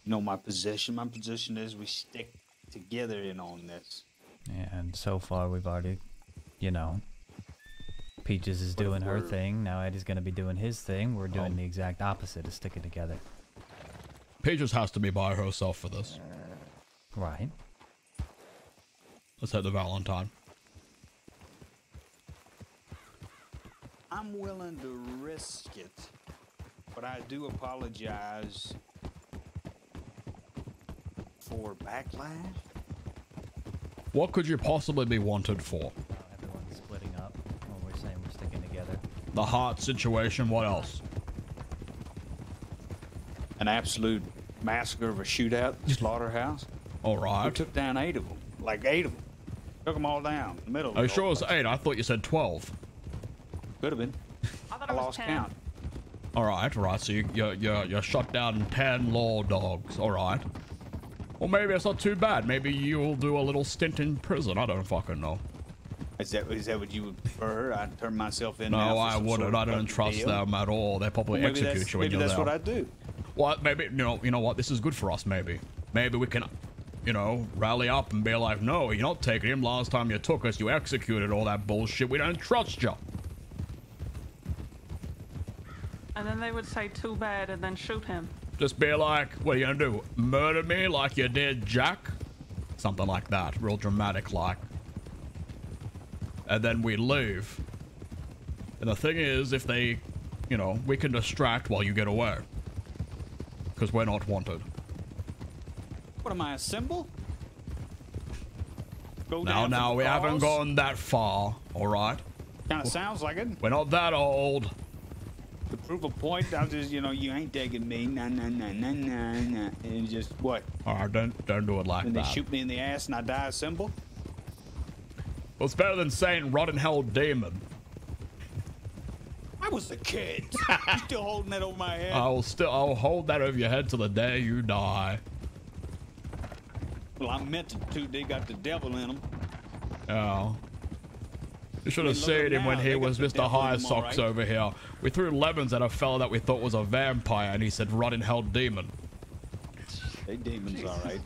You know my position. My position is we stick together in on this. Yeah, and so far we've already, you know, Peaches is doing her thing. Now Eddie's gonna be doing his thing. We're doing oh. the exact opposite of sticking together. Peaches has to be by herself for this. Right. Let's hit the Valentine. I'm willing to risk it, but I do apologize for backlash. What could you possibly be wanted for? Oh, everyone's splitting up when we're saying we're sticking together. The Hart situation, what else? An absolute massacre of a shootout, slaughterhouse. All right. We took down eight of them, like eight of them. Took them all down, in the middle. of oh, Are you sure it all. was eight? I thought you said twelve. Could have been. I, I lost count. All right, all right. So you you you you shut down ten law dogs. All right. Well, maybe it's not too bad. Maybe you'll do a little stint in prison. I don't fucking know. Is that is that what you would prefer? I'd turn myself in. now No, I wouldn't. sort of I don't trust deal? them at all. They probably Well, execute you when maybe you're that's what I do. Well, maybe you know. You know what? This is good for us. Maybe. Maybe we can, you know, rally up and be like, no, you're not taking him. Last time you took us, you executed all that bullshit. We don't trust you. And then they would say, too bad, and then shoot him. Just be like, what are you gonna do? Murder me like you did Jack? Something like that. Real dramatic like. And then we leave. And the thing is, if they, you know, we can distract while you get away. Because we're not wanted. What am I, a symbol? Go Now, now, we haven't gone that far, alright? Kind of sounds like it. We're not that old. To prove a point, I was just, you know, you ain't taking me, nah, nah, nah, nah, nah, nah. And just what? Alright, don't, don't do it like that. And they shoot me in the ass and I die a symbol? Well, it's better than saying rot in hell demon. I was a kid. you still holding that over my head? I'll still, I'll hold that over your head till the day you die. Well, I meant to, too. They got the devil in them. Oh. You should have mean, look at seen him when he they was Mr. High in 'em, all Socks right. over here. We threw lemons at a fella that we thought was a vampire, and he said, "Rot in hell, demon." They demons, all right.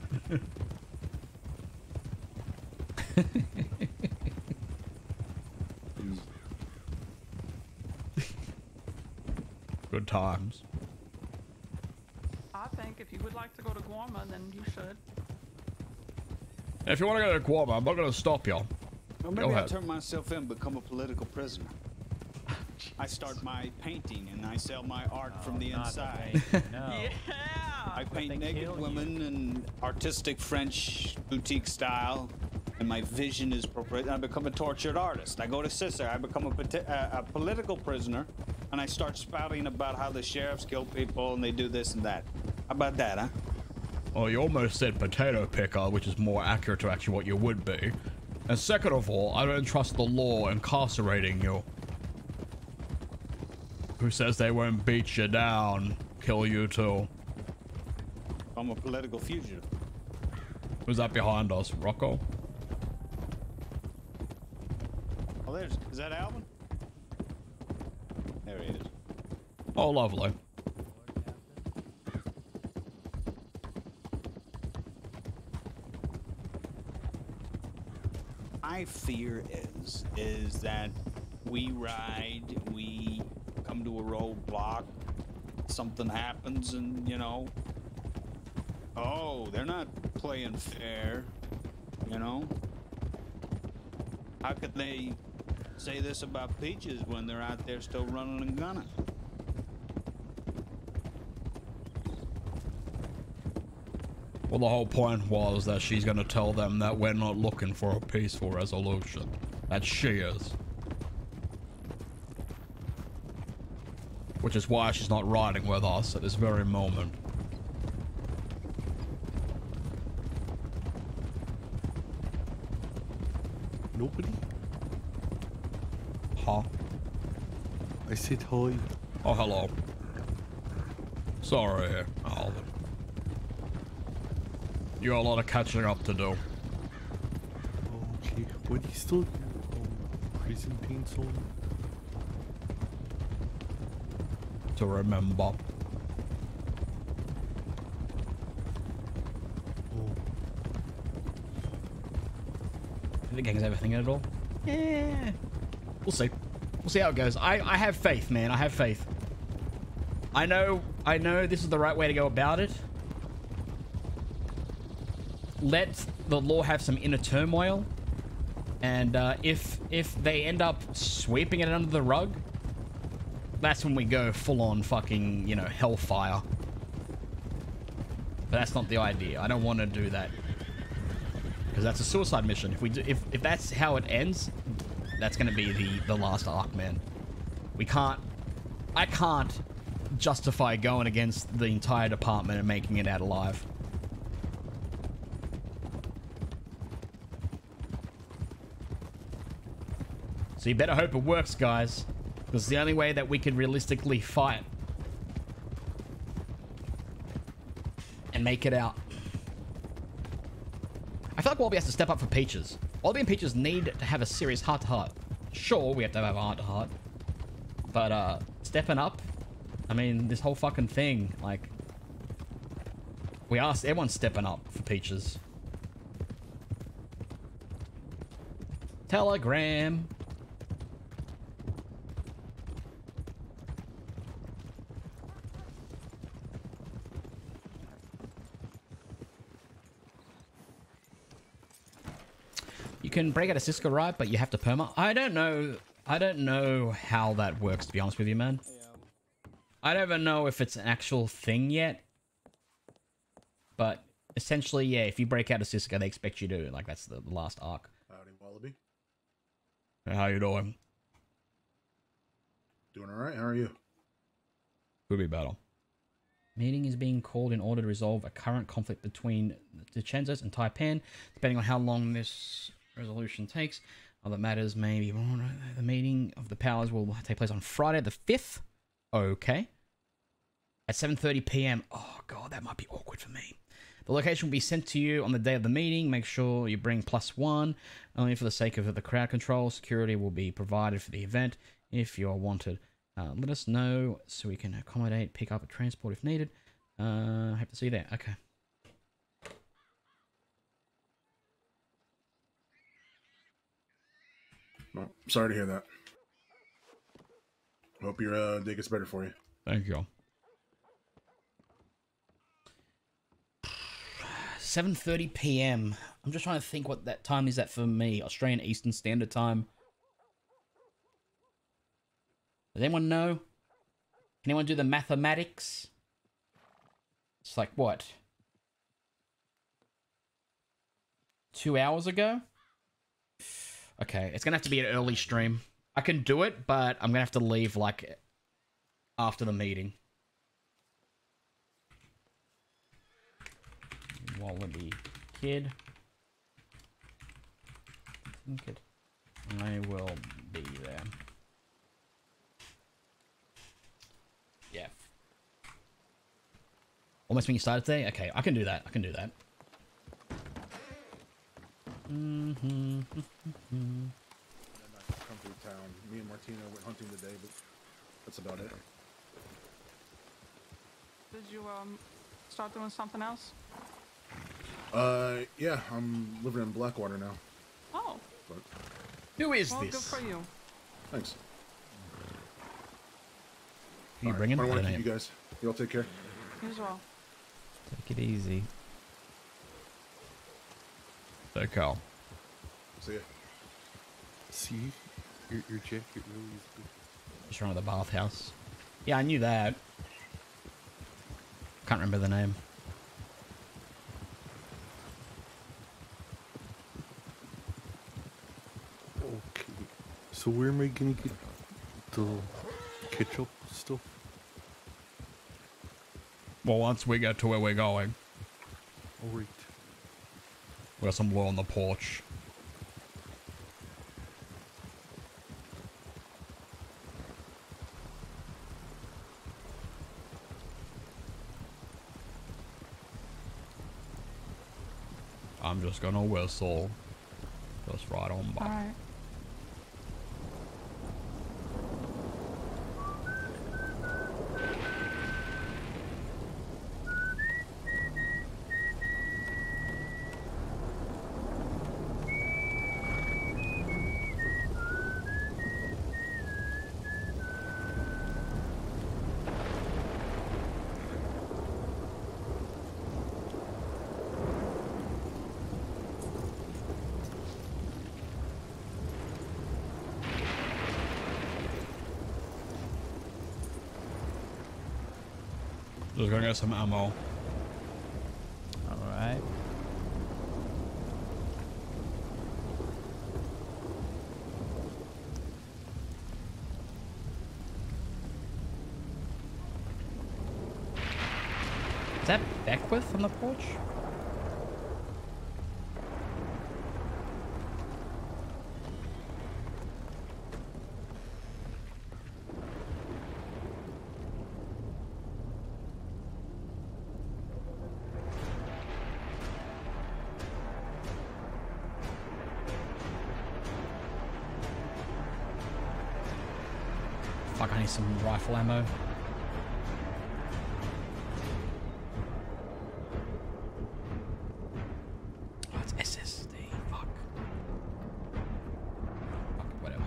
Good times. I think if you would like to go to Guarma, then you should. If you want to go to Guam, I'm not going to stop you. Well, Go maybe I'll turn myself in and become a political prisoner. I start my painting and I sell my art from the not the inside. painting, no. I paint naked kill you. women in artistic French boutique style, and my vision is appropriate. I become a tortured artist. I go to Sisser. I become a, uh, a political prisoner, and I start spouting about how the sheriffs kill people and they do this and that. How about that, huh? Well, you almost said potato picker, which is more accurate to actually what you would be. And second of all, I don't trust the law incarcerating you. Who says they won't beat you down, kill you too? I'm a political fugitive. Who's that behind us? Rocco? Oh, there's. Is that Alvin? There he is. Oh, lovely. My fear is is that we ride, we come to a roadblock, something happens, and you know, oh, they're not playing fair, you know. How could they say this about Peaches when they're out there still running and gunning? Well, the whole point was that she's going to tell them that we're not looking for a peaceful resolution. That she is. Which is why she's not riding with us at this very moment. Nobody? Huh? I said hi. Oh, hello. Sorry. You got a lot of catching up to do. Okay. What do you still do? Um, prison paints on? To remember. Think the gang's everything at all? Yeah. We'll see. We'll see how it goes. I, I have faith, man. I have faith. I know I know this is the right way to go about it. Let the law have some inner turmoil. And uh, if if they end up sweeping it under the rug, that's when we go full on fucking, you know, hellfire. But that's not the idea. I don't want to do that. Because that's a suicide mission. If we do, if, if that's how it ends, that's going to be the, the last arc, man. We can't... I can't justify going against the entire department and making it out alive. So you better hope it works, guys. Because it's the only way that we can realistically fight. And make it out. I feel like Wallaby has to step up for Peaches. Wallaby and Peaches need to have a serious heart-to-heart. Sure, we have to have a heart-to-heart. But, uh, stepping up I mean, this whole fucking thing, like... We asked everyone's stepping up for Peaches. Telegram. Can break out a Sisika right, but you have to perma. I don't know. I don't know how that works, to be honest with you, man. I don't even know if it's an actual thing yet. But essentially, yeah, if you break out of Sisika, they expect you to. Like, that's the last arc. Howdy, Wallaby. How you doing? Doing all right. How are you? Could be better. Meeting is being called in order to resolve a current conflict between the DiCenzos and Taipan. Depending on how long this resolution takes, other matters may be... The meeting of the powers will take place on Friday the 5th Okay. At 7.30 p.m. Oh, God, that might be awkward for me. The location will be sent to you on the day of the meeting. Make sure you bring plus one, only for the sake of the crowd control. Security will be provided for the event if you're wanted. Uh, let us know so we can accommodate, pick up, a transport if needed. Uh, hope to see you there. Okay. Well, sorry to hear that. Hope your uh, day gets better for you. Thank you. 7:30 p.m. I'm just trying to think what that time is that for me. Australian Eastern Standard Time. Does anyone know? Can anyone do the mathematics? It's like what? Two hours ago? Okay, it's gonna have to be an early stream. I can do it, but I'm gonna have to leave like after the meeting. Wallaby kid. Kid. I will be there. Yeah. Almost when you started today? Okay, I can do that. I can do that. Mm-hmm. come through town. Me and Martina went hunting today, but that's about it. Did you um start doing something else? Uh, yeah, I'm living in Blackwater now. Oh. But Who is well, this? good for you. thanks. Who you All right, bringing? I don't want to don't keep you guys. Y'all take care. You as well. Take it easy that Cal. See it? See? Your, your jacket really is good. What's wrong with the bathhouse? Yeah, I knew that. Can't remember the name. Okay. So where am I gonna get the ketchup stuff? Well, once we get to where we're going. All right we got some wood on the porch. I'm just gonna whistle. Just right on by. Gonna get some ammo. Alright. Is that Beckwith on the porch? Rifle ammo. Oh, it's SSD. Fuck. Fuck, whatever.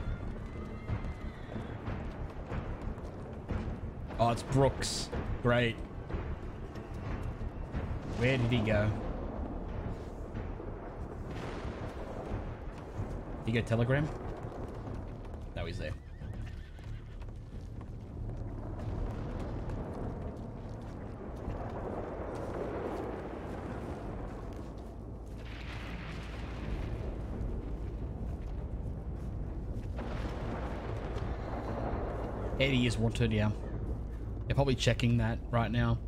Oh, it's Brooks. Great. Where did he go? Did he a telegram? No, he's there. Eddie is wanted, yeah. They're probably checking that right now.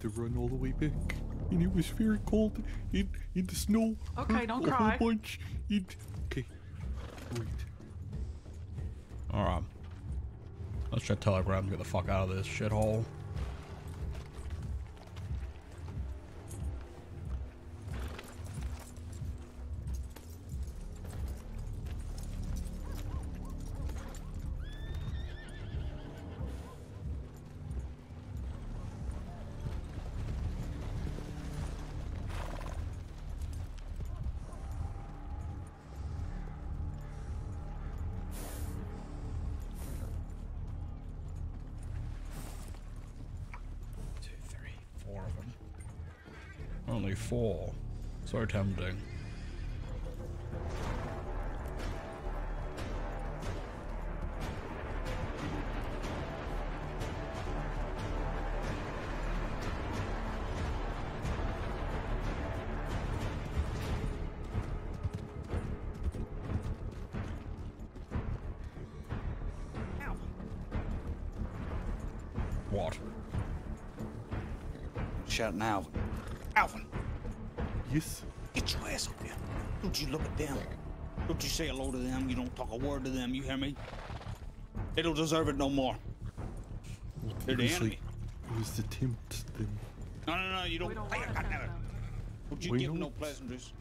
Had to run all the way back. And it was very cold in, in the snow. Okay, don't a cry. Whole bunch. It, okay. Wait. Alright. Let's try Telegram and get the fuck out of this shithole. So tempting. What? Shouting Alvin. Alvin, Yes. get your ass up here. Don't you look at them. Don't you say hello to them. You don't talk a word to them. You hear me? They don't deserve it no more. They're It the was enemy. like- it was the tempt then. No, no, no. You don't. don't Hey, wanna God damn it. Don't you Why give them no pleasantries.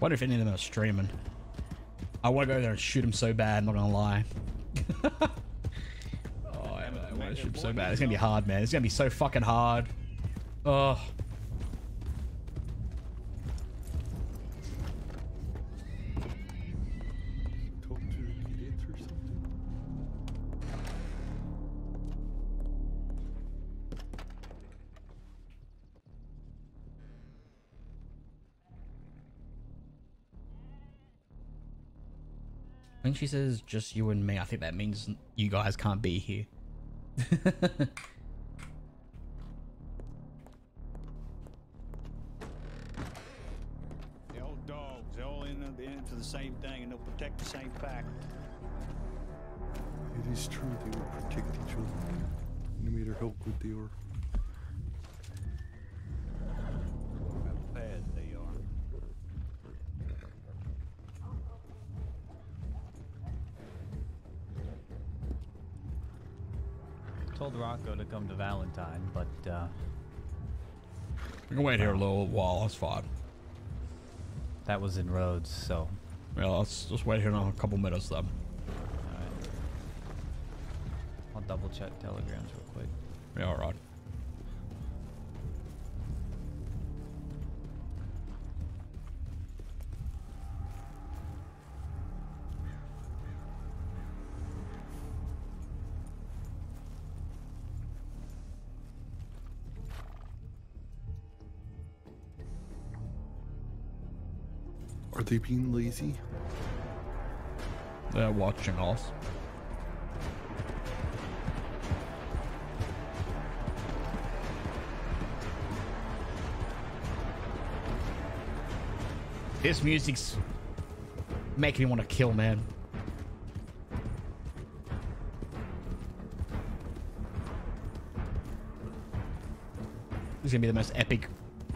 Wonder if any of them are streaming. I want to go there and shoot him so bad, I'm not gonna lie. Oh, this ship's so bad. It's gonna be hard, man. It's gonna be so fucking hard. Oh. She says just you and me, I think that means you guys can't be here. We can wait here a little while. That's fine. that was in Rhodes, so Yeah, let's just wait here a couple minutes then. I'll double check telegrams real quick. Yeah, alright. They being lazy? They're watching us. This music's making me want to kill, man. This is gonna be the most epic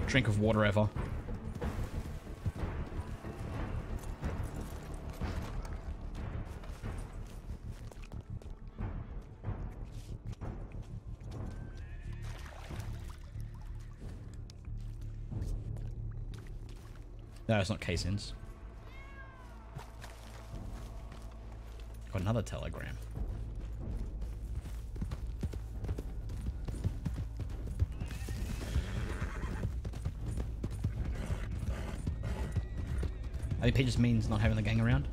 drink of water ever. It's not casings. Got another telegram. ADP just means not having the gang around.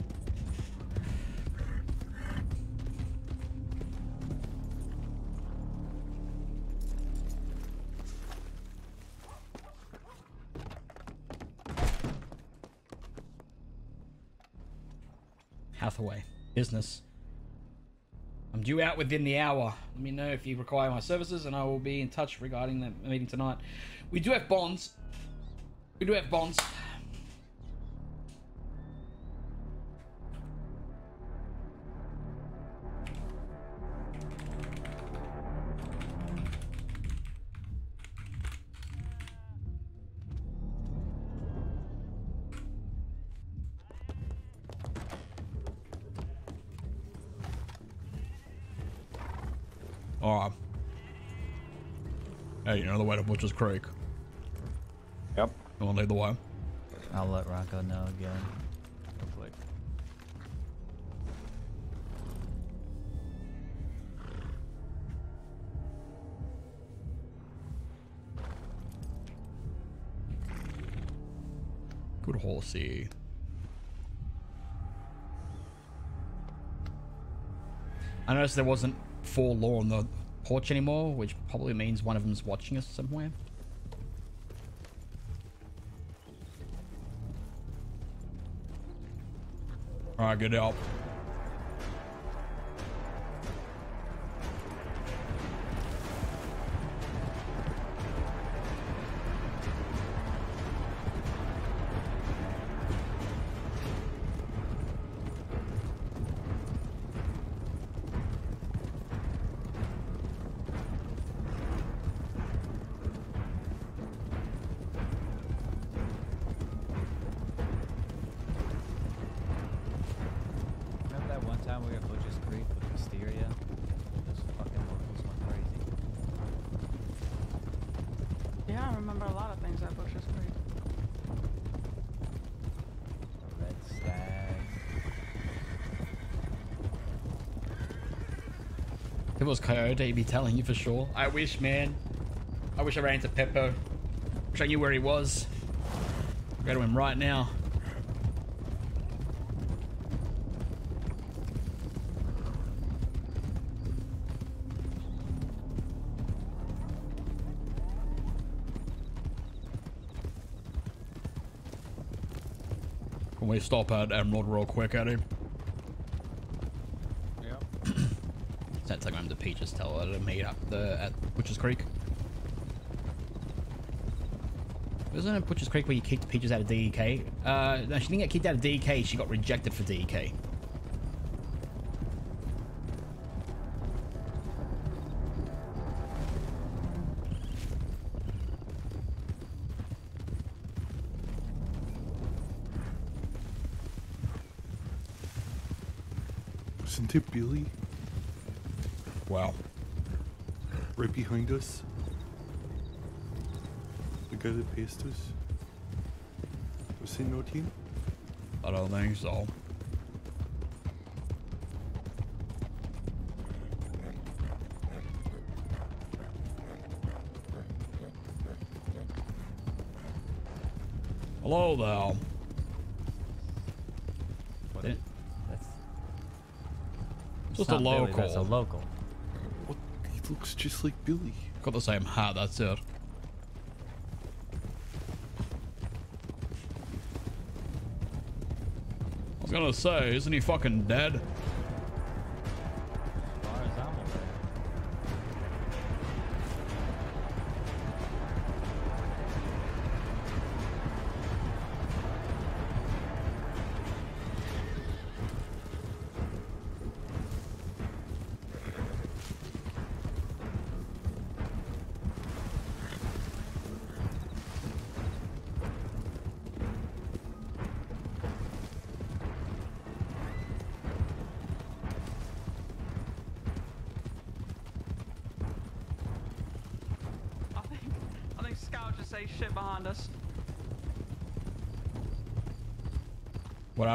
Within the hour. Let me know if you require my services and I will be in touch regarding the meeting tonight. We do have bonds. We do have bonds. Hey, is know the way to Butcher's Creek. Yep. You want to lead the way? I'll let Rocco know again. Real quick. Good horsey. I noticed there wasn't four law on the porch anymore, which probably means one of them's watching us somewhere. Alright, get out. Was Coyote, he'd be telling you for sure. I wish, man. I wish I ran into Peppo. Wish I knew where he was. Go to him right now. Can we stop at Emerald real quick, Eddie? Yep. Sent telegram to Peaches, to meet up the at Butcher's Creek. Wasn't it Butcher's Creek where you kicked Peaches out of DEK? Uh, no, she didn't get kicked out of DEK. She got rejected for DEK. Isn't Billy? Wow. Right behind us? The guy that paced us? Was he no team? I don't think so. Hello there. What Yeah. is, that's Just It's a not Billy, that's a local. Looks just like Billy. Got the same hat, that's it. I was gonna say, isn't he fucking dead?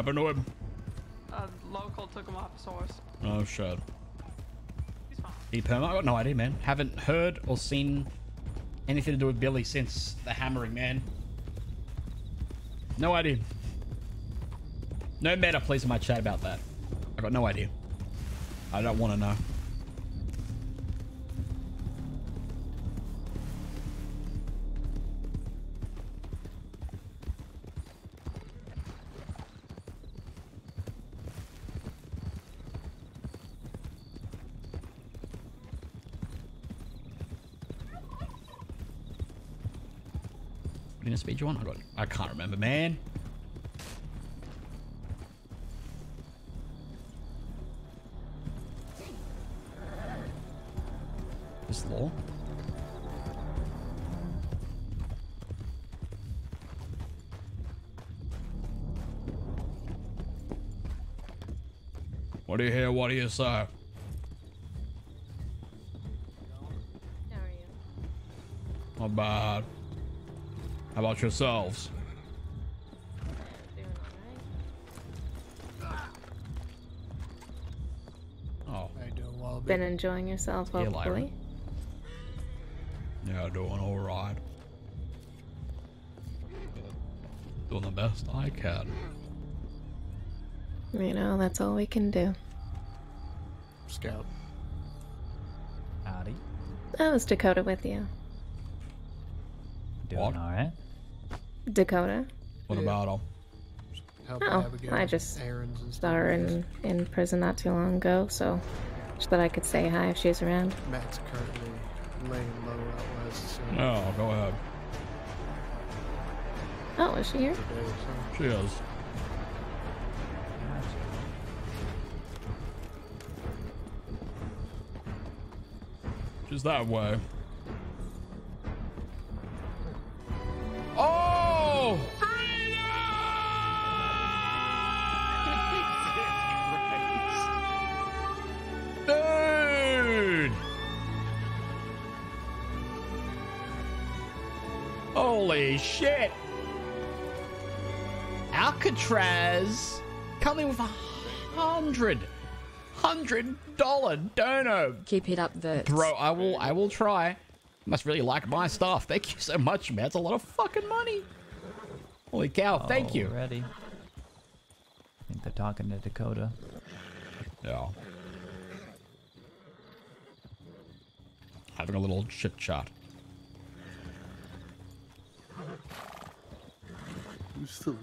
Happened to him? A local took him off. Oh shit. He perma? I got no idea, man. Haven't heard or seen anything to do with Billy since the hammering, man. No idea. No meta, please, in my chat about that. I got no idea. I don't want to know. Speed you want? I got. I can't remember, man. This law. What do you hear? What do you say? About yourselves? Oh. How you doing, Wallaby? Been enjoying yourself, Yeah, hopefully. Yeah, doing all right. Doing the best I can. You know, that's all we can do. Scout. Howdy. That was Dakota with you. Doing What? alright. Dakota. What about him? Helping Oh, I just saw her in, in prison not too long ago, so just thought I could say hi if she's around. Matt's currently laying low out west. So No, go ahead. Oh, is she here? She is. She's that way. Alcatraz with a hundred, hundred dollar dono. Keep it up, Vert. Bro, I will I will try. Must really like my stuff. Thank you so much, man. It's a lot of fucking money. Holy cow, thank you. Ready. I think they're talking to Dakota. Yeah. Having a little chit chat. Who's the lady?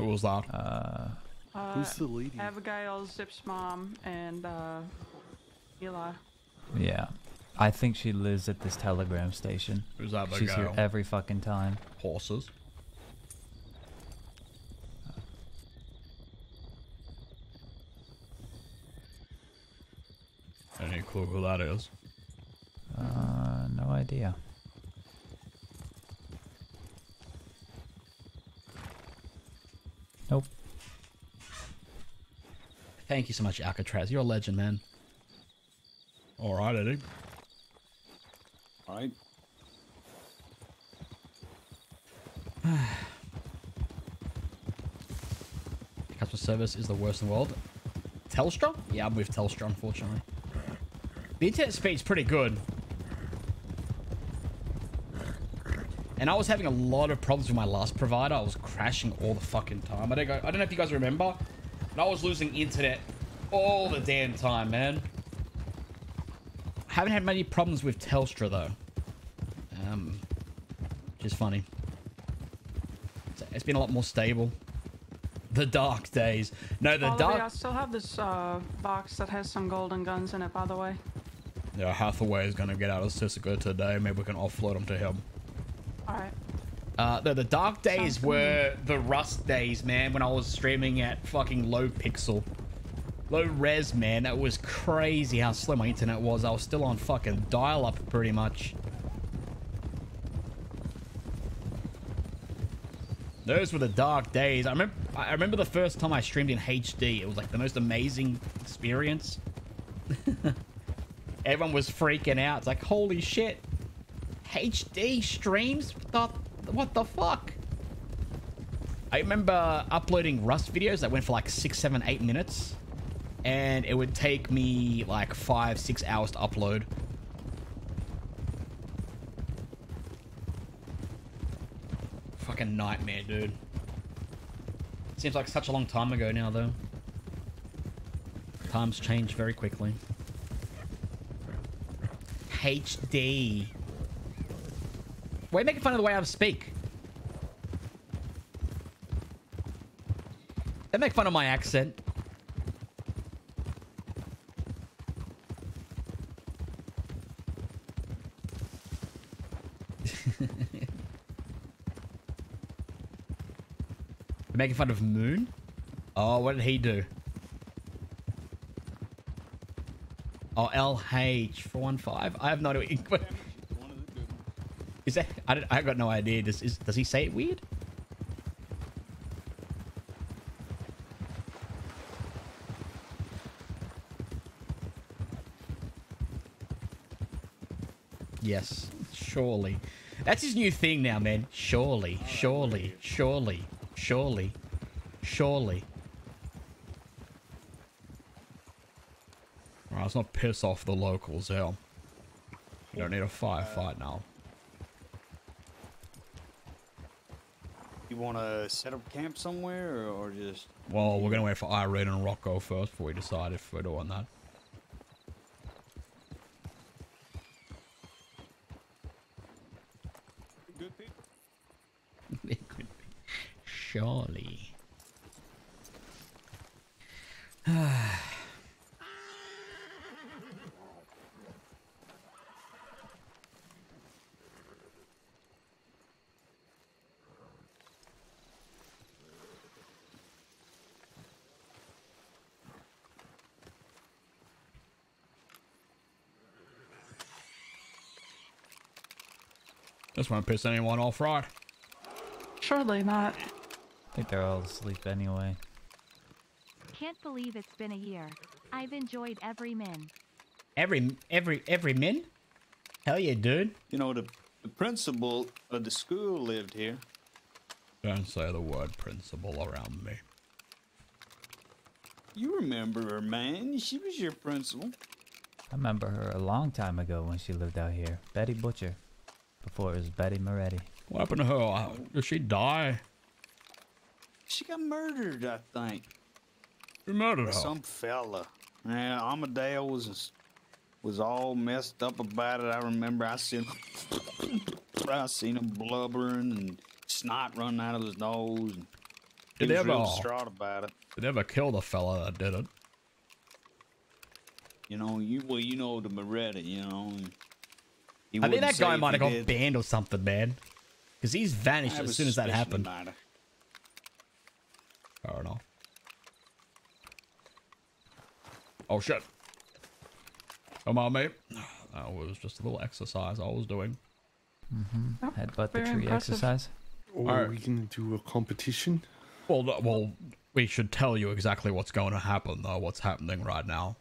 Who was that? Uh, Uh, Who's the lady? Abigail, Zip's mom, and uh, Eli. Yeah. I think she lives at this telegram station. Who's Abigail? She's here every fucking time. Horses. Any clue who that is? Uh, no idea. Nope. Thank you so much, Alcatraz. You're a legend, man. All right, Eddie. All right. Customer service is the worst in the world. Telstra? Yeah, I'm with Telstra, unfortunately. The internet speed's pretty good. And I was having a lot of problems with my last provider. I was crashing all the fucking time. I don't, go, I don't know if you guys remember, but I was losing internet all the damn time, man. Haven't had many problems with Telstra, though. Um, which is funny. It's- It's been a lot more stable. The dark days. No, the Wallaby, I still have this uh, box that has some golden guns in it, by the way. Yeah, Hathaway is going to get out of Sisika today. Maybe we can offload him to him. Alright. Uh, the, the dark days were the rust days, man, when I was streaming at fucking low pixel. Low res, man. That was crazy how slow my internet was. I was still on fucking dial-up pretty much. Those were the dark days. I remember, I remember the first time I streamed in HD. It was like the most amazing experience. Everyone was freaking out. It's like, holy shit. HD streams? What the, what the fuck? I remember uploading Rust videos that went for like six, seven, eight minutes. And it would take me like five, six hours to upload. Fucking nightmare, dude. Seems like such a long time ago now, though. Times change very quickly. HD. Why are you making fun of the way I speak? They make fun of my accent. They're making fun of Moon? Oh, what did he do? Oh, LH415? I have no idea. Is that... I, I got no idea. Does, is, does he say it weird? Yes, surely. That's his new thing now, man. Surely, surely, surely, surely, surely. Right, let's not piss off the locals, hell. You don't need a firefight now. You want to set up camp somewhere, or, or just? Well, we're gonna wait for Irene and Rocco first before we decide if we're doing that. Good people. They could be. Surely. Just want to piss anyone off, right? Surely not. I think they're all asleep anyway. Can't believe it's been a year. I've enjoyed every min. Every every every min? Hell yeah, dude. You know the the principal of the school lived here. Don't say the word principal around me. You remember her, man. She was your principal. I remember her a long time ago when she lived out here. Betty Butcher. Before it was Betty Moretti. What happened to her? Did she die? She got murdered, I think. Who murdered her? Some fella. Yeah, Amadeo was was all messed up about it. I remember I seen I seen him blubbering and snot running out of his nose. And he Did they was real ever- distraught about it. They never killed the fella that did it. You know, you well, you know the Moretti. You know. And he I think that guy might have got did. banned or something, man. Because he's vanished as soon as that suspicion happened. about it. Fair enough. Oh shit. Come on, mate. That was just a little exercise I was doing. Mm-hmm. Headbutt the tree impressive. exercise. Or Alright. are we gonna do a competition? Well, well, we should tell you exactly what's going to happen, though. What's happening right now,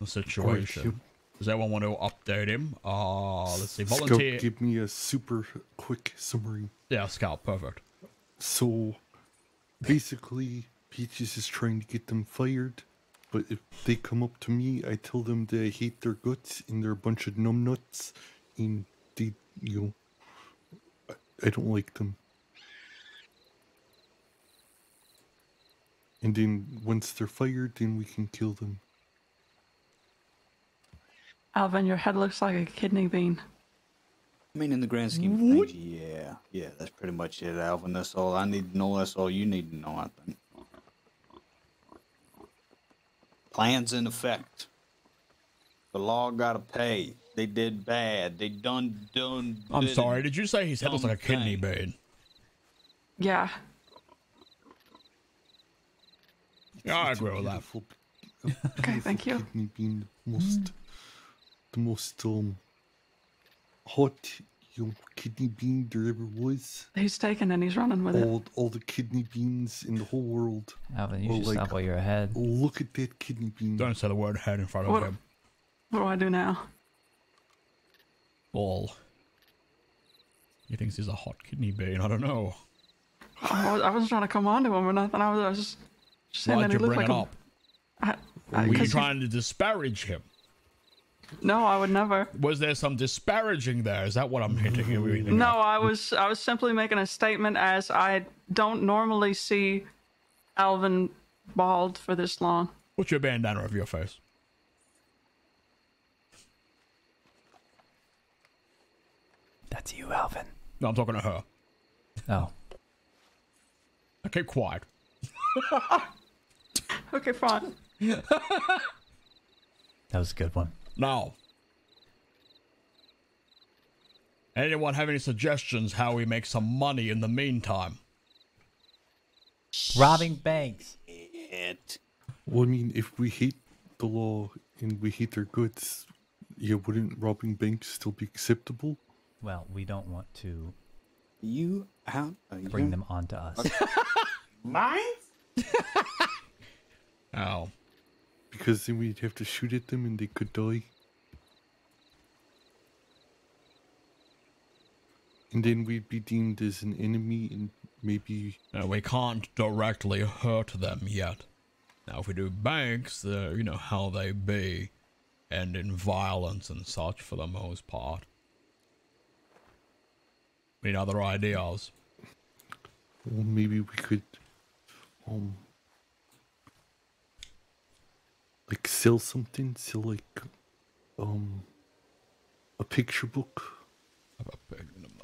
the situation. Does anyone want to update him? Uh, let's see. Scout, Volunteer. give me a super quick summary. Yeah, scout. Perfect. So, basically, Peaches is trying to get them fired, but if they come up to me, I tell them that I hate their guts and they're a bunch of numbnuts, and they, you know, I, I don't like them. And then once they're fired, then we can kill them. Alvin, your head looks like a kidney bean. I mean, in the grand scheme of things, yeah, yeah, that's pretty much it, Alvin. That's all I need to know. That's all you need to know, I think. Plans in effect. The law gotta pay. They did bad. They done done. I'm did sorry. Did you say his head looks like a kidney bean? Yeah. Yeah, I agree with that. Okay, thank you. kidney bean, most, the most um, hot, you know, kidney bean there ever was. He's taken and he's running with it. all, all the kidney beans in the whole world. Alvin, you are should stop while you're ahead. Look at that kidney bean. Don't say the word head in front of him. What do I do now? Well, he thinks he's a hot kidney bean. I don't know. I, was, I wasn't trying to come on to him or nothing. I was, I was just, just saying Why'd that you he looked bring like it a. up? I, I, Were you 'cause he- trying to disparage him? No, I would never. Was there some disparaging there? Is that what I'm hinting at? No, I was I was simply making a statement as I don't normally see Alvin bald for this long. What's your bandana over your face. That's you, Alvin. No, I'm talking to her. Oh. Okay, quiet. Okay, fine. That was a good one. Now, anyone have any suggestions how we make some money in the meantime? Robbing banks. It. Well, I mean, if we hate the law and we hate their goods, yeah, wouldn't robbing banks still be acceptable? Well, we don't want to You out? bring them onto us. Mine? Oh. Because then we'd have to shoot at them and they could die. And then we'd be deemed as an enemy and maybe. We can't directly hurt them yet. Now, if we do banks, uh, you know how they be, and in violence and such for the most part. Any other ideas? Well, maybe we could. Um. Like sell something, sell like. Um. A picture book.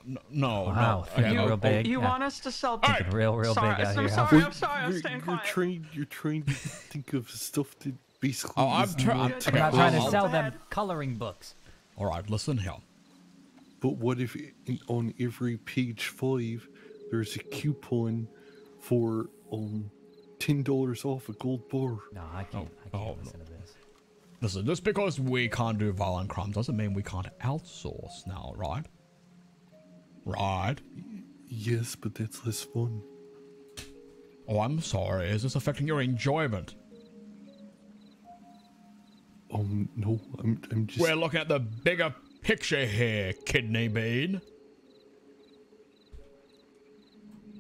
No, no. Wow, no. thinking Okay, real big. You Yeah. want us to sell? Thinking real, real sorry, big out I'm here. sorry. I'm sorry. I'm you're, staying you're quiet. trying. You're trying to think of stuff that basically. Oh, I'm is try- I'm not- I'm not trying to I'll- sell them coloring books. All right, listen here. But what if in, on every page five there's a coupon for um ten dollars off a gold bar? No, I can't. I can't listen to this. Listen, just because we can't do violent crimes doesn't mean we can't outsource now, right? Right. Yes, but that's less fun. Oh, I'm sorry. Is this affecting your enjoyment? Um, no, I'm I'm just. We're looking at the bigger picture here, kidney bean.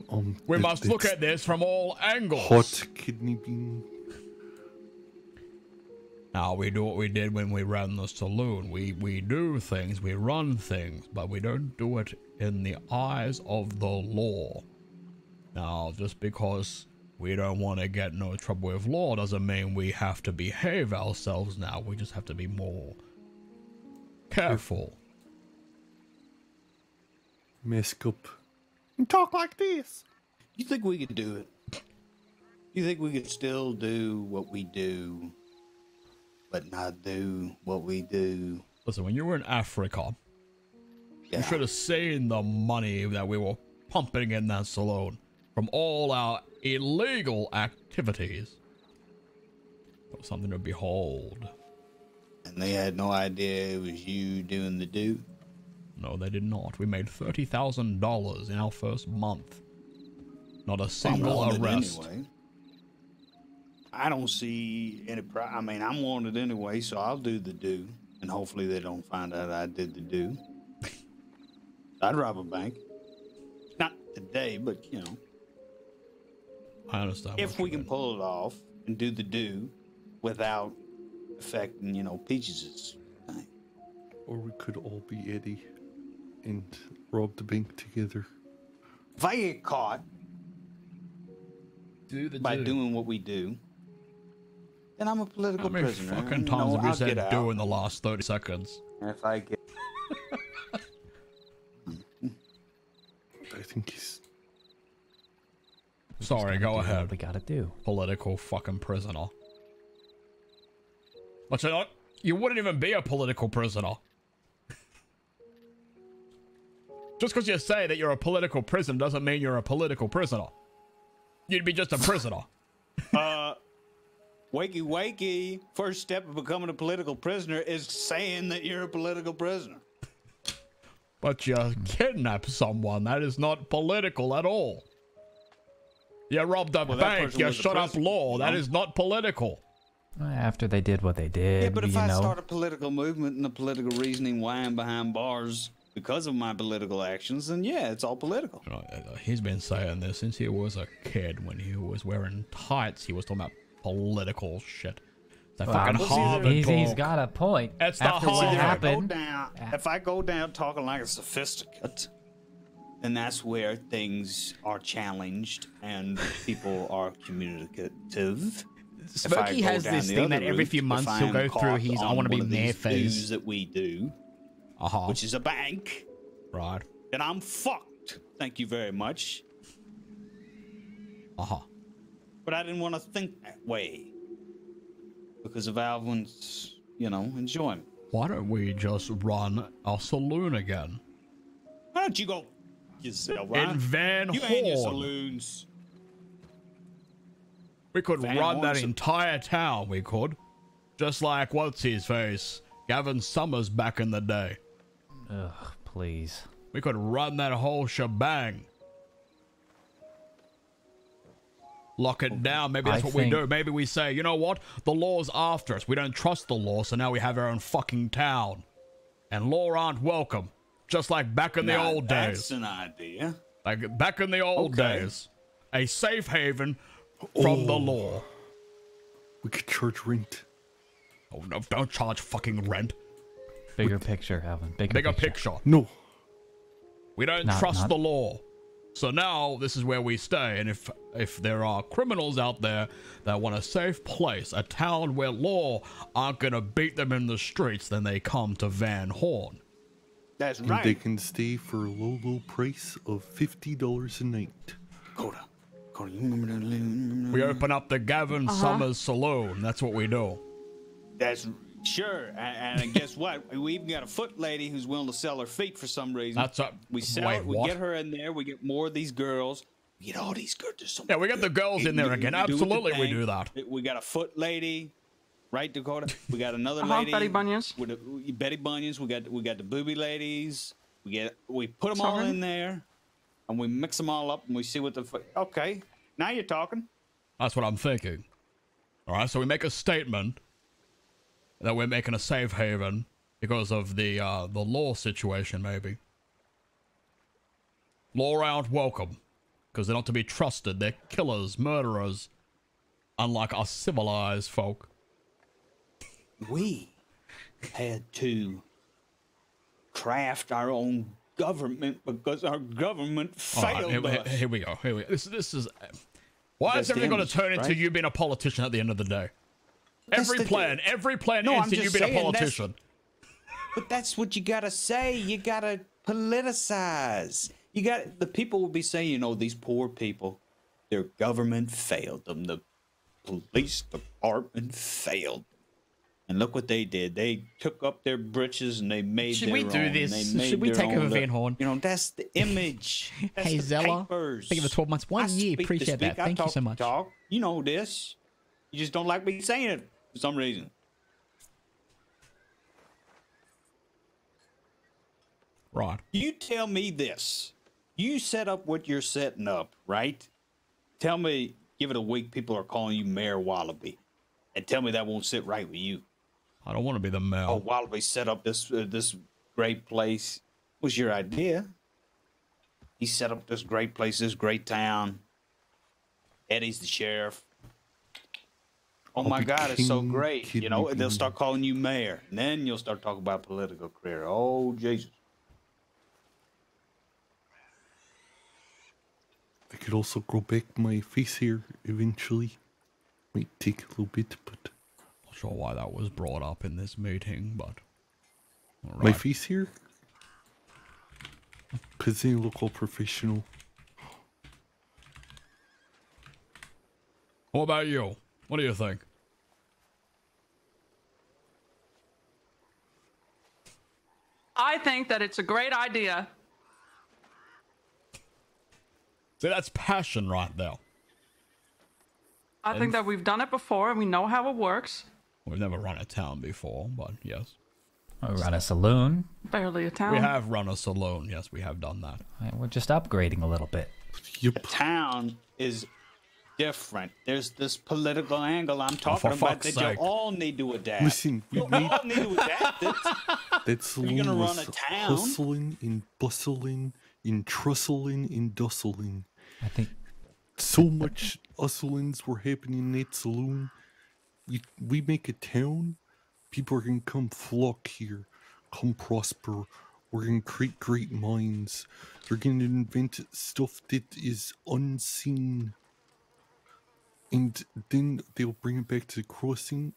Um, We that- must look at this from all angles. hot kidney bean. Now we do what we did when we ran the saloon. We we do things, we run things, but we don't do it in the eyes of the law. Now, just because we don't want to get no trouble with law doesn't mean we have to behave ourselves now. We just have to be more careful. Mask up. And talk like this. You think we could do it? You think we could still do what we do, but not do what we do? Listen, when you were in Africa, Yeah. you should have seen the money that we were pumping in that saloon from all our illegal activities. It was something to behold. And they had no idea it was you doing the do? No, they did not. We made $30,000 in our first month. Not a single wanted arrest. Anyway. I don't see any. Pro- I mean, I'm wanted anyway, so I'll do the do, and hopefully they don't find out I did the do. I'd rob a bank. Not today, but you know, I understand. if we can pull it off and do the do without affecting, you know, Peaches' Or we could all be Eddie and rob the bank together. If I get caught do the by do. doing what we do, then I'm a political How many prisoner. fucking and, you times have you said do in the last 30 seconds? If I get I think he's. Sorry, go ahead. we gotta do. Political fucking prisoner. But you know, you wouldn't even be a political prisoner. Just because you say that you're a political prisoner doesn't mean you're a political prisoner. You'd be just a prisoner. uh, wakey wakey. First step of becoming a political prisoner is saying that you're a political prisoner. But you kidnap someone. That is not political at all. You robbed a Well, that bank. person You shut up law. you That know? is not political. After they did what they did, yeah, but if you I know. start a political movement and the political reasoning why I'm behind bars because of my political actions, then yeah, it's all political. You know, uh, he's been saying this since he was a kid. When he was wearing tights, he was talking about political shit. That Well, fucking he's- Harvard he's- he's talk. got a point. It's the After what Harvard. If I go down, if I go down talking like a sophisticate, then that's where things are challenged and people are communicative. If I Smokey go has down this thing that every few months he'll go through caught his I want to be one mayor phase. that we do, uh-huh. which is a bank, right? then I'm fucked. Thank you very much. Uh huh. But I didn't want to think that way because of Alvin's, you know, enjoyment. Why don't we just run a saloon again? Why don't you go yourself, right? In Van you ain't your saloons. We could Van run that Horn's a- entire town. We could, just like what's his face, Gavin Summers back in the day. Ugh, please. We could run that whole shebang. Lock it down. Maybe that's I what we do. Maybe we say, you know what? The law's after us. We don't trust the law, so now we have our own fucking town. And law aren't welcome. Just like back in the old That's days. That's an idea. Like back in the old Okay. days. A safe haven from the Oh. law. We could charge rent. Oh no, don't charge fucking rent. Bigger picture, Alvin. Bigger, Bigger picture. picture. No. We don't Not- trust not- the law. So now this is where we stay. And if if there are criminals out there that want a safe place, a town where law aren't gonna beat them in the streets, then they come to Van Horn. That's And they can stay for a low, low price of $50 a night. Coda. Coda, you remember that? little- We open up the Gavin Uh-huh. Summers Saloon. That's what we do. That's sure. And, and guess what? We even got a foot lady who's willing to sell her feet for some reason. That's a- We sell wait, it. We what? get her in there. We get more of these girls. We get all these girls. There's so Yeah, we got the girls in there again. do with the Absolutely, we do that. We got a foot lady, right, Dakota? We got another Uh-huh, lady. Betty Bunions. With a, Betty Bunions. We got we got the booby ladies. We get we put them all in there, and we mix them all up, and we see what the fu- okay. Now you're talking. That's what I'm thinking. All right, so we make a statement that we're making a safe haven because of the uh, the law situation, maybe. Law aren't welcome because they're not to be trusted. They're killers, murderers, unlike us civilized folk. we had to craft our own government because our government All right, failed here, we- us. here we go. Here we go. This, this is. Why That's is everything going to turn into right? you being a politician at the end of the day? Every the- plan, every plan No, ends I'm you just being a saying, that's- politician. But that's what you gotta say. You gotta politicize. You got the people will be saying, you know, these poor people, their government failed them. The police department failed. them. And look what they did. They took up their britches and they made Should we do own, this? and they made Should we take over Van. Horn? You know, that's the image. That's Hey, the Zella. papers. Thank you for 12 months. One I year. Appreciate that. Thank you so much. Talk. You know this. You just don't like me saying it for some reason. Right. You tell me this. You set up what you're setting up, right? Tell me, give it a week, people are calling you Mayor Wallaby. And tell me that won't sit right with you. I don't want to be the mayor. Oh, Wallaby set up this uh, this great place. Was your idea? He set up this great place, this great town. Eddie's the sheriff. Oh my be God, it's so king, great. You know, kidnapping they'll start calling you mayor. And then you'll start talking about political career. Oh, Jesus. I could also grow back my face hair eventually. Might take a little bit, but Not sure why that was brought up in this meeting, but. all my face hair? Because they look all professional. What about you? What do you think? I think that it's a great idea. See, that's passion right there. I think that we've done it before and we know how it works. We've never run a town before, but yes. We run a saloon. Barely a town. We have run a saloon. Yes, we have done that. We're just upgrading a little bit. The town is different. There's this political angle I'm oh, talking about fuck's that you all need to adapt. Listen, we you made all need to adapt it. that saloon gonna run a town? hustling and bustling and trustling and dustling. I think so much hustlings were happening in that saloon. We we make a town, people are gonna come flock here, come prosper. We're gonna create great minds. They're gonna invent stuff that is unseen. And then they'll bring it back to the crossing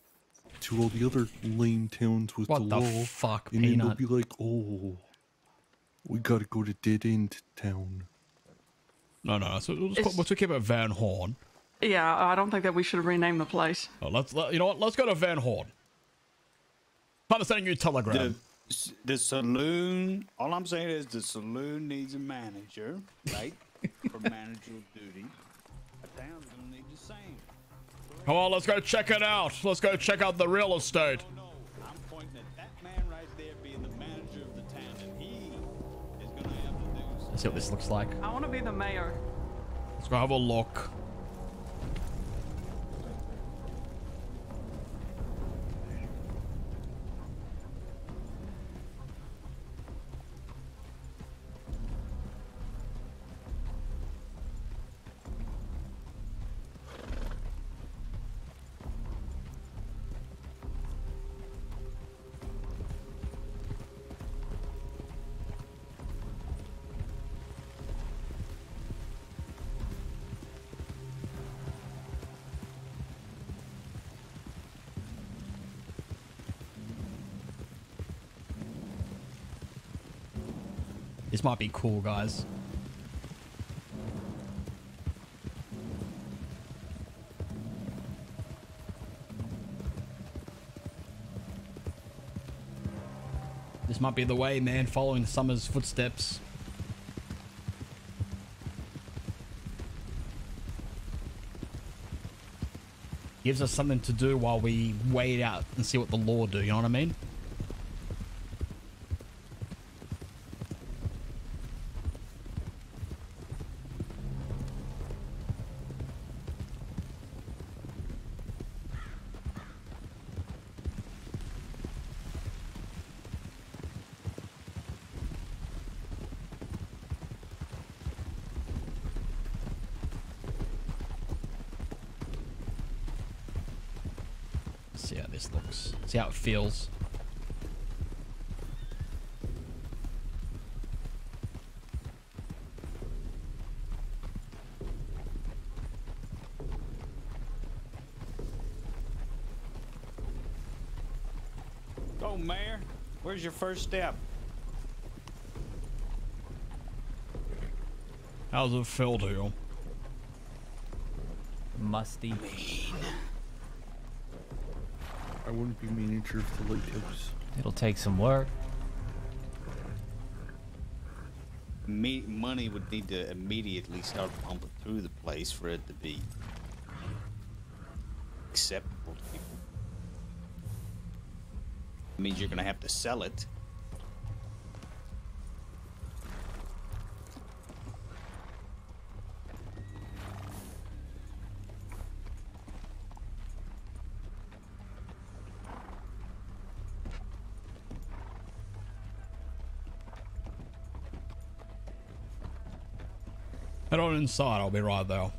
to all the other lame towns with What the the law. fuck, and then they'll be like, oh, we gotta go to Dead End Town. No, no. So we'll, just It's- put, we'll keep it Van Horn. Yeah, I don't think that we should rename the place. Oh, let's let, you know what? Let's go to Van Horn. I'm sending you a telegram. The, the saloon, all I'm saying is the saloon needs a manager, right? For managerial duty. A town's gonna need the same. Come on, let's go check it out. Let's go check out the real estate. Oh, I'm pointing at that man right there being the manager of the town, and he is gonna have to do something. Let's see what this looks like. I want to be the mayor. Let's go have a look. This might be cool, guys. This might be the way, man, following the Summer's footsteps. Gives us something to do while we wait out and see what the law do, you know what I mean? Where's your first step? How's it feel to you? Musty. I wouldn't be manager of the lighthouse. It'll take some work. Me money would need to immediately start pumping through the place for it to be acceptable to people. It means you're gonna have to sell it. Head on inside, I'll be right there.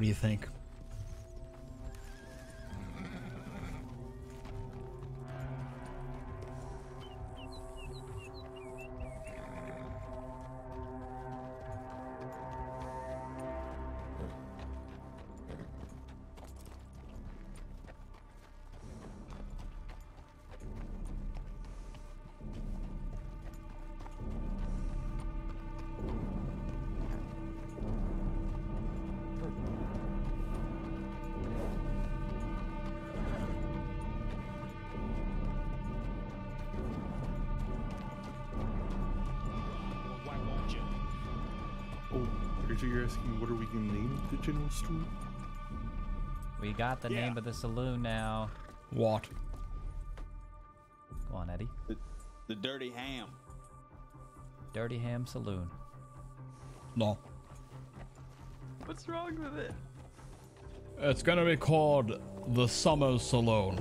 What do you think? Name the store? We got the name of the saloon now. What? Go on, Eddie. The, the dirty ham. Dirty Ham Saloon. No. What's wrong with it? It's gonna be called the Summer Saloon.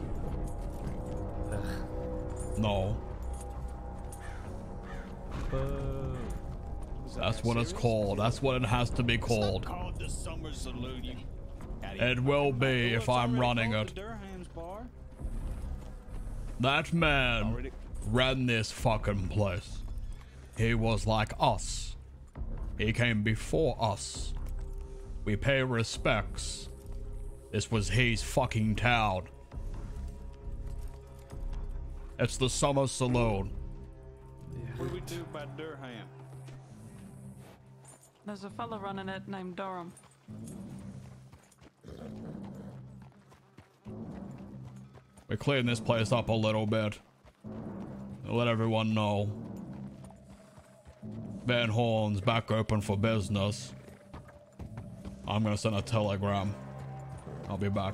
No. That's what it's called. That's what it has to be called. It will be if I'm running it. the Durham's bar. That man ran this fucking place. He was like us. He came before us. We pay respects. This was his fucking town. It's the Summer Saloon. What do we do about Durham? There's a fella running it named Durham. We're clearing this place up a little bit. Let everyone know. Van Horn's back open for business. I'm gonna send a telegram. I'll be back.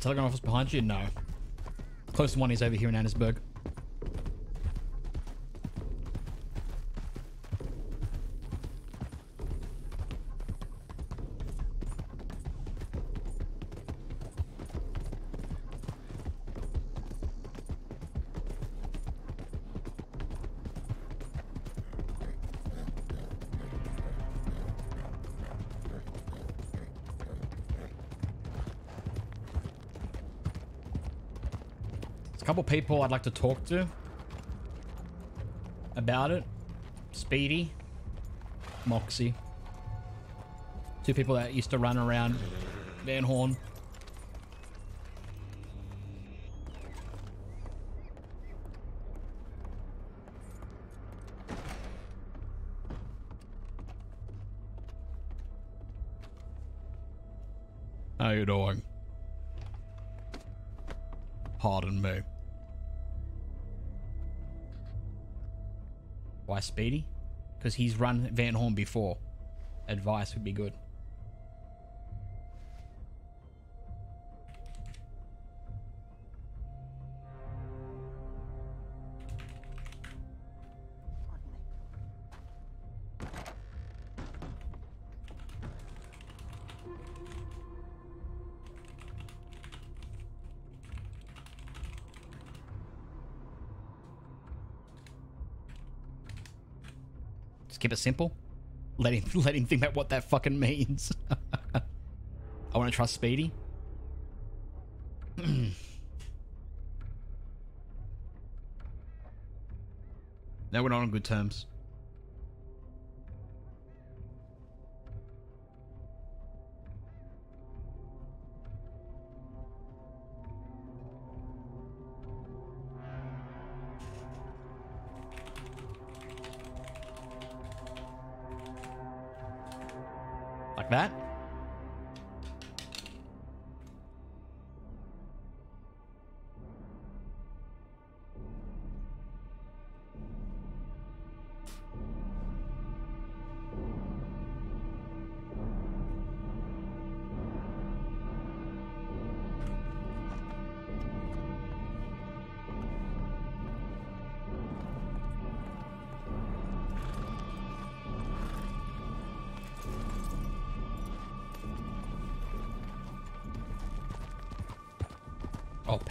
Telegram office behind you? No. Closest one is over here in Annesburg. People I'd like to talk to about it. Speedy, Moxie. Two people that used to run around Van Horn. Speedy? Because he's run Van Horn before. Advice would be good. Keep it simple. Let him let him think about what that fucking means. I want to trust Speedy. now we're not on good terms.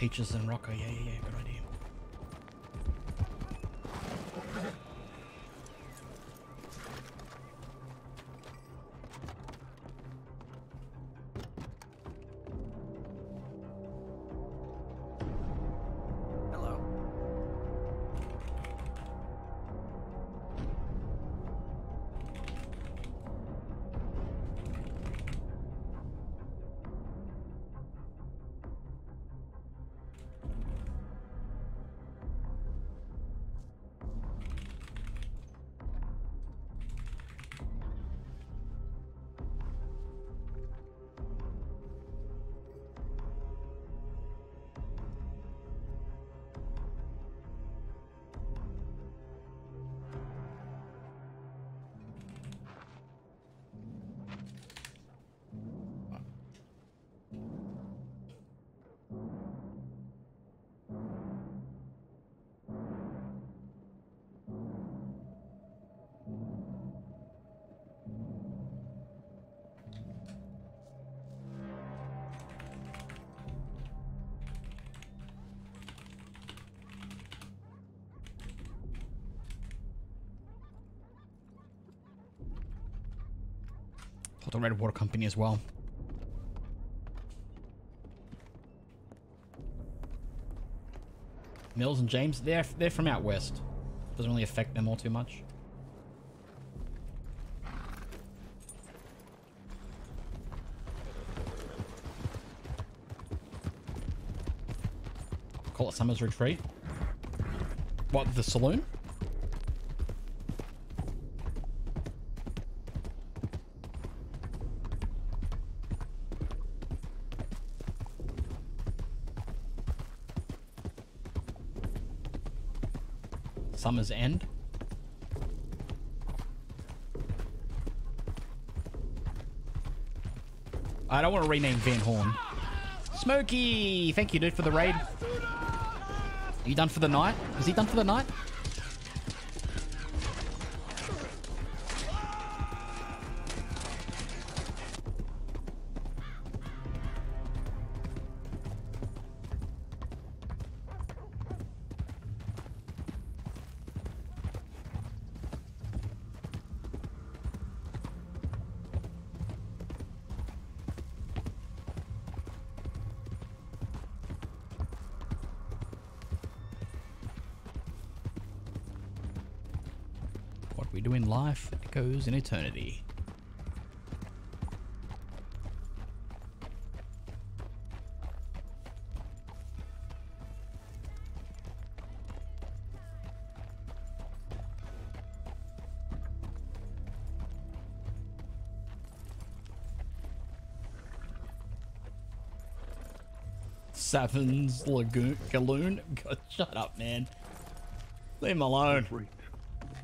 Peaches and Rocco. Yeah, yeah, Talk to Red Water Company as well. Mills and James, they're they're from out west. Doesn't really affect them all too much. Call it Summer's Retreat. What, the saloon? Summer's End. I don't want to rename Van Horn. Smokey! Thank you, dude, for the raid. Are you done for the night? Is he done for the night? Eternity. Savins Lagoon Galoon? God, shut up, man. Leave him alone.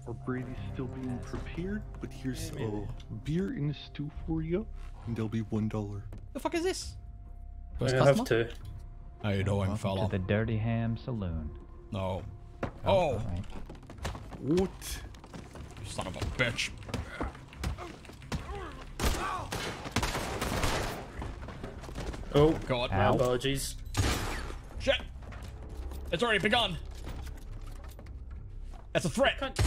Right. Our Brady's still being prepared, but here's a beer in a stew for you, and there'll be one dollar. The fuck is this? I have customer? to. How you doing, Welcome fella? to the Dirty Ham Saloon. No. Oh, right. What? you son of a bitch. Oh, God. my apologies. Shit! It's already begun. That's a threat.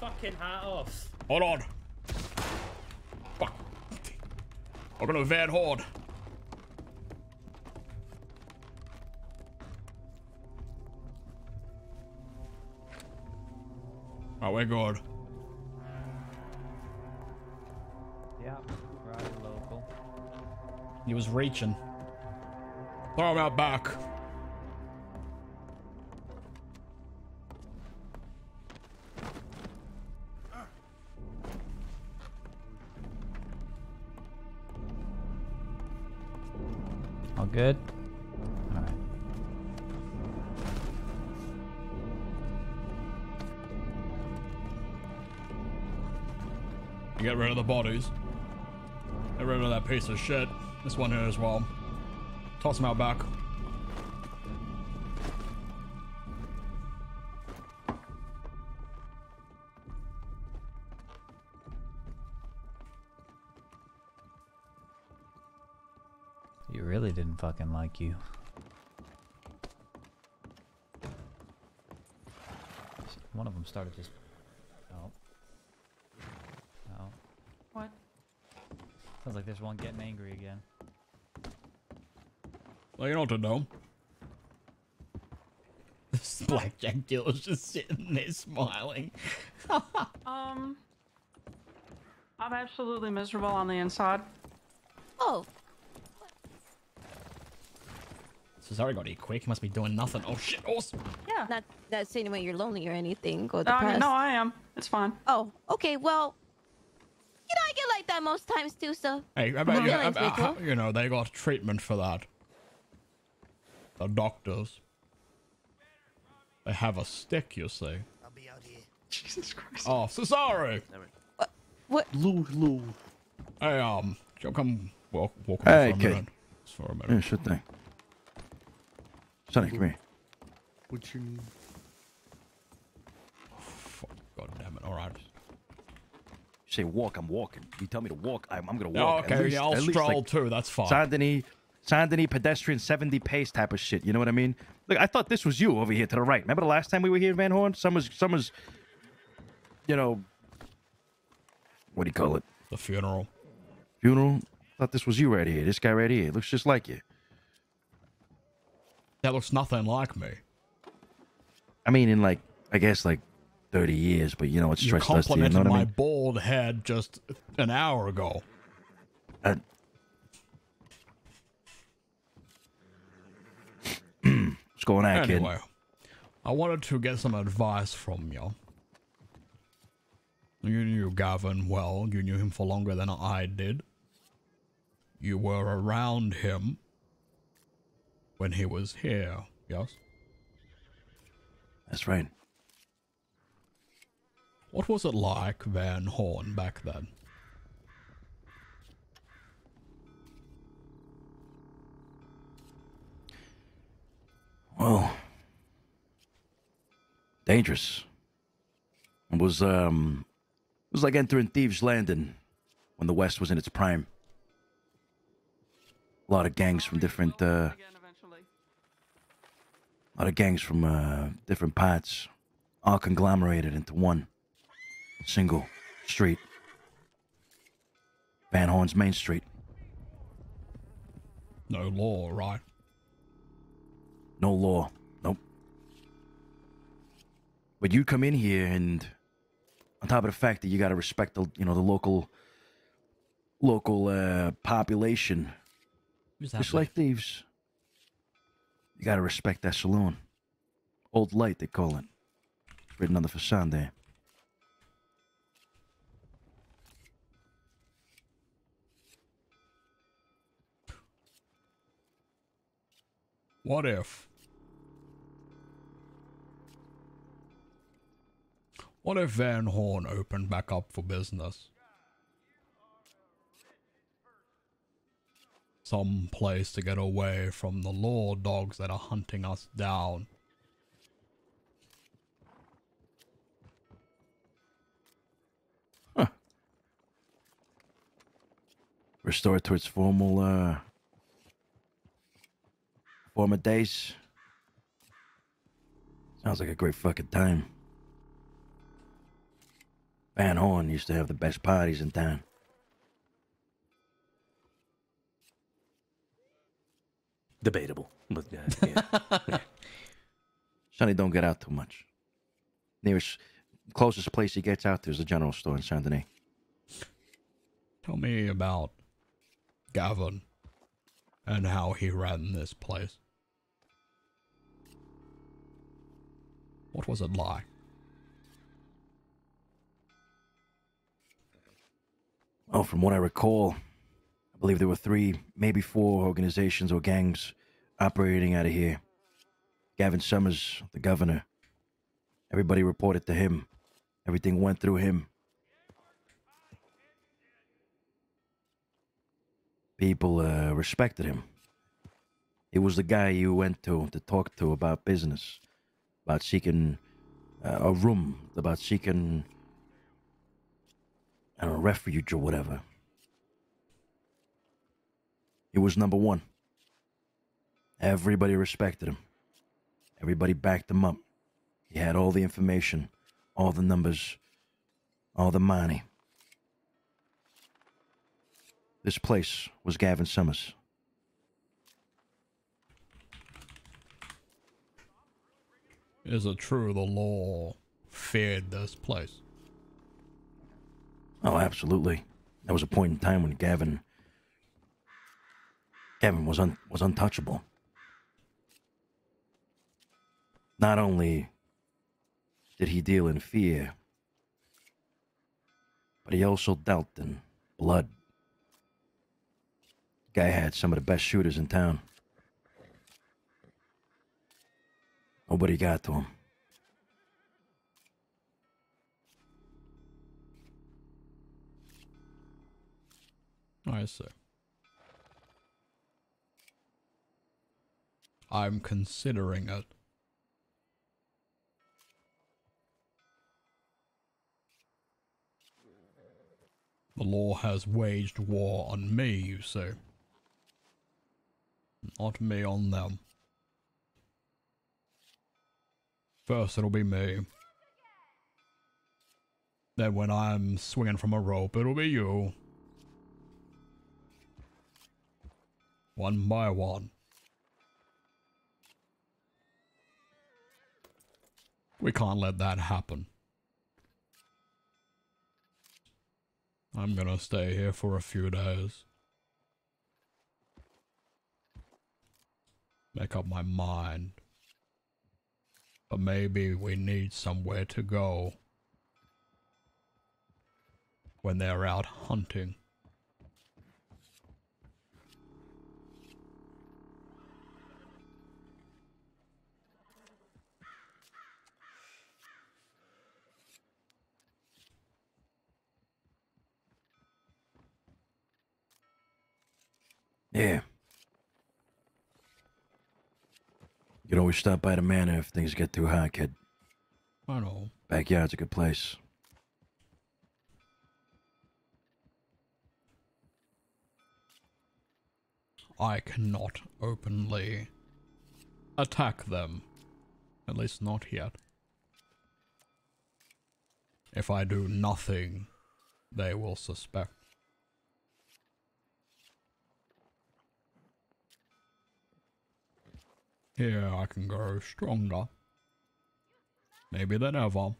Can't take my fucking hat off. Hold on. Fuck. I'm gonna Van Horde. Oh, we're good. Yeah, right local. He was reaching. Throw him out back. Good? Alright. You get rid of the bodies. Get rid of that piece of shit. This one here as well. Toss him out back. Like you. One of them started just. Oh. Oh. What? Sounds like there's one getting angry again. Well, you know what to do. This blackjack dealer's just sitting there smiling. Um, I'm absolutely miserable on the inside. Oh, Cesare got here quick. He must be doing nothing. Oh shit! Awesome. Yeah. Not not saying when you're lonely or anything or Uh, depressed. no, I am. It's fine. Oh, okay. Well, you know I get like that most times too. So Hey, how about, you, Feelings how about- cool. you know, they got treatment for that. The doctors. They have a stick, you see. I'll be out here. Jesus Christ. Oh, Cesare! What? Hello, hello. Hey, um, you'll come walk, walk Hey, for a minute. Just for a minute. Yeah, sure thing. Sonny, come here. What's your name? God damn it! All right. You say walk, I'm walking. You tell me to walk, I'm, I'm gonna walk. At okay, least- yeah, I'll at least, stroll like, too. That's fine. Saint Denis, Saint Denis pedestrian 70 pace type of shit. You know what I mean? Look, I thought this was you over here to the right. Remember the last time we were here, Van Horn? Summer's, Summer's, you know, what do you call it? The funeral. Funeral? Thought this was you right here. This guy right here. Looks just like you. That looks nothing like me. I mean, in like, I guess like 30 years, but you know what stress does to you. You know what I my mean? bald head just an hour ago. Uh, What's going on, kid? Anyway, I wanted to get some advice from you. You knew Gavin well. You knew him for longer than I did. You were around him when he was here, yes? That's right. What was it like, Van Horn, back then? Well, dangerous. It was um, it was like entering Thieves' Landing when the West was in its prime. A lot of gangs from different, uh, a lot of gangs from uh, different parts, all conglomerated into one single street. Van Horn's Main Street. No law, right? No law. Nope. But you come in here and on top of the fact that you gotta respect the you know, the local local uh population. Just like thieves. You gotta respect that saloon. Old light they call it. Written on the facade there. What if? What if Van Horn opened back up for business? Some place to get away from the law dogs that are hunting us down. Restore to its formal uh former days. Sounds like a great fucking time. Van Horn used to have the best parties in town. Debatable, but uh, yeah. Sonny don't get out too much. Nearest, closest place he gets out to is the general store in Saint Denis. Tell me about Gavin and how he ran this place. What was it like? Oh, from what I recall, I believe there were three, maybe four organizations or gangs operating out of here. Gavin Summers, the governor. Everybody reported to him. Everything went through him. People uh, respected him. He was the guy you went to to talk to about business, about seeking uh, a room, about seeking know, refuge or whatever. He was number one. Everybody respected him. Everybody backed him up. He had all the information, all the numbers, all the money. This place was Gavin Summers. Is it true the law feared this place? Oh, absolutely. There was a point in time when Gavin Gavin was un, was untouchable. Not only did he deal in fear, but he also dealt in blood. Guy had some of the best shooters in town. Nobody got to him. I see. I'm considering it. The law has waged war on me, you say. Not me on them. First it'll be me. Then when I'm swinging from a rope, it'll be you. One by one. We can't let that happen. I'm gonna stay here for a few days. Make up my mind. But maybe we need somewhere to go. When they're out hunting. Yeah. You can always stop by the manor if things get too hot, kid. I know. Backyard's a good place. I cannot openly attack them. At least not yet. If I do nothing, they will suspect. Here I can grow stronger. Maybe than ever.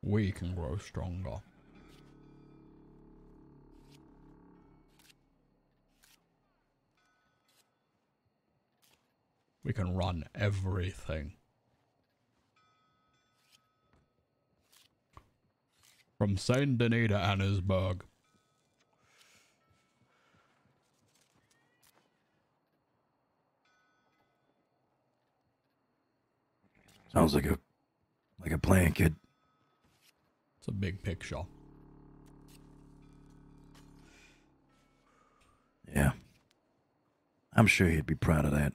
We can grow stronger. We can run everything. From Saint Denis to Annesburg. Sounds like a like a plan, kid. It's a big picture. Yeah. I'm sure he'd be proud of that.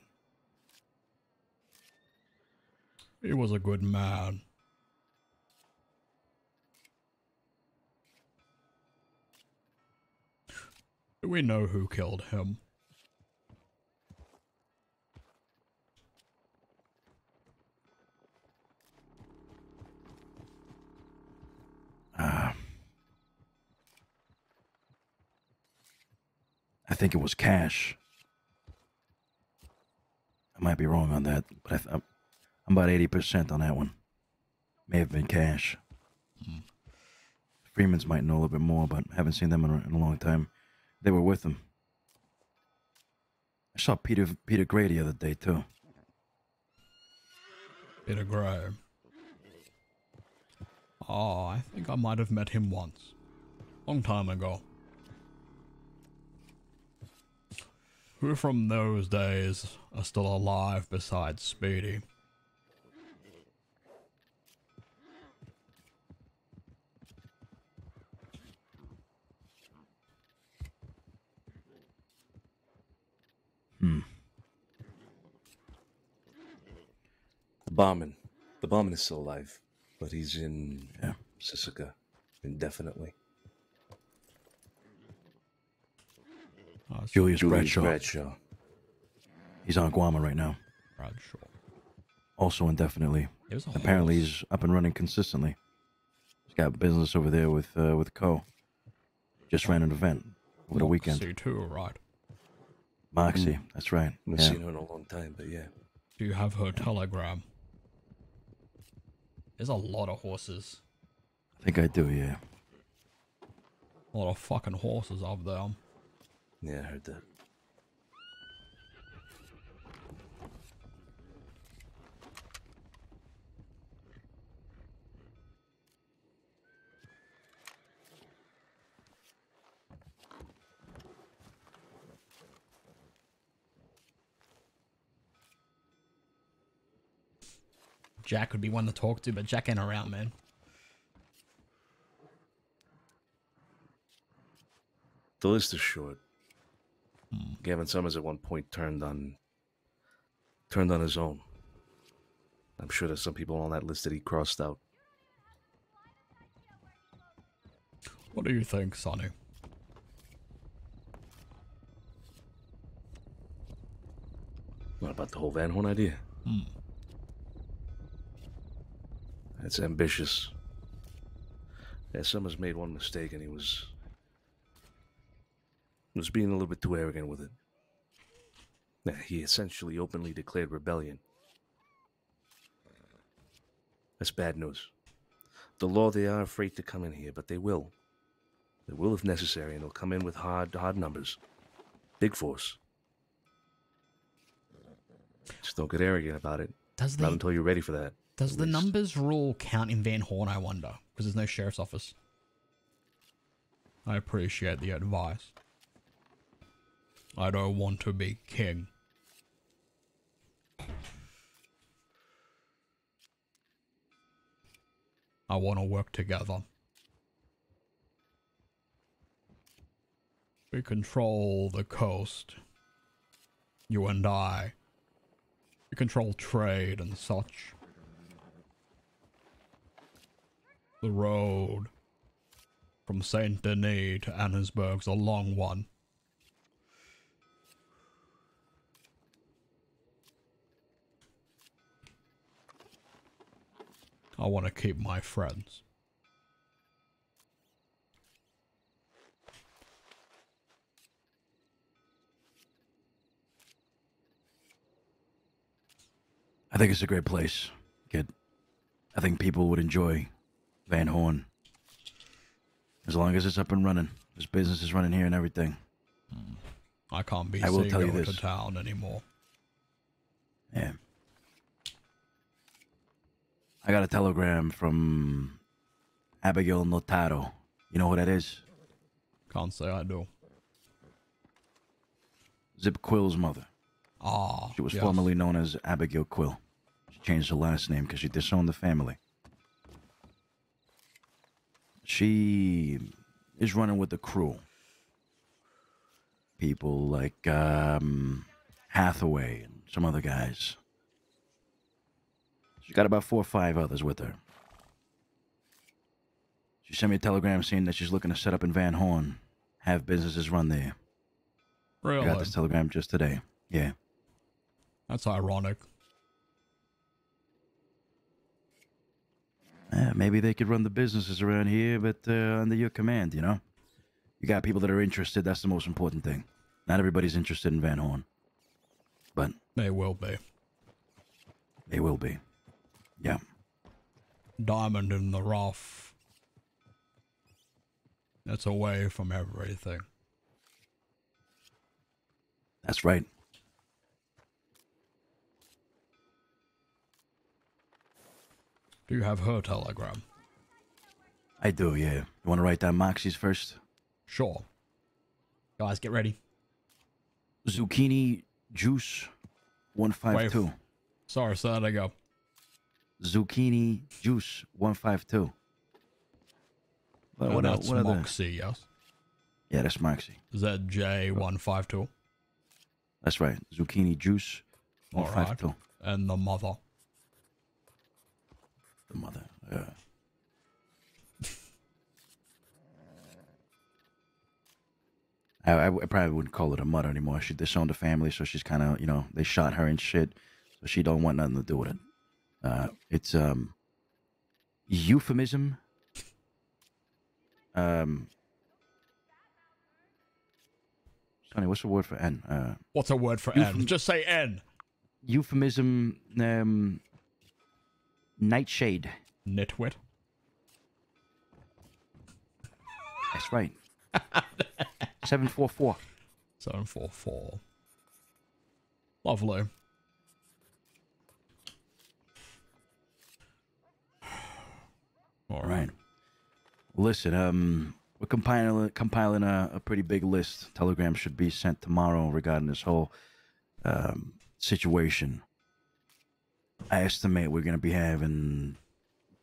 He was a good man. Do we know who killed him? Uh, I think it was Cash. I might be wrong on that, but I I'm about 80% on that one. May have been Cash. Freeman's might know a little bit more, but haven't seen them in a, in a long time. They were with him. I saw Peter Peter Gray the other day too. Peter Gray. Oh, I think I might have met him once. Long time ago. Who from those days are still alive besides Speedy? The barman. The barman is still alive, but he's in yeah. Sisika indefinitely. Julius, Julius Bradshaw. Bradshaw. He's on Guarma right now. Bradshaw. Also indefinitely. Apparently, he's up and running consistently. He's got business over there with uh, with Co. Just ran an event over the weekend. Moxie too, right? Moxie, Mm. that's right. Haven't Yeah. seen her in a long time, but yeah. Do you have her telegram? There's a lot of horses. I think I do. Yeah. A lot of fucking horses up there. Yeah, I heard that. Jack would be one to talk to, but Jack ain't around, man. The list is short. Gavin Summers at one point turned on turned on his own. I'm sure there's some people on that list that he crossed out. What do you think, Sonny? What about the whole Van Horn idea? Hmm. That's ambitious. Yeah, Summers made one mistake and he was was being a little bit too arrogant with it. Yeah, he essentially openly declared rebellion. That's bad news. The law they are afraid to come in here, but they will. They will if necessary, and they'll come in with hard hard numbers. Big force. Just don't get arrogant about it. Does Not the- until you're ready for that. Does the numbers rule count in Van Horn, I wonder? Because there's no sheriff's office. I appreciate the advice. I don't want to be king. I want to work together. We control the coast. You and I. We control trade and such. The road from Saint Denis to Annesburg's a long one. I want to keep my friends. I think it's a great place, kid. I think people would enjoy Van Horn. As long as it's up and running. This business is running here and everything. I can't be I will tell you this. to town anymore. Yeah. I got a telegram from Abigail Notaro. You know who that is? Can't say I do. Zip Quill's mother. Ah, She was yes. formerly known as Abigail Quill. She changed her last name because she disowned the family. She is running with the crew. People like um, Hathaway and some other guys. She's got about four or five others with her. She sent me a telegram saying that she's looking to set up in Van Horn, have businesses run there. Really? I got this telegram just today. Yeah. That's ironic. Yeah, maybe they could run the businesses around here, but uh, under your command, you know? You got people that are interested. That's the most important thing. Not everybody's interested in Van Horn. But They will be. they will be. Yeah. Diamond in the rough. That's away from everything. That's right. Do you have her telegram? I do, yeah. You want to write down Moxie's first? Sure. Guys, get ready. Zucchini juice 152. Sorry, sir. There you go. Zucchini juice 152. What, Oh, what, that's what Moxie, yes. Yeah, that's Moxie. ZJ152. That's right. Zucchini juice All right. 152. And the mother. The mother. Yeah. I, I, I probably wouldn't call it a mother anymore. She disowned the family, so she's kind of, you know, they shot her and shit, so she don't want nothing to do with it. Uh, it's um euphemism. Um, Sonny, what's the word for N? Uh, What's a word for Euphem- N? Just say N. euphemism. Um, nightshade. Nitwit. That's right. Seven four four. 744. Lovely. All right. Listen, um, we're compiling compiling a, a pretty big list. Telegram should be sent tomorrow regarding this whole um, situation. I estimate we're gonna be having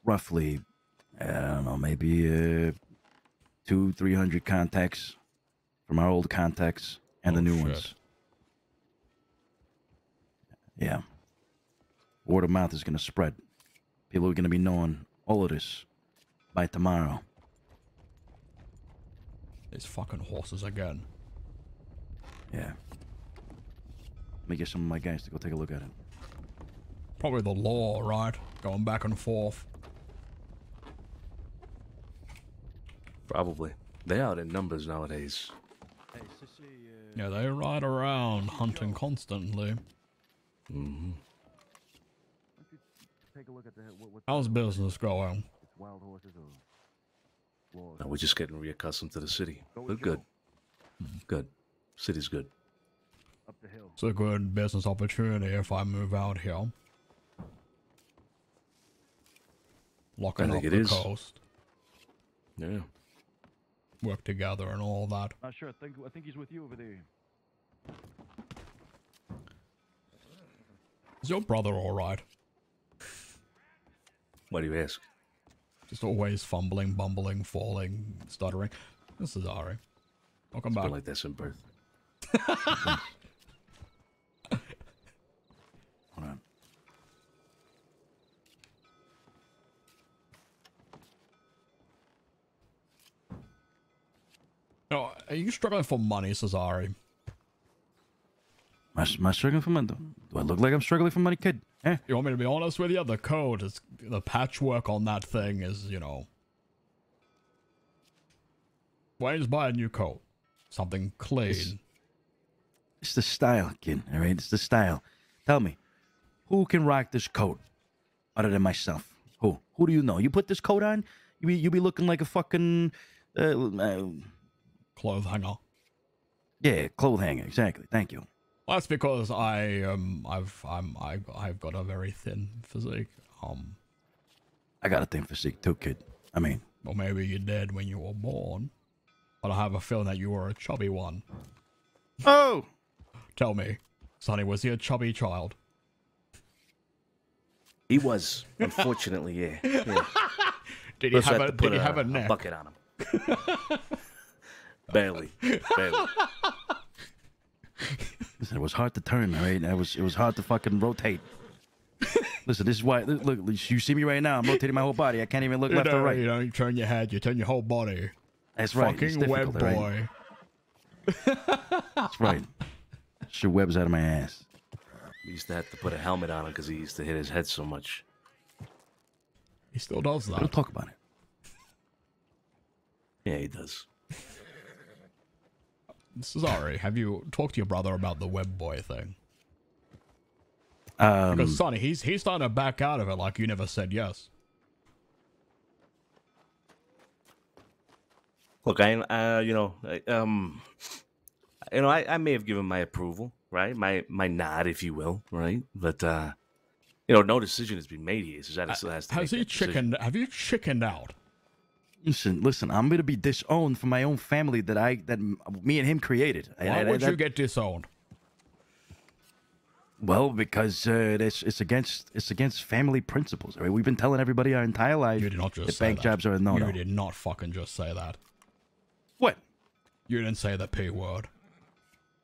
roughly, I don't know, maybe uh, two, three hundred contacts from our old contacts and the Oh, new shit. ones. Yeah. Word of mouth is gonna spread. People are gonna be knowing all of this by tomorrow. These fucking horses again. Yeah. Let me get some of my guys to go take a look at it. Probably the law, right? Going back and forth. Probably. They out in numbers nowadays. Yeah, they ride around hunting constantly. Mm-hmm. Take a look at the How's business going? wild horses or No, we're just getting reaccustomed to the city. But good. Good. City's good. up the hill. It's a good business opportunity if I move out here. Locking I up think the it is. coast. Yeah. Work together and all that. Not sure. I think I think he's with you over there. Is your brother alright? Why do you ask? Just always fumbling, bumbling, falling, stuttering. This is Ari. Welcome It's back. been like this since birth. Hold on. No, are you struggling for money, Cesare? Am I, am I struggling for money? Do I look like I'm struggling for money, kid? Eh? You want me to be honest with you? The code is the patchwork on that thing is, you know. Wayne's buy a new coat. Something clean. It's the style, kid. All right, it's the style. Tell me, who can rock this coat other than myself? Who? Who do you know? You put this coat on, you be you be looking like a fucking uh, uh, Clothes hanger. yeah, clothes hanger. Exactly. Thank you. That's because I um I've I'm I I've got a very thin physique. Um I got a thin physique too, kid. I mean, or maybe you did when you were born. But I have a feeling that you were a chubby one. Oh! Tell me, Sonny, was he a chubby child? He was, unfortunately, yeah. yeah. Did he have a to put did he have a neck? bucket on him? barely, barely. listen, it was hard to turn. All right, it was it was hard to fucking rotate. listen, this is why. Look, look, you see me right now. I'm rotating my whole body. I can't even look You left or right. You don't turn your head, you turn your whole body. That's right. It's Fucking web difficult, all right? boy. That's right. Shoot webs out of my ass. We used to have to put a helmet on him because he used to hit his head so much. He still does that. Don't talk about it. Yeah, he does. Sorry, have you talked to your brother about the web boy thing? Um, Because Sonny, he's he's starting to back out of it like you never said yes. Look, I, uh, you know, I- um, you know, I, I may have given my approval, right? My my nod, if you will, right? But uh, you know, no decision has been made here. So that still has to Has he that decision. Have you chickened out? Listen, listen. I'm gonna be disowned from my own family that I that me and him created. Why I- would that- you get disowned? Well, because uh, it's it's against it's against family principles. All right, we've been telling everybody our entire life You did not just that bank that. jobs are a no You no. did not fucking just say that. What? You didn't say the p word.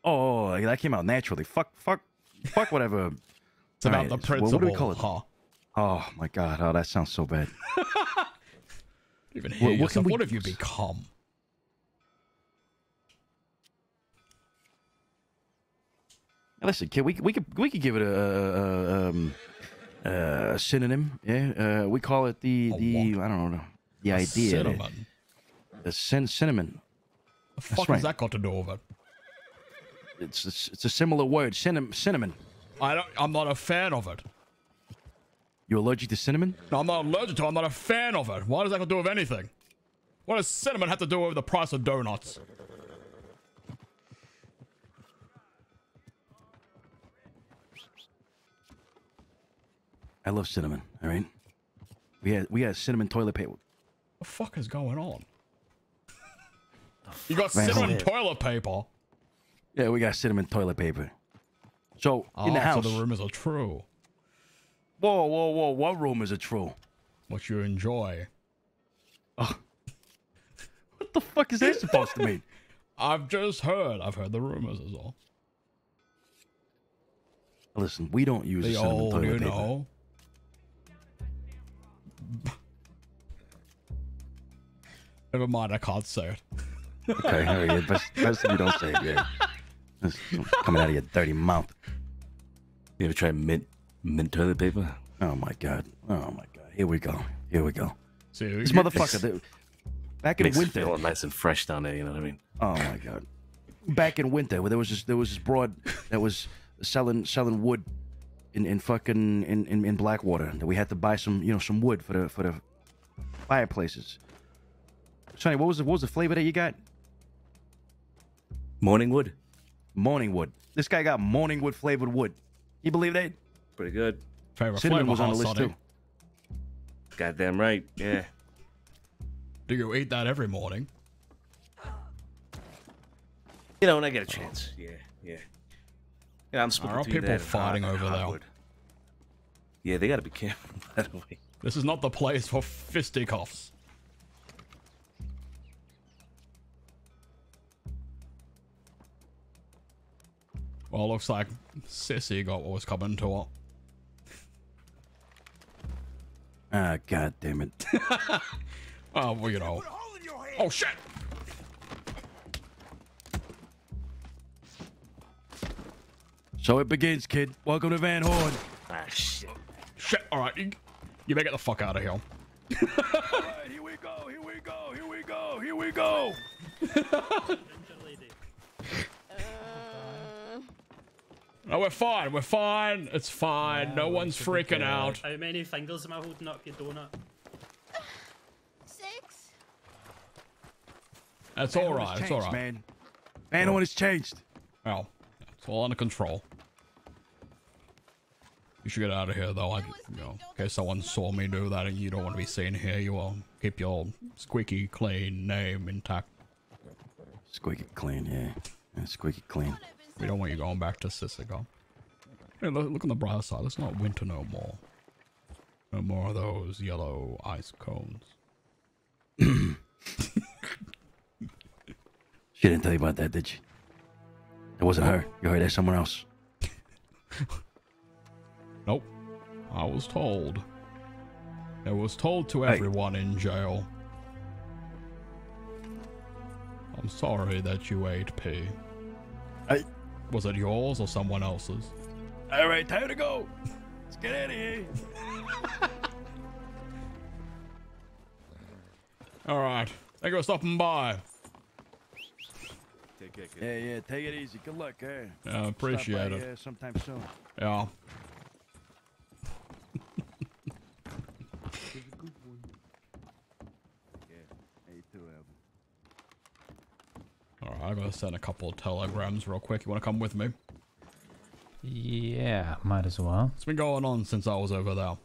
Oh, that came out naturally. Fuck, fuck, fuck. Whatever. It's about the What, what do we call it? huh? Oh my god! Oh, that sounds so bad. Even What- hear what yourself. we- What have you become? Listen, kid, we could- we could we could give it a, a, a, um, a synonym. Yeah, uh, we call it the the I don't know the A idea. cinnamon? The cin- cinnamon. The That's fuck right. has that got to do with it? It's it's, it's a similar word. Cinnamon. Cinnamon. I don't. I'm not a fan of it. You allergic to cinnamon? No, I'm not allergic to. it. I'm not a fan of it. What does that got to do with anything? What does cinnamon have to do with the price of donuts? I love cinnamon. All right. We had we had cinnamon toilet paper. What the fuck is going on? You got Man, cinnamon toilet paper. Yeah, we got cinnamon toilet paper. So in the house. So the rumors are true. Whoa, whoa, whoa! What rumors are true? What you enjoy. Oh. What the fuck is that supposed to mean? I've just heard. I've heard the rumors is all. Listen, we don't use The cinnamon old, toilet you paper. know. Never mind, I can't say it. Okay, all right, best, best if you don't say it. Yeah, That's coming out of your dirty mouth. You ever try mint mint toilet paper? Oh my god! Oh my god! Here we go! Here we go! See, This you- motherfucker. they- back in Makes the it winter. feel nice and fresh down there. You know what I mean? Oh my god! Back in winter, where there was this, there was this broad that was selling selling wood in, in fucking in, in, in Blackwater. That we had to buy some you know some wood for the for the fireplaces. Sonny, what was the what was the flavor that you got? Morning wood. Morning wood. This guy got morning wood flavored wood. You believe that? Pretty good. Favorite Cinnamon was on the list Sonny? too. Goddamn right. Yeah. Do you eat that every morning? You know, when I get a oh, chance. Yeah, yeah. Yeah, I'm split Are between people that and uh, fighting over there? Yeah, they got to be careful. By the way. This is not the place for fisticuffs. Well, looks like Sissy got what was coming to her. Ah, god damn it. Oh, well, you know. Oh, shit! So it begins, kid. Welcome to Van Horn. Ah, shit. Shit, alright. You, you better get the fuck out of here. Alright, here we go, here we go, here we go, here we go. No, we're fine. We're fine. It's fine. no one's freaking out. How many fingers am I holding up, your donut? Six. That's Van all Horn has right. It's changed, all right. man. Van Horn has changed. Well, it's all under control. You should get out of here, though. I, you know, in case someone saw me do that and you don't want to be seen here, you will keep your squeaky clean name intact. Squeaky clean, yeah. yeah squeaky clean. We don't want you going back to Sisika. Hey, look, look on the bright side. It's not winter no more. No more of those yellow ice cones. She didn't tell you about that, did she? It wasn't her. You heard that someone else. Nope. I was told. It was told to Hey. everyone in jail. I'm sorry that you ate pee. Hey. Was it yours or someone else's? All right, time to go. Let's get out of here. All right. Thank you for stopping by. Take care, kid. Yeah, yeah. Take it easy. Good luck, eh? Yeah, appreciate by, it. Yeah, sometime soon. Yeah, you too, Evan. All right. I gotta send a couple of telegrams real quick. You want to come with me? Yeah, might as well. What's been going on since I was over there?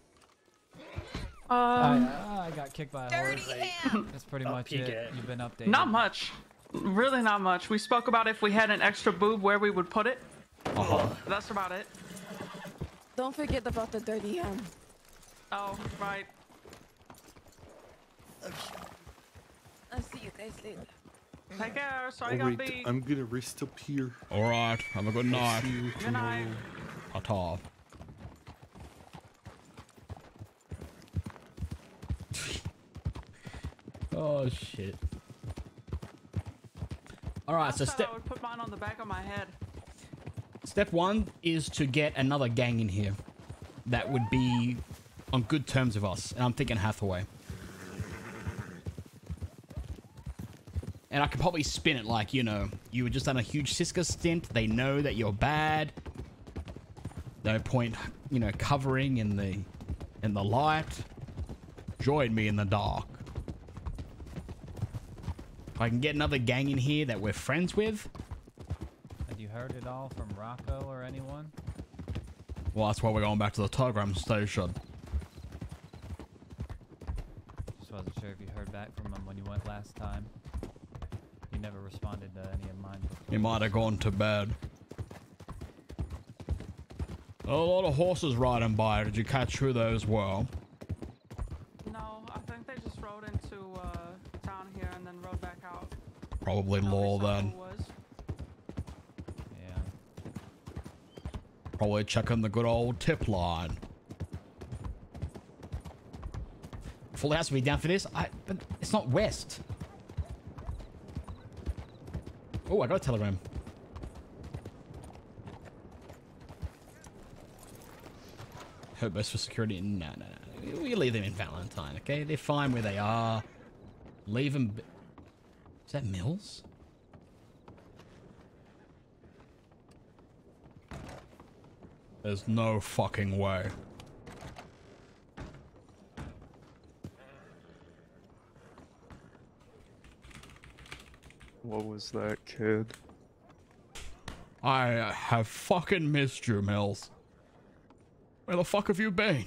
Um, I, I got kicked by a horse. That's pretty much you it. get. You've been updated. not much. Really not much. We spoke about if we had an extra boob where we would put it. Uh-huh. That's about it. Don't forget about the dirty um. Oh, right. Okay. I'll see you guys later. Take care. Sorry, All I right, got beat. I'm gonna rest up here. All right. Have a good I'll night. see you Good night. tomorrow. Ta-ta. oh shit. All right, so I thought step I would put mine on the back of my head. step one is to get another gang in here that would be on good terms with us, and I'm thinking Hathaway. And I could probably spin it like, you know, you were just on a huge Sisika stint. They know that you're bad. No point, you know, covering in the in the light. Join me in the dark. If I can get another gang in here that we're friends with, Had you heard it all from Rocco or anyone? well, that's why we're going back to the telegram station. Just wasn't sure if you heard back from him when you went last time. You never responded to any of mine. Before. He might have gone to bed. A lot of horses riding by. Did you catch who those were? No, I think they just rode into uh, town here and then rode back out. Probably Law then. Yeah. Probably checking the good old tip line. Full house will be down for this. I, but it's not west. Oh, I got a telegram. Hope best for security. No, no, no. We leave them in Valentine, okay? They're fine where they are. Leave them. Is that Mills? There's no fucking way. What was that, kid? I have fucking missed you, Mills. Where the fuck have you been?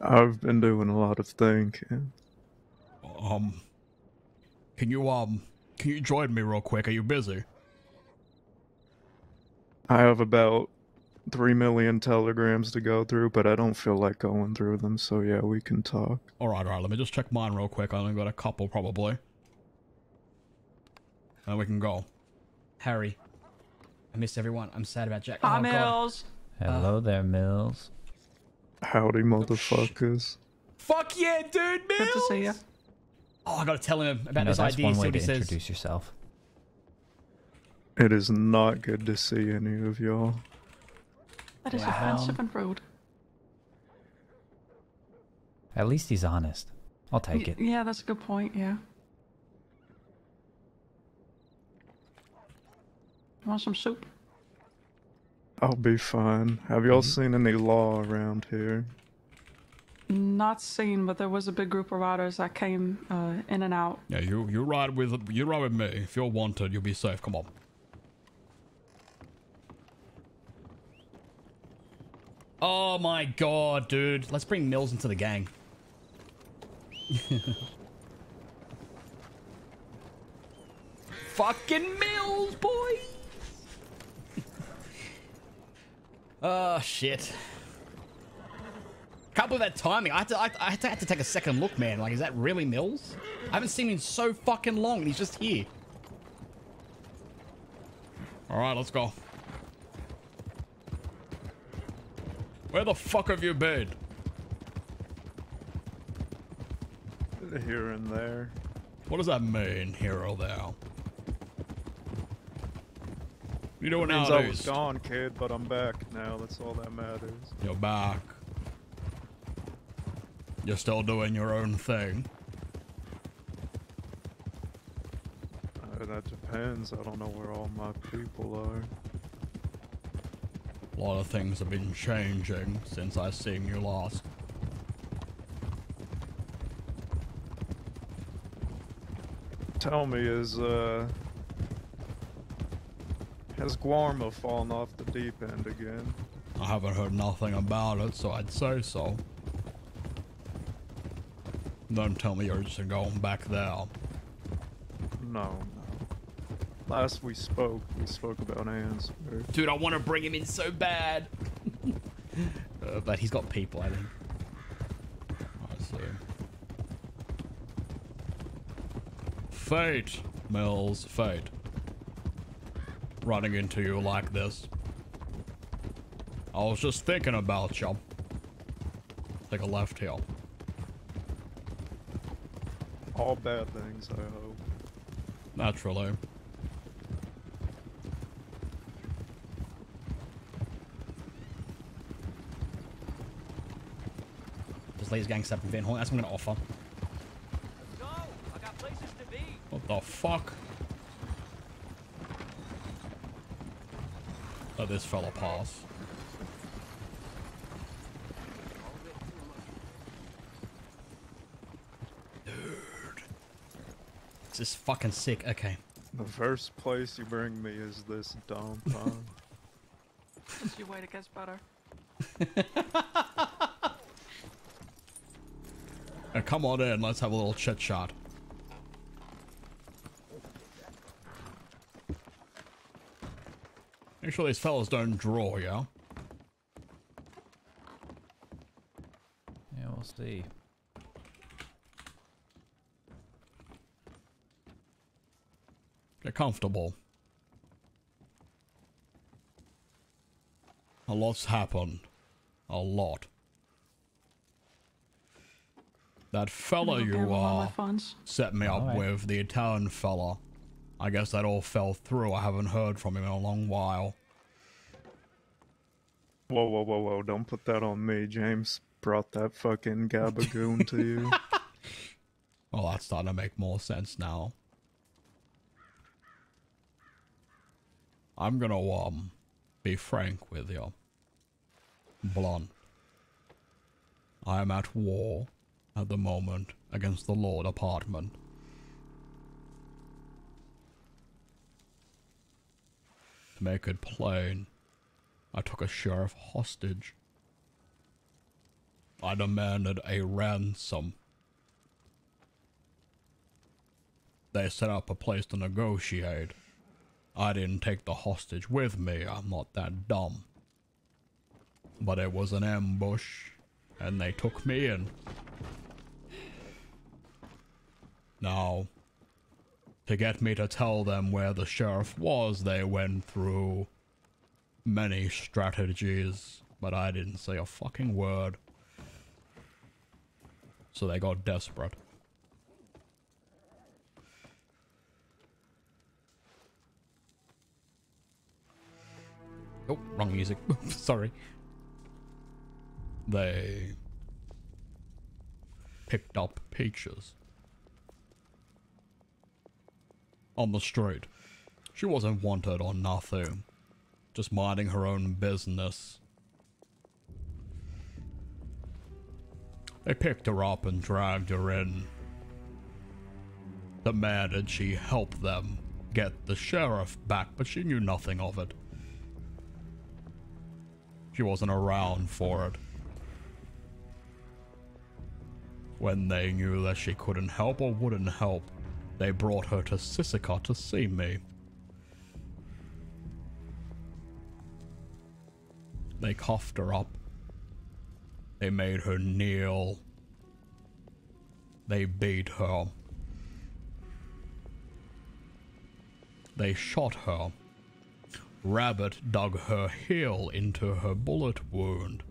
I've been doing a lot of thinking. Um, can you, um, can you join me real quick? Are you busy? I have about three million telegrams to go through, but I don't feel like going through them, so yeah, we can talk. Alright, alright, let me just check mine real quick. I only got a couple, probably. And we can go. Harry. I miss everyone. I'm sad about Jack. Hi, oh, God. Mills. Hello uh, there, Mills. Howdy, oh, motherfuckers. Fuck yeah, dude, Mills. Good to see you. Oh, I gotta tell him about You know, this that's idea. one See way what he to says. introduce yourself. It is not good to see any of y'all. That is Wow. offensive and rude. At least he's honest. I'll take Y- it. Yeah, that's a good point. Yeah. You want some soup? I'll be fine. Have y'all seen any law around here? Not seen, but there was a big group of riders that came uh, in and out. Yeah, you you ride with you ride with me. If you're wanted, you'll be safe. Come on. Oh my god, dude. Let's bring Mills into the gang. Fucking Mills, boy. oh shit. Can't believe that timing. I had, to, I, I had to, had to take a second look, man. Like, is that really Mills? I haven't seen him in so fucking long, and he's just here. All right, let's go. Where the fuck have you been? Here and there. What does that mean, here or there? You doing means now, I was gone, kid, but I'm back now. That's all that matters. You're back. You're still doing your own thing. Uh, that depends. I don't know where all my people are. A lot of things have been changing since I seen you last. Tell me, is uh, has Guarma fallen off the deep end again? I haven't heard nothing about it, so I'd say so. Don't tell me you're just going back there. No, no. Last we spoke, we spoke about Answer. Dude, I want to bring him in so bad. uh, but he's got people, I think. I see. Fate, Mills, fate. Running into you like this. I was just thinking about you. Take a left here. All bad things, I hope. Naturally. Just leave his gang step in Van Horn. That's what I'm gonna offer. What the fuck? Let this fella pass. Dude. This is fucking sick. Okay. The first place you bring me is this dump, huh? Since you wait, it gets better. Uh, come on in. Let's have a little chit chat. Make sure these fellas don't draw, yeah? Yeah, we'll see. Get comfortable. A lot's happened. A lot. That fella you him uh, set me up Alright. with, the Italian fella. I guess that all fell through. I haven't heard from him in a long while. Whoa, whoa, whoa, whoa! Don't put that on me. James brought that fucking gabagoon to you. Well, that's starting to make more sense now. I'm gonna um be frank with you. Blunt. I am at war at the moment against the law department. To make it plain, I took a sheriff hostage. I demanded a ransom. They set up a place to negotiate. I didn't take the hostage with me, I'm not that dumb. But it was an ambush, and they took me in. Now, To get me to tell them where the sheriff was, they went through many strategies, but I didn't say a fucking word. So they got desperate. Oh, wrong music. Sorry. They picked up Peaches. On the street. She wasn't wanted or nothing. Just minding her own business. They picked her up and dragged her in. Demanded she help them get the sheriff back, but she knew nothing of it. She wasn't around for it. When they knew that she couldn't help or wouldn't help, they brought her to Sisika to see me. They coughed her up. They made her kneel. They beat her. They shot her. Rabbit dug her heel into her bullet wound,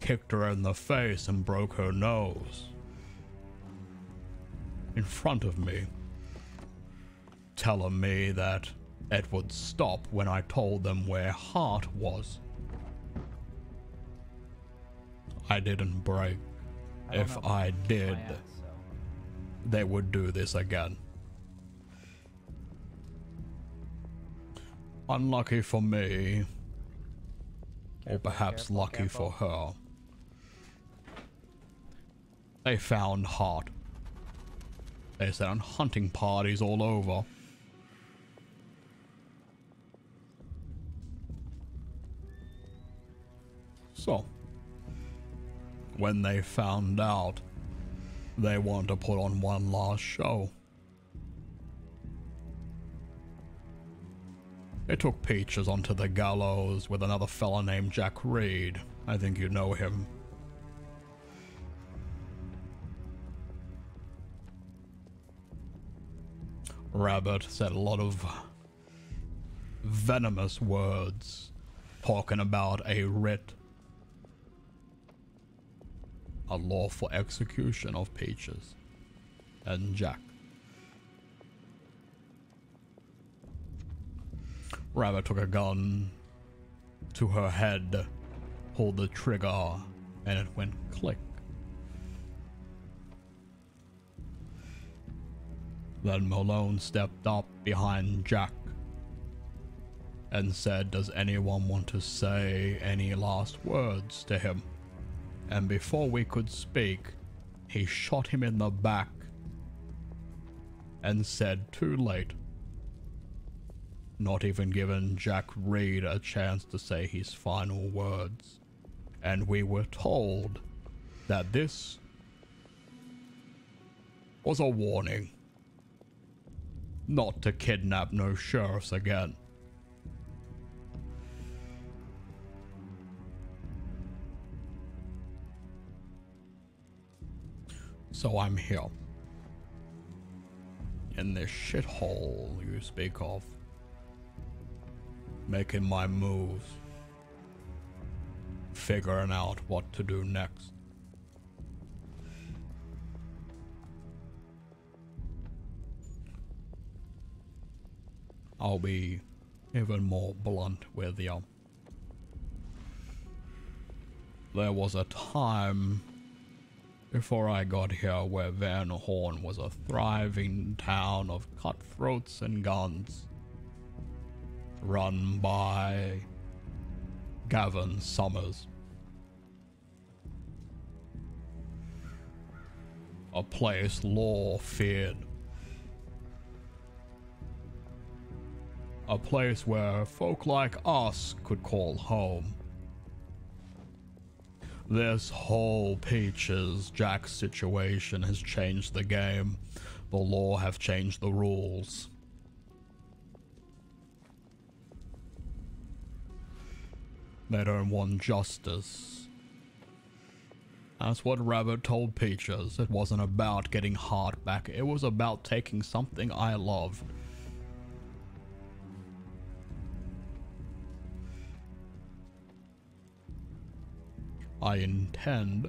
kicked her in the face and broke her nose. In front of me, telling me that it would stop when I told them where Hart was. I didn't break. I if I did, plan, so- they would do this again. Unlucky for me, or perhaps careful, lucky careful. for her. They found Hart. They sent on hunting parties all over. So, when they found out, they wanted to put on one last show. They took Peaches onto the gallows with another fella named Jack Reed. I think you know him. Rabbit said a lot of venomous words, talking about a writ, lawful execution of Peaches and Jack. Rabbit took a gun to her head, pulled the trigger, and it went click. Then Malone stepped up behind Jack and said, Does anyone want to say any last words to him? And before we could speak, he shot him in the back and said, Too late. Not even giving Jack Reed a chance to say his final words. And we were told that this was a warning not to kidnap no sheriffs again. So I'm here. In this shithole you speak of. Making my moves. Figuring out what to do next. I'll be even more blunt with you. There was a time before I got here where Van Horn was a thriving town of cutthroats and guns, run by Gavin Summers. A place law feared. A place where folk like us could call home. This whole Peaches Jack situation has changed the game. The law have changed the rules. They don't want justice. That's what Rabbit told Peaches. It wasn't about getting Hart back. It was about taking something I love. I intend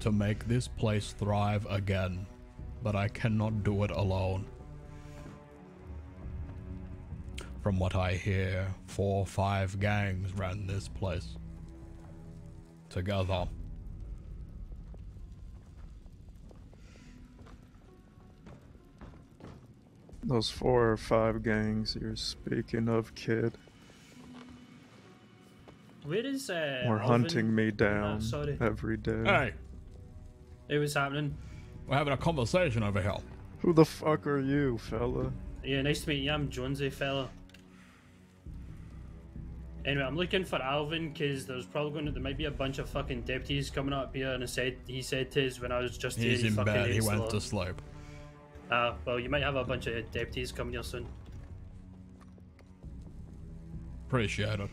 to make this place thrive again, but I cannot do it alone. From what I hear, four or five gangs ran this place. Together. Those four or five gangs you're speaking of, kid, Where is uh? were Alvin? hunting me Uh, down sorry. every day. Hey, Hey, what's happening? we're having a conversation over here. Who the fuck are you, fella? Yeah, nice to meet you. I'm Jonesy, fella. Anyway, I'm looking for Alvin because there's probably going to there might be a bunch of fucking deputies coming up here, and I said he said to us when I was just here, He's he in fucking bed. He ate went slow. to sleep. Uh, well, you might have a bunch of deputies coming here soon. Appreciate it.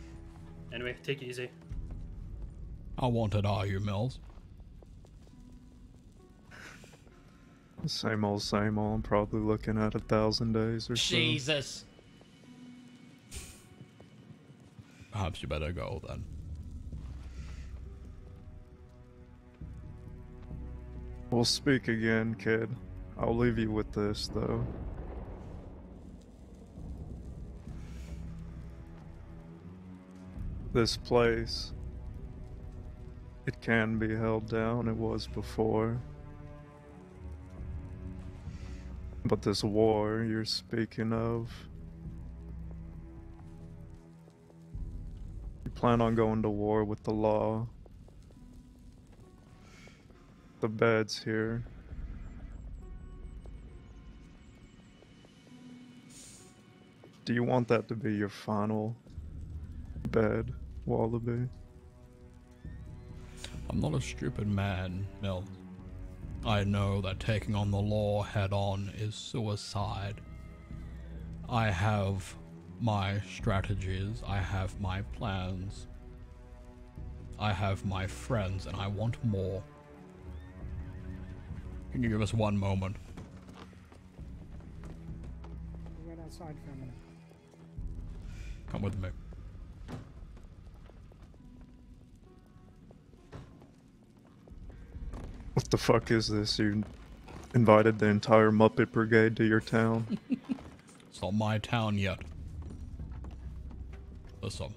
Anyway, take it easy. I wanted are you, Mills? Same old, same old. I'm probably looking at a thousand days or so. Jesus. Perhaps you better go then. We'll speak again, kid. I'll leave you with this, though. This place. It can be held down, it was before. But this war you're speaking of. You plan on going to war with the law. The bed's here. Do you want that to be your final bed, Wallaby? I'm not a stupid man, Mel. I know that taking on the law head on is suicide. I have my strategies, I have my plans, I have my friends, and I want more. Can you give us one moment? Wait outside for a minute. Come with me. What the fuck is this? You invited the entire Muppet Brigade to your town? It's not my town yet. Listen.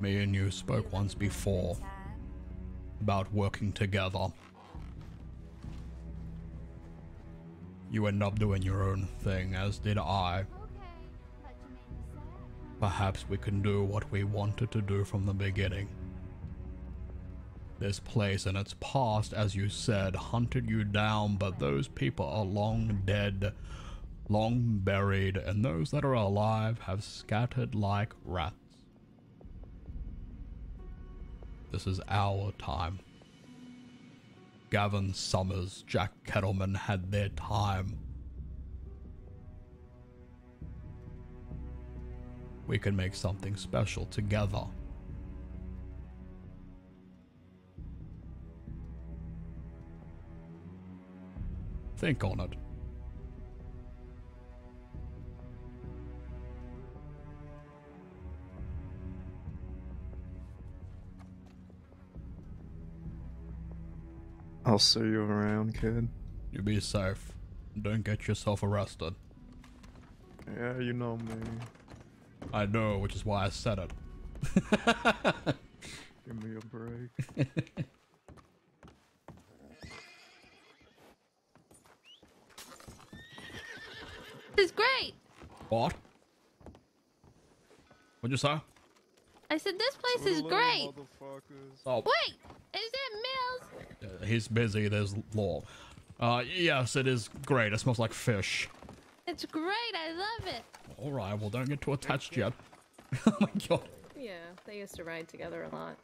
Me and you spoke once before about working together. You end up doing your own thing, as did I. Perhaps we can do what we wanted to do from the beginning. This place and its past, as you said, hunted you down, but those people are long dead, long buried, and those that are alive have scattered like rats. This is our time. Gavin Summers, Jack Kettleman had their time. We can make something special together. Think on it. I'll see you around, kid. You be safe. Don't get yourself arrested. Yeah, you know me. I know, which is why I said it. Give me a break. is great. What? What'd you say? I said this place is great. Oh, Wait, is it Mills? uh, he's busy. There's law. Uh, yes, it is great. It smells like fish. It's great. I love it. All right, well, don't get too attached yet. oh my god. Yeah, they used to ride together a lot.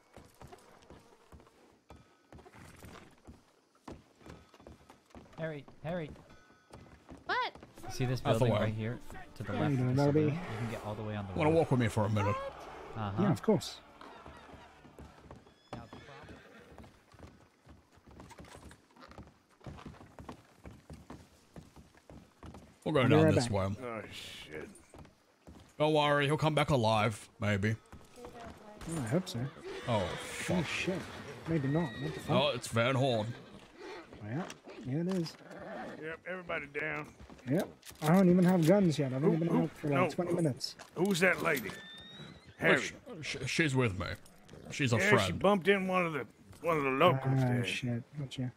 Harry, Harry, What? See this building right here to the left? Doing, you can get all the way on the. Want to walk with me for a minute? Uh -huh. Yeah, of course. We'll go down right this back. way. Oh shit! Don't worry, he'll come back alive, maybe. Oh, I hope so. Oh fuck! Oh shit! Maybe not. What the fuck? Oh, it's Van Horn. Yeah, yeah, it is. Yep, everybody down. Yep. I don't even have guns yet. I've only been Who- out for like no, 20 minutes. Who's that lady? Harry. sh- sh- she's with me. She's a yeah, she friend. bumped in one of the one of the locals Ah, there. shit. Gotcha.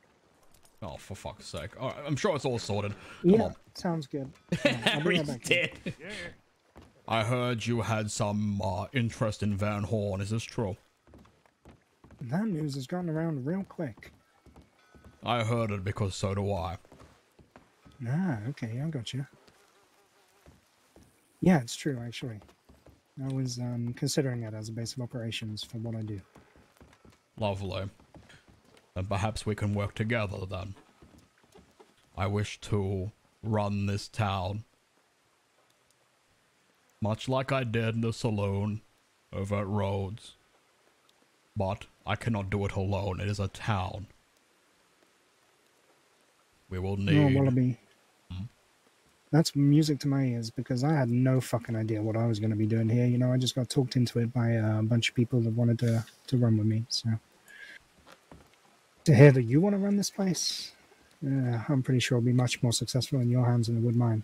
Oh, for fuck's sake. All right, I'm sure it's all sorted. Come yeah, on. sounds good. Yeah, I'll right Harry's back. dead. I heard you had some uh, interest in Van Horn. Is this true? That news has gotten around real quick. I heard it because so do I. Ah, okay, I got you. Yeah, it's true, actually. I was um, considering it as a base of operations for what I do. Lovely. Then perhaps we can work together then. I wish to run this town. Much like I did in the saloon over at Rhodes. But I cannot do it alone. It is a town. We will No, need. Wallaby. That's music to my ears because I had no fucking idea what I was going to be doing here. You know, I just got talked into it by uh, a bunch of people that wanted to, to run with me. So to hear that you want to run this place, uh, I'm pretty sure it'll be much more successful in your hands than it would mine.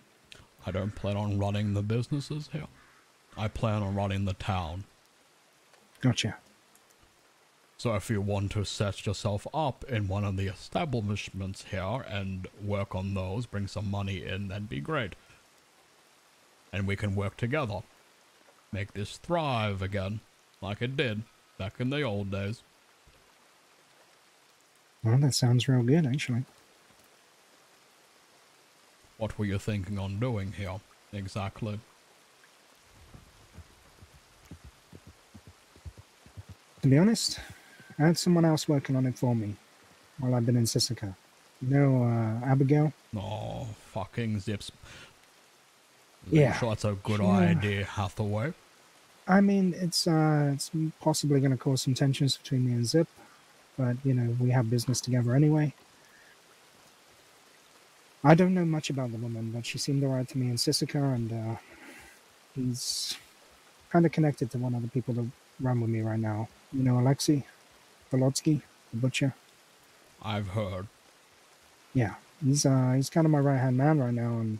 I don't plan on running the businesses here. I plan on running the town. Gotcha. So if you want to set yourself up in one of the establishments here and work on those, bring some money in, that'd be great. And we can work together. Make this thrive again, like it did back in the old days. Well, that sounds real good, actually. What were you thinking on doing here, exactly? To be honest, I had someone else working on it for me while I've been in Sisika. You know, uh, Abigail? Oh, fucking zips. Yeah. Sure, that's a good Yeah. idea, Hathaway. I mean, it's uh, it's possibly going to cause some tensions between me and Zip, but you know, we have business together anyway. I don't know much about the woman, but she seemed alright to me in Sisika, and uh, he's kind of connected to one of the people that run with me right now. You know, Alexei Volotsky, the butcher. I've heard. Yeah, he's uh, he's kind of my right hand man right now, and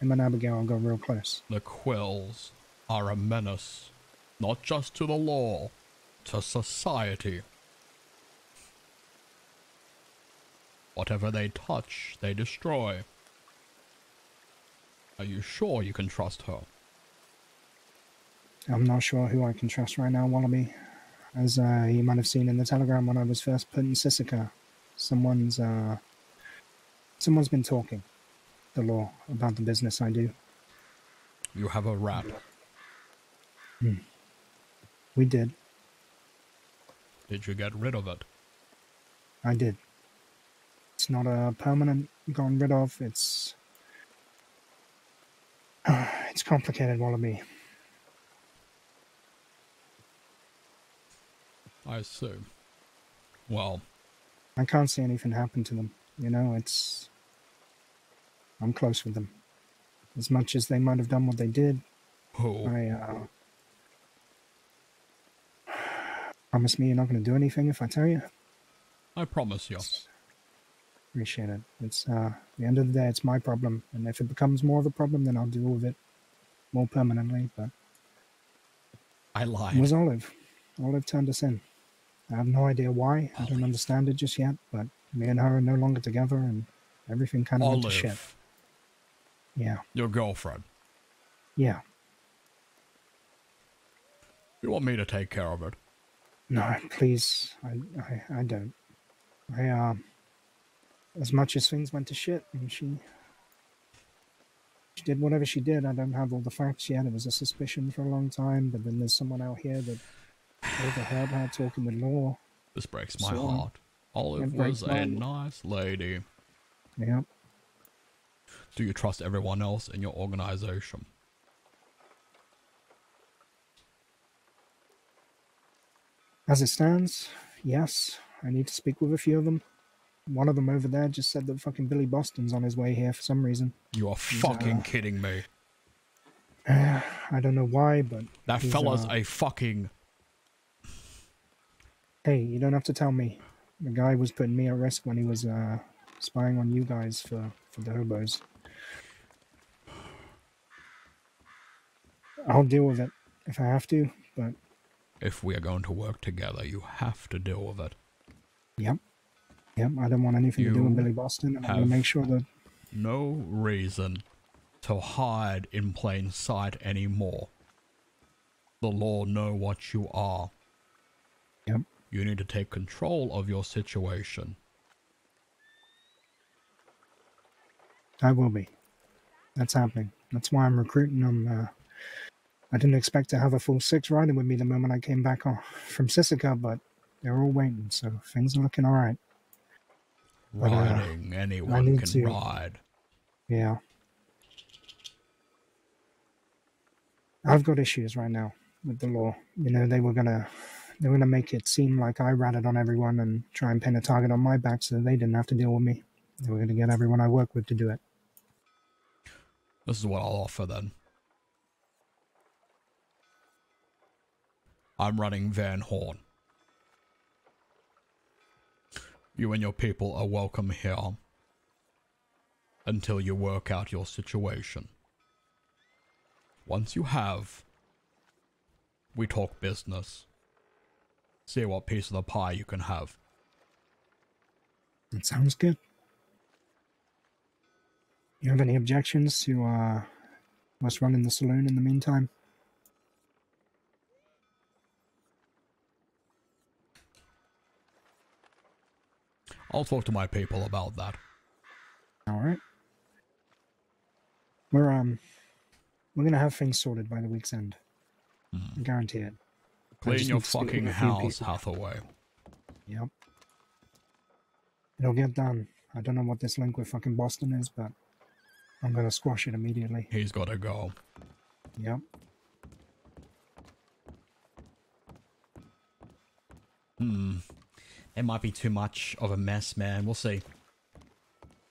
him and Abigail go real close. The Quills are a menace, not just to the law, to society. Whatever they touch, they destroy. Are you sure you can trust her? I'm not sure who I can trust right now, Wallaby. As uh, you might have seen in the telegram when I was first put in Sisika, someone's uh, someone's been talking the law about the business I do. You have a rap. Hmm. We did. Did you get rid of it? I did. It's not a permanent gone rid of. It's it's complicated, Wallaby. I see. Well, I can't see anything happen to them. You know, it's. I'm close with them. As much as they might have done what they did, who? I, uh. Promise me you're not going to do anything if I tell you? I promise you. Appreciate it. It's, uh. At the end of the day, it's my problem. And if it becomes more of a problem, then I'll deal with it more permanently. But. I It lied. was Olive. Olive turned us in. I have no idea why. I don't understand it just yet, but me and her are no longer together and everything kind of went to shit. Yeah. your girlfriend. Yeah. You want me to take care of it? No, please. I, I, I don't. I, um, as much as things went to shit and she, she did whatever she did, I don't have all the facts yet. It was a suspicion for a long time, but then there's someone out here that overheard her talking with law. This breaks my So, heart. Olive was a nice lady. Yep. Do you trust everyone else in your organization? As it stands, yes, I need to speak with a few of them. one of them over there just said that fucking Billy Boston's on his way here for some reason. You are He's, fucking uh, kidding me. I don't know why, but That fella's uh, a fucking. Hey, you don't have to tell me. The guy was putting me at risk when he was uh, spying on you guys for, for the hobos. I'll deal with it if I have to, but If we are going to work together, you have to deal with it. yep. Yep, I don't want anything to do with Billy Boston. I'm going to make sure that no reason to hide in plain sight anymore. The law know what you are. You need to take control of your situation. I will be. That's happening. That's why I'm recruiting them. Uh, I didn't expect to have a full six riding with me the moment I came back off from Sisika, but they're all waiting, so things are looking all right. But, uh, Riding, anyone can to- ride. Yeah. I've got issues right now with the law. You know, they were gonna they were gonna make it seem like I ratted on everyone and try and pin a target on my back so they didn't have to deal with me. They were gonna get everyone I work with to do it. This is what I'll offer then. I'm running Van Horn. You and your people are welcome here until you work out your situation. Once you have, we talk business. See what piece of the pie you can have. That sounds good. You have any objections to uh us running the saloon in the meantime? I'll talk to my people about that. All right. We're um we're gonna have things sorted by the week's end. I guarantee it. Clean your need to speak with fucking house. Hathaway. Yep. It'll get done. I don't know what this link with fucking Boston is, but I'm gonna squash it immediately. He's gotta go. Yep. Hmm. It might be too much of a mess, man. We'll see.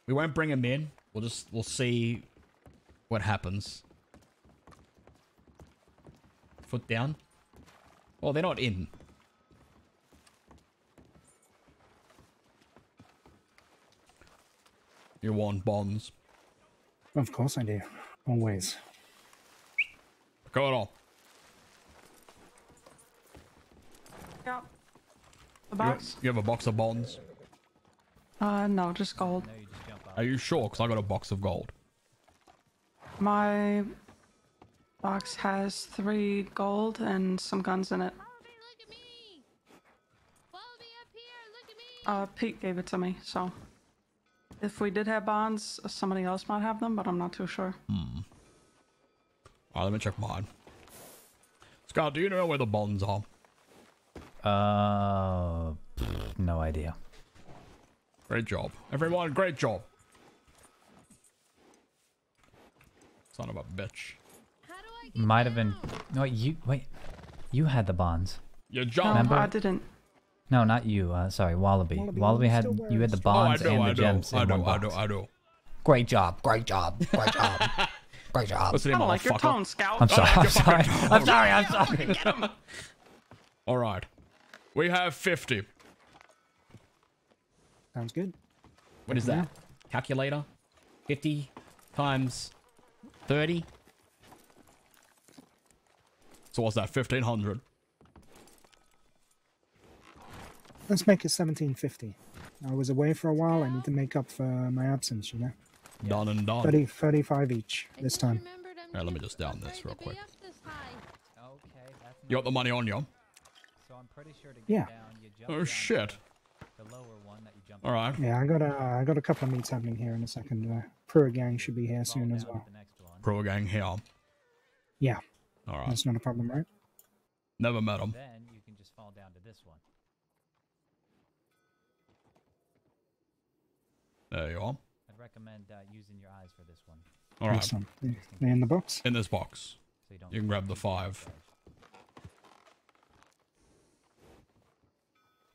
We won't bring him in. We'll just we'll see what happens. Foot down. Well, they're not in. You want bonds? Of course I do. Always. Go it all. Yeah. The You, box? you have a box of bonds? Uh, no, just gold. Are you sure? Because I got a box of gold. My box has three gold and some guns in it. Uh, Pete gave it to me, so if we did have bonds, somebody else might have them, but I'm not too sure. Hmm. Alright, let me check mine. Scott, do you know where the bonds are? Uh, pfft, no idea. Great job. Everyone, great job. Son of a bitch. Might have been. No, you wait. You had the bonds. Your No, job. Remember? I didn't. No, not you. Uh, sorry, Wallaby. Wallaby, Wallaby had you had the Oh, I bonds and the I gems I in do, one I do, box. I do. Great job, great job, great job, great job. Listen I here, don't like your tone, Scout. I'm sorry. I'm sorry. I'm sorry. I'm sorry. Get him. All right. We have 50. Sounds good. What is that? Calculator? 50 times 30? So what's that? 1500. Let's make it seventeen fifty. I was away for a while, I need to make up for my absence, you know. Done and done. 30, 35 each this time. Here, let me just down this real quick. You got the money on you? So I'm pretty sure to get Yeah. down, you jump Oh down shit. the lower one that you jump. All right. Yeah, I got a I got a couple of meets happening here in a second. Uh, Pro gang should be here soon as well. Pro gang here. Yeah, All right. that's not a problem, right? Never met him. Then you can just fall down to this one. There you are. I'd recommend uh, using your eyes for this one. All right. Awesome. They they in the box? In this box. So you don't You can grab the five.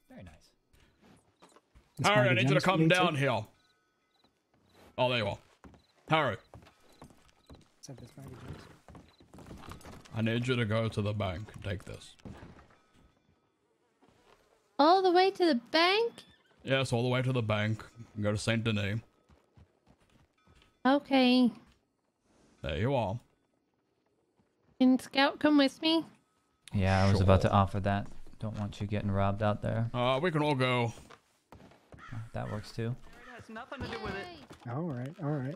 Very nice. It's Harry, I need you to come me too. down here. Oh, there you are. Harry, Said this bag of James. I need you to go to the bank and take this. All the way to the bank? Yes, all the way to the bank. Go to Saint Denis. Okay. There you are. Can Scout come with me? Yeah, I was about to offer that. Don't want you getting robbed out there. Uh, we can all go. That works too. It has nothing to do with it. All right, all right.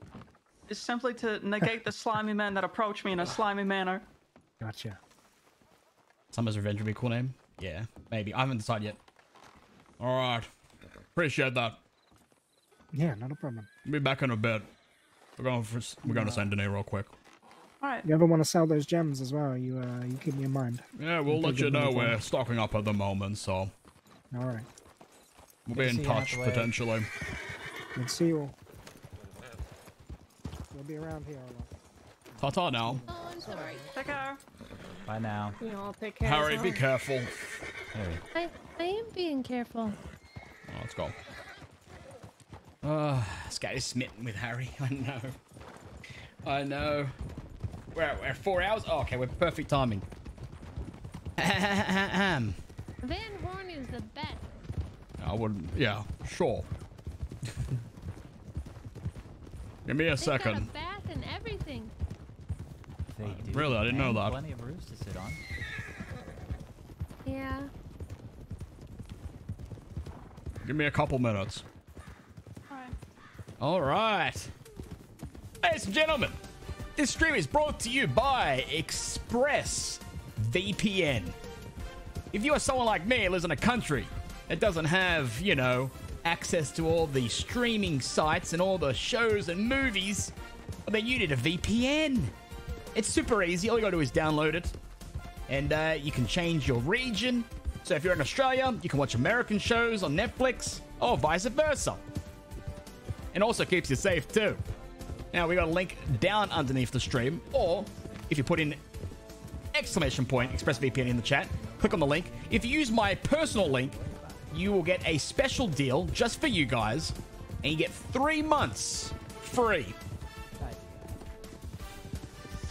It's simply to negate the slimy men that approach me in a slimy manner. Gotcha. Summer's Revenge would be a cool name. Yeah, maybe. I haven't decided yet. All right. Appreciate that. Yeah, not a problem. We'll be back in a bit. We're going for we're going to Saint Denis real quick. All right. You ever want to sell those gems as well? You uh, you keep me in mind. Yeah, we'll I'll let you know we're time. stocking up at the moment, so All right. we'll Good be in touch potentially. Good to see you all. We'll be around here a lot. Ta ta now. Oh, I'm sorry. Take care. Bye now. You all take care. Harry, as be careful. Harry. I, I am being careful. Oh, let's go. Uh, this guy is smitten with Harry. I know. I know. We're we're four hours? Oh, okay, we're perfect timing. I Van Horn is the best. I would, yeah, sure. Give me a They've got a second. bath and everything. They do. Really? I didn't know that. Plenty of roofs to sit on. Yeah. Give me a couple minutes. Alright. All right. Ladies and gentlemen, this stream is brought to you by Express VPN. If you are someone like me who lives in a country that doesn't have, you know, access to all the streaming sites and all the shows and movies, well, then you need a VPN. It's super easy. All you gotta do is download it, and uh, you can change your region. So if you're in Australia, you can watch American shows on Netflix, or vice versa. And also keeps you safe too. Now we got a link down underneath the stream, or if you put in exclamation point ExpressVPN in the chat, click on the link. If you use my personal link, you will get a special deal just for you guys, and you get three months free.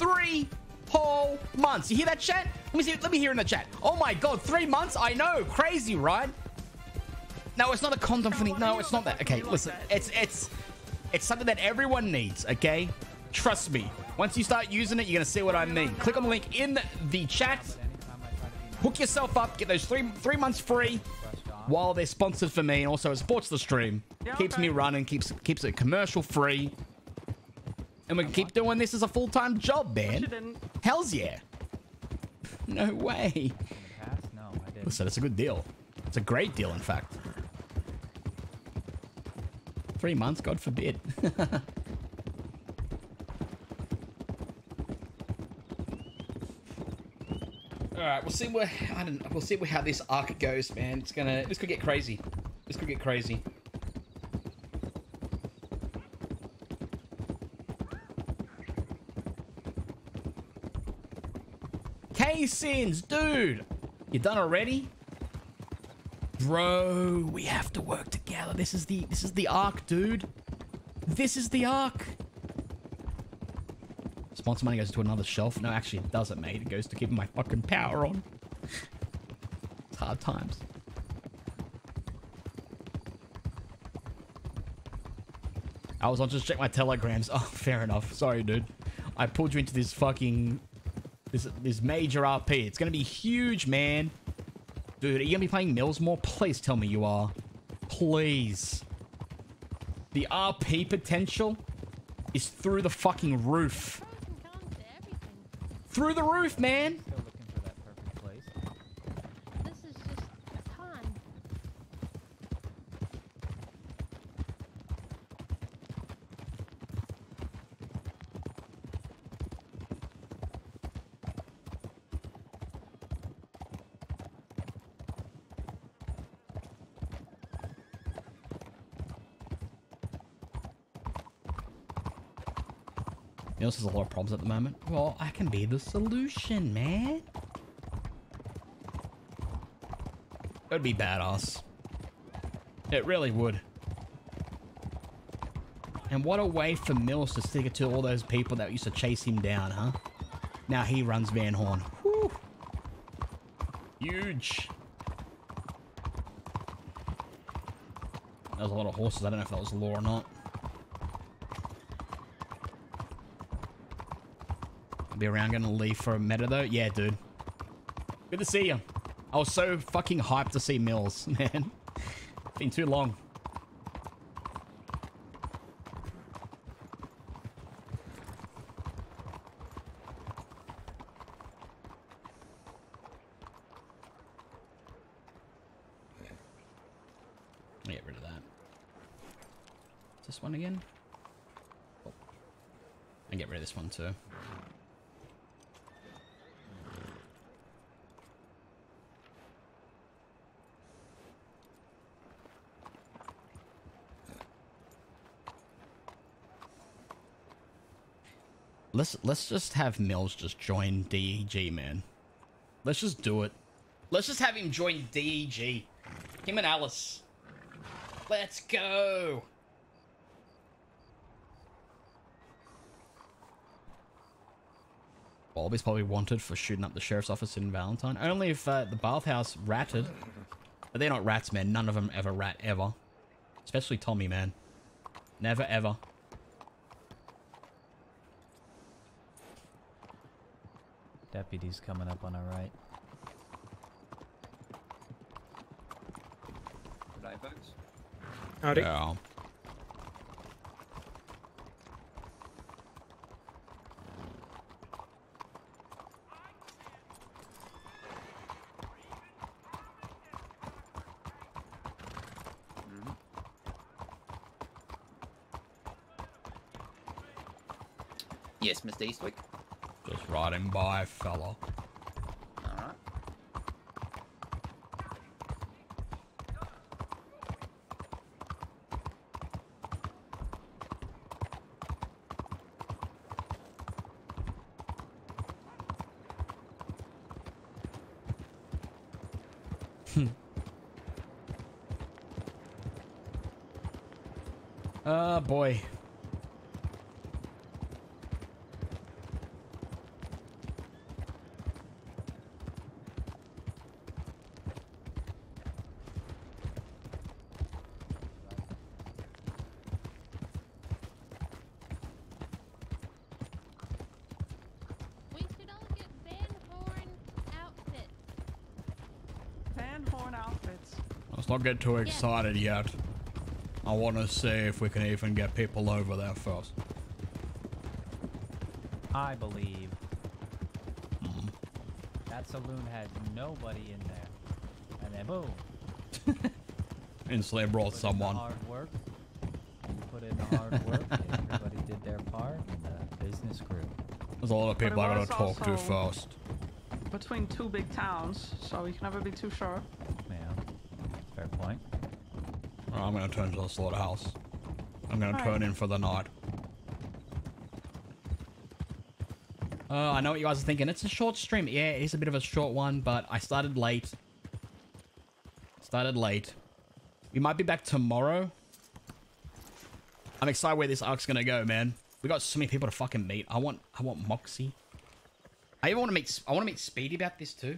Three whole months. You hear that chat? Let me see. Let me hear in the chat. Oh my god, three months? I know, crazy, right? No, it's not a condom thing. No, it's not that. Okay, listen. It's it's it's something that everyone needs. Okay, trust me. Once you start using it, you're gonna see what I mean. Click on the link in the chat. Hook yourself up. Get those three three months free. While they're sponsored for me, and also it supports the stream, keeps me running, keeps keeps it commercial free, and we can keep doing this as a full time job, man. Hell's yeah. No way. No. Listen, it's a good deal. It's a great deal, in fact. Three months, God forbid. All right, we'll see where I don't. We'll see where, how this arc goes, man. It's gonna. This could get crazy. This could get crazy. K-Sins, dude! You done already? Bro, we have to work together. This is the this is the arc, dude. This is the arc. Sponsor money goes to another shelf. No, actually it doesn't, mate. It goes to keeping my fucking power on. It's hard times. I was on just check my telegrams. Oh, fair enough. Sorry, dude. I pulled you into this fucking this this major RP. It's gonna be huge, man. Dude, are you gonna be playing Mills more? Please tell me you are. Please. The RP potential is through the fucking roof. Through the roof, man. Mills has a lot of problems at the moment. Well, I can be the solution, man. That'd be badass. It really would. And what a way for Mills to stick it to all those people that used to chase him down, huh? Now he runs Van Horn. Huge. There's a lot of horses. I don't know if that was law or not. Be around gonna leave for a meta though. Yeah, dude. Good to see you. I was so fucking hyped to see Mills, man. Been too long. Let me get rid of that. Is this one again? Oh. And get rid of this one too. Let's let's just have Mills just join DEG, man. Let's just do it. Let's just have him join DEG. Him and Alice. Let's go. Bobby's probably wanted for shooting up the sheriff's office in Valentine. Only if uh, the bathhouse ratted. But they're not rats, man. None of them ever rat, ever. Especially Tommy, man. Never, ever. Deputies coming up on our right. Good night, folks. Howdy. Yeah. Yes, Mr. Eastwick. Riding by, fella. Alright. Oh ah, boy. We should all get Van Horn outfits. Van Horn outfits. Let's not get too excited yet. I want to see if we can even get people over there first. I believe Mm-hmm. that saloon had nobody in there. And then boom. Instantly brought put in the someone. hard work. Put in the hard work. everybody did their part, and the business grew. There's a lot of people I gotta talk to also- first. Between two big towns, so you can never be too sure. Yeah, fair point. Well, I'm gonna turn to the slaughterhouse. I'm gonna Alright. turn in for the night. Uh, I know what you guys are thinking. It's a short stream. Yeah, it is a bit of a short one, but I started late. Started late. We might be back tomorrow. I'm excited where this arc's gonna go, man. We got so many people to fucking meet. I want, I want Moxie. I even want to meet, I want to meet Speedy about this too.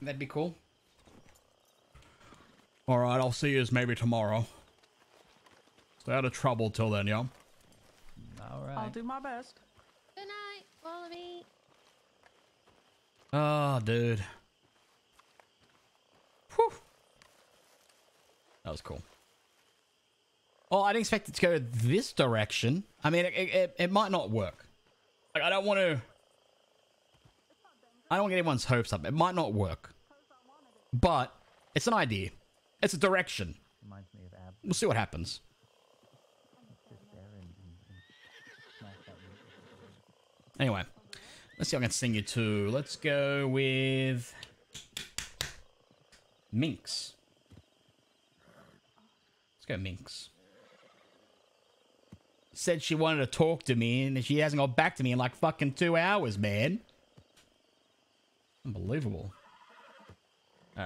That'd be cool. All right, I'll see you maybe tomorrow. Stay out of trouble till then, yeah. All I'll do my best. Good night, Wallaby. Oh, dude. Whew. That was cool. Oh, I didn't expect it to go this direction. I mean, it, it, it might not work. Like, I don't want to... I don't want to get everyone's hopes up. It might not work. But, it's an idea. It's a direction. Reminds me of Ab. We'll see what happens. Anyway, let's see if I can sing you to. Let's go with Minx. Let's go Minx. Said she wanted to talk to me, and she hasn't got back to me in like fucking two hours, man. Unbelievable. All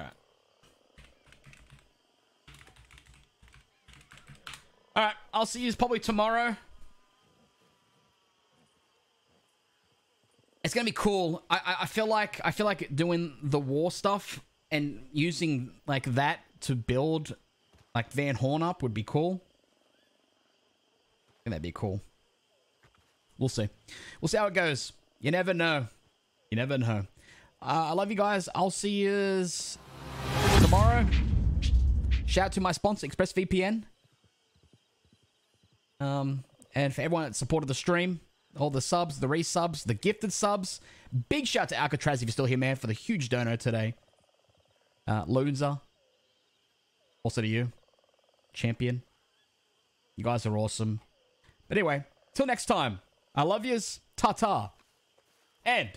I'll see you probably tomorrow. It's gonna be cool. I, I I feel like I feel like doing the war stuff and using like that to build like Van Horn up would be cool. I think that'd be cool. We'll see. We'll see how it goes. You never know. You never know. Uh, I love you guys. I'll see you tomorrow. Shout out to my sponsor, ExpressVPN. Um, and for everyone that supported the stream, all the subs, the resubs, the gifted subs. Big shout out to Alcatraz if you're still here, man, for the huge dono today. Uh, Loonza. Also to you. Champion. You guys are awesome. But anyway, till next time. I love yous. Ta-ta. And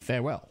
farewell.